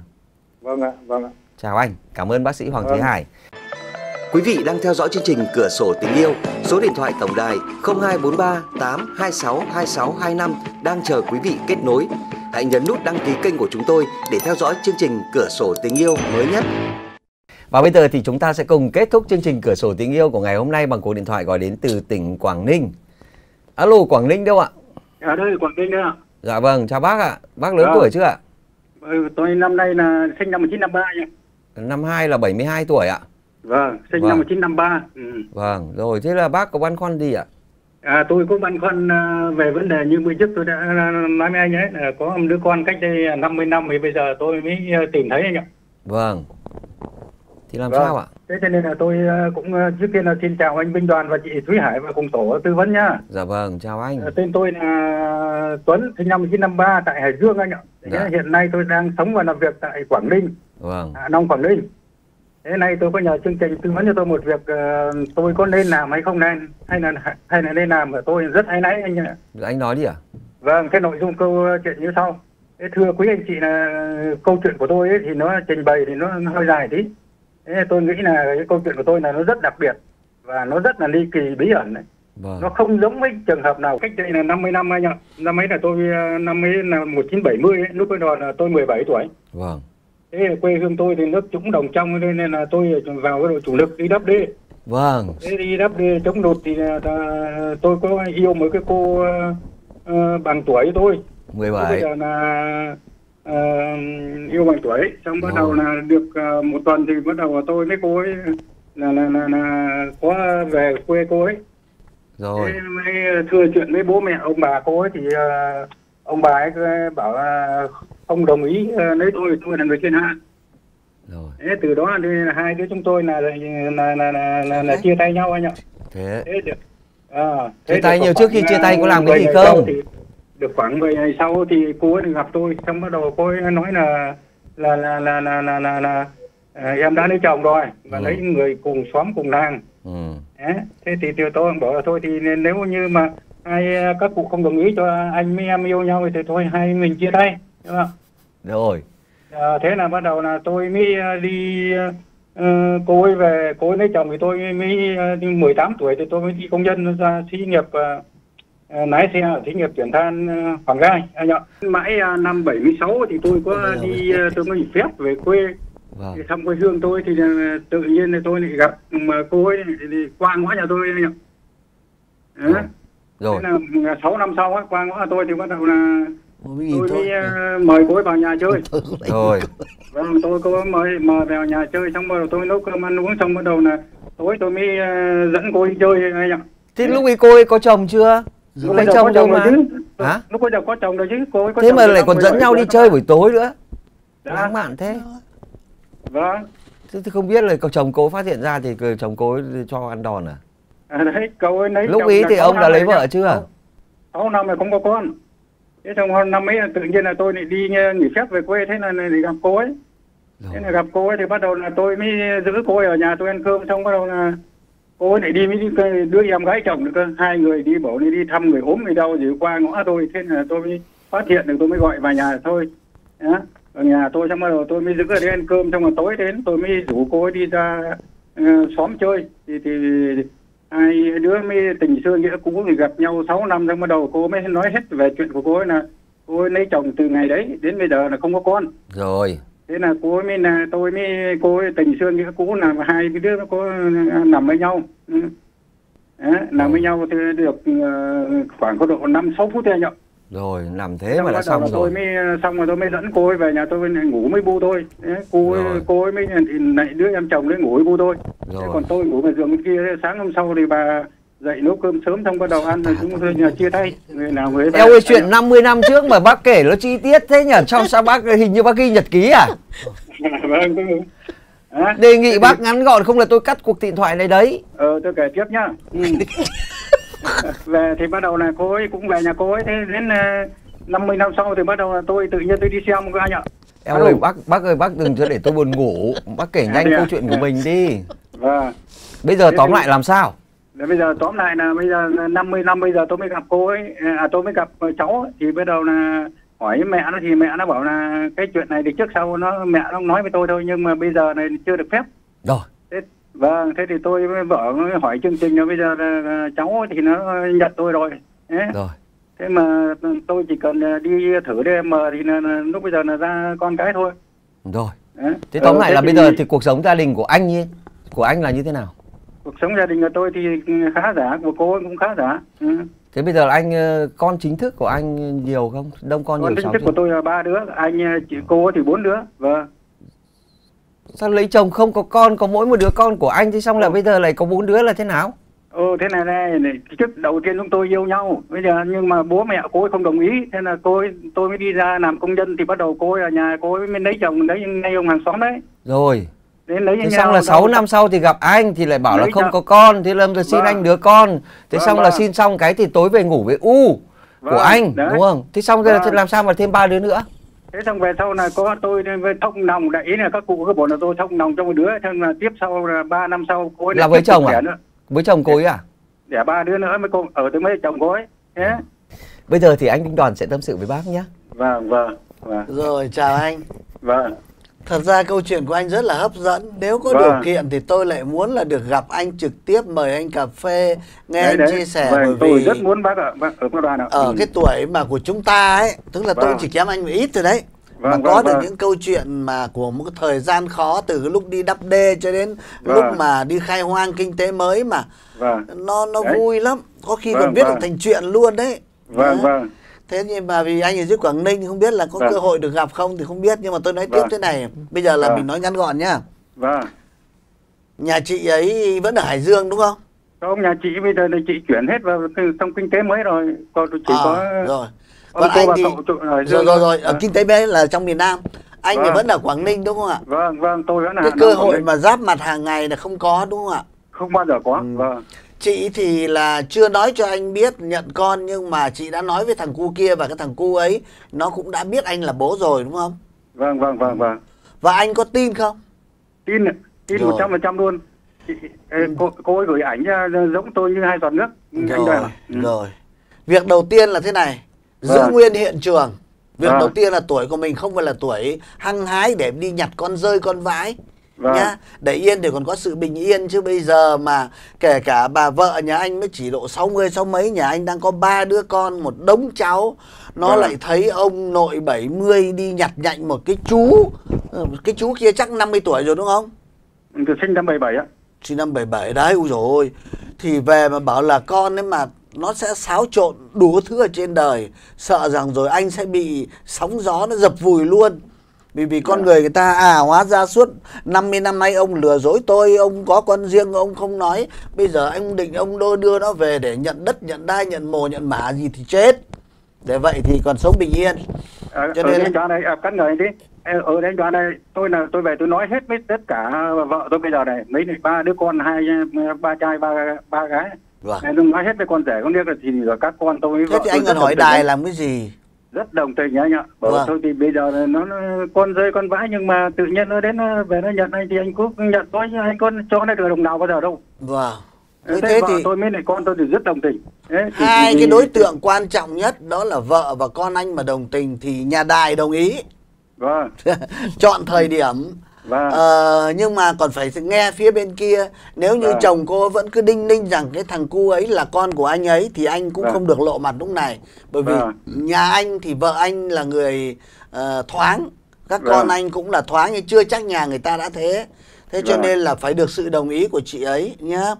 vâng ạ vâng ạ chào anh cảm ơn bác sĩ Hoàng vâng. Thế Hải Quý vị đang theo dõi chương trình Cửa sổ tình yêu, số điện thoại tổng đài 0243 826 2625 đang chờ quý vị kết nối. Hãy nhấn nút đăng ký kênh của chúng tôi để theo dõi chương trình Cửa sổ tình yêu mới nhất. Và bây giờ thì chúng ta sẽ cùng kết thúc chương trình Cửa sổ tình yêu của ngày hôm nay bằng cuộc điện thoại gọi đến từ tỉnh Quảng Ninh. Alo, Quảng Ninh đâu ạ? Ở đây Quảng Ninh đấy ạ. Dạ vâng, chào bác ạ. Bác lớn à. tuổi chưa ạ? Ừ, tôi năm nay là sinh năm 1953 nhỉ. Năm hai là 72 tuổi ạ. Vâng, sinh vâng. năm 1953. Ừ. Vâng, rồi thế là bác có băn khoăn gì ạ? À, tôi có băn khoăn uh, về vấn đề như bữa trước tôi đã nói với anh ấy là có một đứa con cách đây 50 năm thì bây giờ tôi mới tìm thấy anh ạ. Vâng. Thì làm vâng. sao ạ? Thế cho nên là tôi ờ, cũng ờ, trước tiên là xin chào anh Vinh Đoàn và chị Thúy Hải và cùng tổ tư vấn nhá. Dạ vâng, chào anh. Ờ, tên tôi là Tuấn, sinh năm 1953 tại Hải Dương anh ạ. Dạ. Hiện nay tôi đang sống và làm việc tại Quảng Ninh. Vâng. Hà Nông Quảng Ninh. Thế nay tôi có nhờ chương trình tư vấn cho tôi một việc uh, tôi có nên làm hay không nên hay là hay là nên làm ở tôi rất hay nãy anh ạ. Anh nói đi ạ. À? Vâng, cái nội dung câu chuyện như sau. Thưa quý anh chị là câu chuyện của tôi ấy, thì nó trình bày thì nó hơi dài tí Thế tôi nghĩ là cái câu chuyện của tôi là nó rất đặc biệt và nó rất là ly kỳ bí ẩn đấy. Vâng. Nó không giống với trường hợp nào cách đây là 50 năm anh ạ. Năm ấy là tôi năm ấy là 1970 ấy, lúc đó là tôi 17 tuổi. Vâng. Thế quê hương tôi thì nước trũng đồng trong nên là tôi vào cái đội chủ lực đi đắp đê. Vâng. Thế đi đắp đê chống đột thì là, tôi có yêu một cái cô uh, bằng tuổi tôi. 17. Bây giờ là uh, yêu bằng tuổi. Xong bắt đầu là được uh, một tuần thì bắt đầu tôi với cô ấy là là là, là có về quê cô ấy. Rồi. Thế mới thưa chuyện với bố mẹ ông bà cô ấy thì uh, ông bà ấy bảo là không đồng ý lấy tôi tôi là người thiên hạ. Rồi. Thế từ đó thì hai đứa chúng tôi là là là là, là, là, là chia tay nhau anh ạ. Thế. Thế được. À, chia thế tay được nhiều trước khi chia tay có làm cái gì không? thì- được khoảng 10 ngày sau thì cô ấy gặp tôi xong bắt đầu cô ấy nói là là là là là là, là, là à, em đã lấy chồng rồi và Ừ. lấy người cùng xóm cùng làng ừ. Đấy. Thế thì tôi tôi bảo là thôi thì nếu như mà hai ờ, các cụ không đồng ý cho anh với em yêu nhau thì thôi hai mình chia tay đúng không? rồi À, thế là bắt đầu là tôi mới ờ, đi ờ, cô ấy về cô ấy lấy chồng thì tôi mới, mới ờ, đi 18 tuổi thì tôi mới đi công nhân ra xí nghiệp ờ, lái xe ở xí nghiệp chuyển than ờ, Hoàng Gai anh ạ. Mãi ờ, năm 76 thì tôi có đi ờ, tôi mới nghỉ phép về quê vâng thì thăm quê hương tôi thì tự nhiên là tôi lại gặp mà cô ấy thì, thì qua ngõ nhà tôi anh ạ. Đấy. rồi Thế là 6 năm sau á, qua ngõ nhà tôi thì bắt đầu là tôi thôi mới ờ, mời cô ấy vào nhà chơi. rồi Vâng, tôi có mời mời vào nhà chơi xong bắt đầu tôi nấu cơm ăn uống xong bắt đầu là tối tôi mới ờ, dẫn cô đi chơi anh ạ. thế lúc ấy cô ấy có chồng chưa Lúc lấy chồng đâu mà. chứ. hả? Lúc bây giờ có chồng rồi chứ, cô ấy có thế mà lại còn dẫn 17 nhau đi chơi buổi tối nữa. Dạ. lãng mạn thế. Vâng. thế thì không biết là cậu chồng cô phát hiện ra thì chồng cô ấy cho ăn đòn à? À, đấy, cậu ấy lấy lúc là thì ông đã lấy vợ chưa? Sáu năm rồi không có con. Thế xong năm ấy tự nhiên là tôi lại đi nghe- nghỉ phép về quê thế là lại gặp cô ấy. Thế là gặp cô ấy thì bắt đầu là tôi mới giữ cô ấy ở nhà tôi ăn cơm xong bắt đầu là cô ấy lại đi mới đứa đưa em gái chồng được cơ. Hai người đi bảo đi đi thăm người ốm người đau gì qua ngõ tôi thế là tôi mới phát hiện được, tôi mới gọi vào nhà thôi. Đó ở nhà tôi xong rồi tôi mới giữ ở đây ăn cơm, xong rồi tối đến tôi mới rủ cô ấy đi ra ờ, xóm chơi. Thì thì hai đứa mới tình xưa nghĩa cũ thì gặp nhau 6 năm xong bắt đầu cô mới nói hết về chuyện của cô ấy là cô ấy lấy chồng từ ngày đấy đến bây giờ là không có con. Rồi thế là cô ấy mới là tôi mới cô ấy tình xưa nghĩa cũ là hai cái đứa nó có nằm với nhau. Ừ. Đấy, nằm với nhau thì được ờ, khoảng có độ năm sáu phút thôi anh ạ. Rồi làm thế Xong mà đã xong là tôi rồi. mới xong rồi tôi mới dẫn cô ấy về nhà tôi ngủ với bu tôi. Đấy, cô ấy, Rồi. cô ấy mới thì lại đứa em chồng đấy ngủ với bu tôi. Thế rồi. còn tôi ngủ ở giường bên kia sáng hôm sau thì bà dậy nấu cơm sớm xong bắt đầu ăn rồi chúng tôi nhà chia tay người nào người ấy Eo ơi chuyện 50 năm trước mà bác kể nó chi tiết thế nhỉ? Trong sao bác hình như bác ghi nhật ký à? vâng à, Đề nghị bác ngắn gọn không là tôi cắt cuộc điện thoại này đấy. ờ tôi kể tiếp nhá ừ. về thì bắt đầu là cô ấy cũng về nhà cô ấy thế đến uh, 50 năm sau thì bắt đầu là tôi tự nhiên tôi đi xem cơ anh ạ Alo. ơi bác bác ơi bác đừng cho để tôi buồn ngủ. Bác kể nhanh Dạ. câu chuyện của mình đi. và Bây giờ Thế tóm thì- lại làm sao? Để bây giờ tóm lại là bây giờ là 50 năm bây giờ tôi mới gặp cô ấy à tôi mới gặp ờ, cháu ấy. thì bắt đầu là hỏi mẹ nó thì mẹ nó bảo là cái chuyện này thì trước sau nó mẹ nó nói với tôi thôi nhưng mà bây giờ này chưa được phép Rồi, thế, vâng thế thì tôi với vợ mới hỏi chương trình là bây giờ là, là cháu ấy thì nó nhận tôi rồi Đấy. rồi. thế mà tôi chỉ cần ờ, đi thử DM thì là, là lúc bây giờ là ra con cái thôi Rồi. Đấy. Thế tóm Ờ, lại thế là bây giờ thì cuộc sống gia đình của anh như của anh là như thế nào? Cuộc sống gia đình của tôi thì khá giả của cô cũng khá giả ừ. Thế bây giờ anh ờ, con chính thức của anh nhiều không? Đông con con nhiều chính cháu thức chưa? của tôi là ba đứa anh ờ, chị cô thì bốn đứa vâng Sao lấy chồng không có con có mỗi một đứa con của anh thế xong là bây giờ lại có bốn đứa là thế nào? ừ thế này này này, trước đầu tiên chúng tôi yêu nhau bây giờ nhưng mà bố mẹ cô ấy không đồng ý thế là cô ấy tôi mới đi ra làm công nhân thì bắt đầu cô ấy ở nhà cô ấy mới lấy chồng lấy ngay ông hàng xóm đấy Rồi. Đến lấy Thế nhau xong là đâu 6 có- năm sau thì gặp anh thì lại bảo là không có con, thế lâm giờ xin Vâng. anh đứa con. Thế Vâng, xong là vâng. xin xong cái thì tối về ngủ với U của anh đấy. đúng không? Thế xong rồi Vâng. làm sao mà thêm ba đứa nữa? thế xong về sau là có tôi với thông nòng đại ý là các cụ cứ bảo là tôi thông nòng cho một đứa thế là tiếp sau là ba năm sau cô ấy Là với chồng à? nữa Với chồng cô ấy à? đẻ ba đứa nữa mới cô ở tới mấy chồng cô ấy thế Bây giờ thì anh Đinh Đoàn sẽ tâm sự với bác nhé. vâng vâng vâng Rồi chào anh. vâng Thật ra câu chuyện của anh rất là hấp dẫn. Nếu có Vâng. điều kiện thì tôi lại muốn là được gặp anh trực tiếp, mời anh cà phê, nghe anh chia sẻ vâng, bởi tôi vì rất muốn bác ạ bác ở các đoàn ạ ở Ừ. cái tuổi mà của chúng ta ấy, tức là tôi Vâng. chỉ kém anh một ít rồi đấy. Vâng, mà vâng, có được vâng. những câu chuyện mà của một cái thời gian khó từ lúc đi đắp đê cho đến Vâng. lúc mà đi khai hoang kinh tế mới mà vâng nó nó Đấy. vui lắm có khi Vâng, còn viết vâng. được thành chuyện luôn đấy vâng Đấy. vâng thế nhưng mà vì anh ở dưới Quảng Ninh không biết là có Vâng. cơ hội được gặp không thì không biết nhưng mà tôi nói tiếp Vâng. thế này bây giờ là Vâng. mình nói ngắn gọn nhá vâng nhà chị ấy vẫn ở Hải Dương đúng không không nhà chị bây giờ là chị chuyển hết vào trong kinh tế mới rồi còn chỉ à, có rồi còn anh thì rồi rồi rồi, rồi. ở kinh tế mới là trong miền Nam anh vâng. thì vẫn ở Quảng Ninh đúng không ạ vâng vâng tôi vẫn là cái cơ hội mà giáp mặt hàng ngày là không có đúng không ạ không bao giờ có ừ. vâng chị thì là chưa nói cho anh biết nhận con nhưng mà chị đã nói với thằng cu kia và cái thằng cu ấy nó cũng đã biết anh là bố rồi đúng không? Vâng vâng vâng vâng. Và anh có tin không? Tin tin một trăm phần trăm luôn. Chị, ừ. cô, cô ấy gửi ảnh giống tôi như hai giọt nước. Rồi ừ. rồi. Việc đầu tiên là thế này giữ vâng. nguyên hiện trường. Việc vâng. đầu tiên là tuổi của mình không phải là tuổi hăng hái để đi nhặt con rơi con vãi vâng. nhá để yên để còn có sự bình yên chứ bây giờ mà kể cả bà vợ nhà anh mới chỉ độ 60 sáu mấy nhà anh đang có ba đứa con một đống cháu nó vâng. lại thấy ông nội 70 đi nhặt nhạnh một cái chú ừ, cái chú kia chắc 50 tuổi rồi đúng không? Từ sinh năm 77 á. Sinh năm 77 đấy, ui rồi Thì về mà bảo là con ấy mà nó sẽ xáo trộn đủ thứ ở trên đời sợ rằng rồi anh sẽ bị sóng gió nó dập vùi luôn vì vì con người người ta à hóa ra suốt 50 năm nay ông lừa dối tôi ông có con riêng ông không nói. Bây giờ anh định ông đôi đưa nó về để nhận đất nhận đai nhận mồ nhận mả gì thì chết. Để vậy thì còn sống bình yên. À, cho nên đây, này à, cắt người đi. Ở đây đoạn này tôi là tôi về tôi nói hết với tất cả vợ tôi bây giờ này. Mấy này ba đứa con hai ba trai ba ba gái. Vâng. tôi nói hết với con rể con biết là thì rồi các con tôi thế thì anh còn hỏi đài làm cái gì rất đồng tình nhá nhá bảo vâng. thôi thì bây giờ nó, nó con rơi con vãi nhưng mà tự nhiên nó đến nó về nó nhận anh thì anh cũng nhận tôi anh con cho nó được đồng nào bao giờ đâu. Vâng. Thế, thế thì tôi mới lại con tôi thì rất đồng tình. Thế, thì, hai thì, cái đối tượng quan trọng nhất đó là vợ và con anh mà đồng tình thì nhà đài đồng ý. Vâng. Chọn thời điểm Vâng. Ờ, nhưng mà còn phải nghe phía bên kia nếu như vâng. chồng cô vẫn cứ đinh ninh rằng cái thằng cu ấy là con của anh ấy thì anh cũng vâng. không được lộ mặt lúc này bởi vì vâng. nhà anh thì vợ anh là người uh, thoáng các vâng. con anh cũng là thoáng nhưng chưa chắc nhà người ta đã thế thế cho vâng. nên là phải được sự đồng ý của chị ấy nhá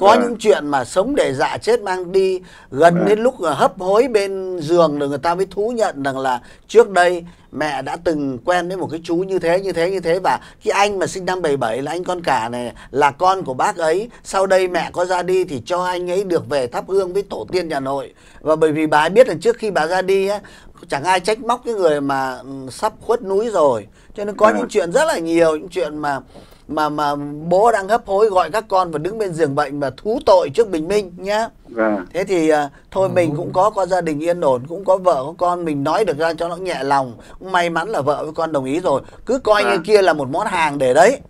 có vâng. những chuyện mà sống để dạ chết mang đi gần vâng. đến lúc hấp hối bên giường rồi người ta mới thú nhận rằng là trước đây mẹ đã từng quen với một cái chú như thế như thế như thế và cái anh mà sinh năm 77 là anh con cả này là con của bác ấy sau đây mẹ có ra đi thì cho anh ấy được về thắp hương với tổ tiên nhà nội và bởi vì bà ấy biết là trước khi bà ra đi á chẳng ai trách móc cái người mà ừ, sắp khuất núi rồi cho nên có à. những chuyện rất là nhiều những chuyện mà mà mà bố đang hấp hối gọi các con và đứng bên giường bệnh và thú tội trước bình minh nhá vâng. thế thì uh, thôi ừ. mình cũng có có gia đình yên ổn cũng có vợ có con mình nói được ra cho nó nhẹ lòng cũng may mắn là vợ với con đồng ý rồi cứ coi à. như kia là một món hàng để đấy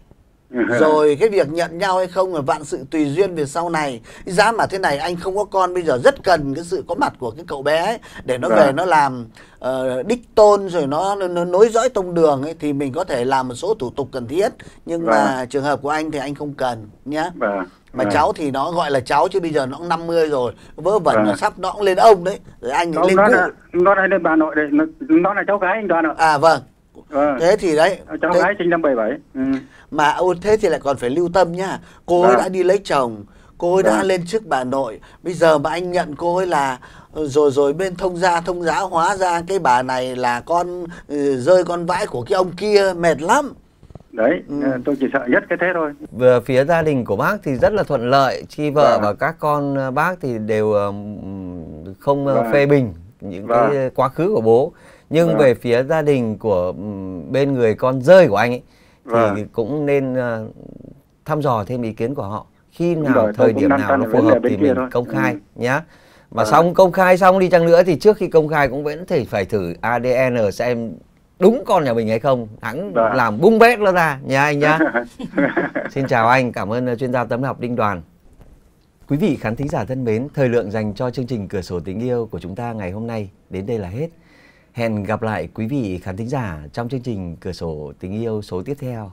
rồi cái việc nhận nhau hay không là vạn sự tùy duyên về sau này. Giá mà thế này anh không có con bây giờ rất cần cái sự có mặt của cái cậu bé ấy, để nó về vâng. nó làm uh, đích tôn rồi nó, nó nối dõi tông đường ấy thì mình có thể làm một số thủ tục cần thiết. Nhưng mà vâng. trường hợp của anh thì anh không cần nhá. Vâng. mà cháu thì nó gọi là cháu chứ bây giờ nó cũng 50 rồi vớ vẩn nó sắp nó cũng lên ông đấy. Rồi anh Không, lên nó là, nó là lên bà nội đây nó, nó là cháu gái anh đoàn ạ. À vâng Vâng. Thế thì đấy. Cháu thế... gái sinh năm 77. Ừ. Mà ô thế thì lại còn phải lưu tâm nhá. Cô vâng. ấy đã đi lấy chồng, cô ấy vâng. đã lên trước bà nội. Bây giờ mà anh nhận cô ấy là ờ, rồi rồi bên thông gia thông giáo hóa ra cái bà này là con ừ, rơi con vãi của cái ông kia mệt lắm. Đấy, ừ. Ờ, tôi chỉ sợ nhất cái thế thôi. Về phía gia đình của bác thì rất là thuận lợi, chi vợ vâng. và các con ờ, bác thì đều không vâng. phê bình những vâng. cái quá khứ của bố nhưng vâng. về phía gia đình của bên người con rơi của anh ấy thì vâng. cũng nên uh, thăm dò thêm ý kiến của họ khi nào rồi, thời điểm nào nó phù hợp thì mình thôi. công khai ừ. nhá mà à. xong công khai xong đi chăng nữa thì trước khi công khai cũng vẫn thể phải thử ADN xem đúng con nhà mình hay không hãng à. làm bung bét nó ra nha anh nhá xin chào anh cảm ơn chuyên gia tâm học đinh đoàn quý vị khán thính giả thân mến thời lượng dành cho chương trình cửa sổ tình yêu của chúng ta ngày hôm nay đến đây là hết Hẹn gặp lại quý vị khán thính giả trong chương trình Cửa sổ tình yêu số tiếp theo.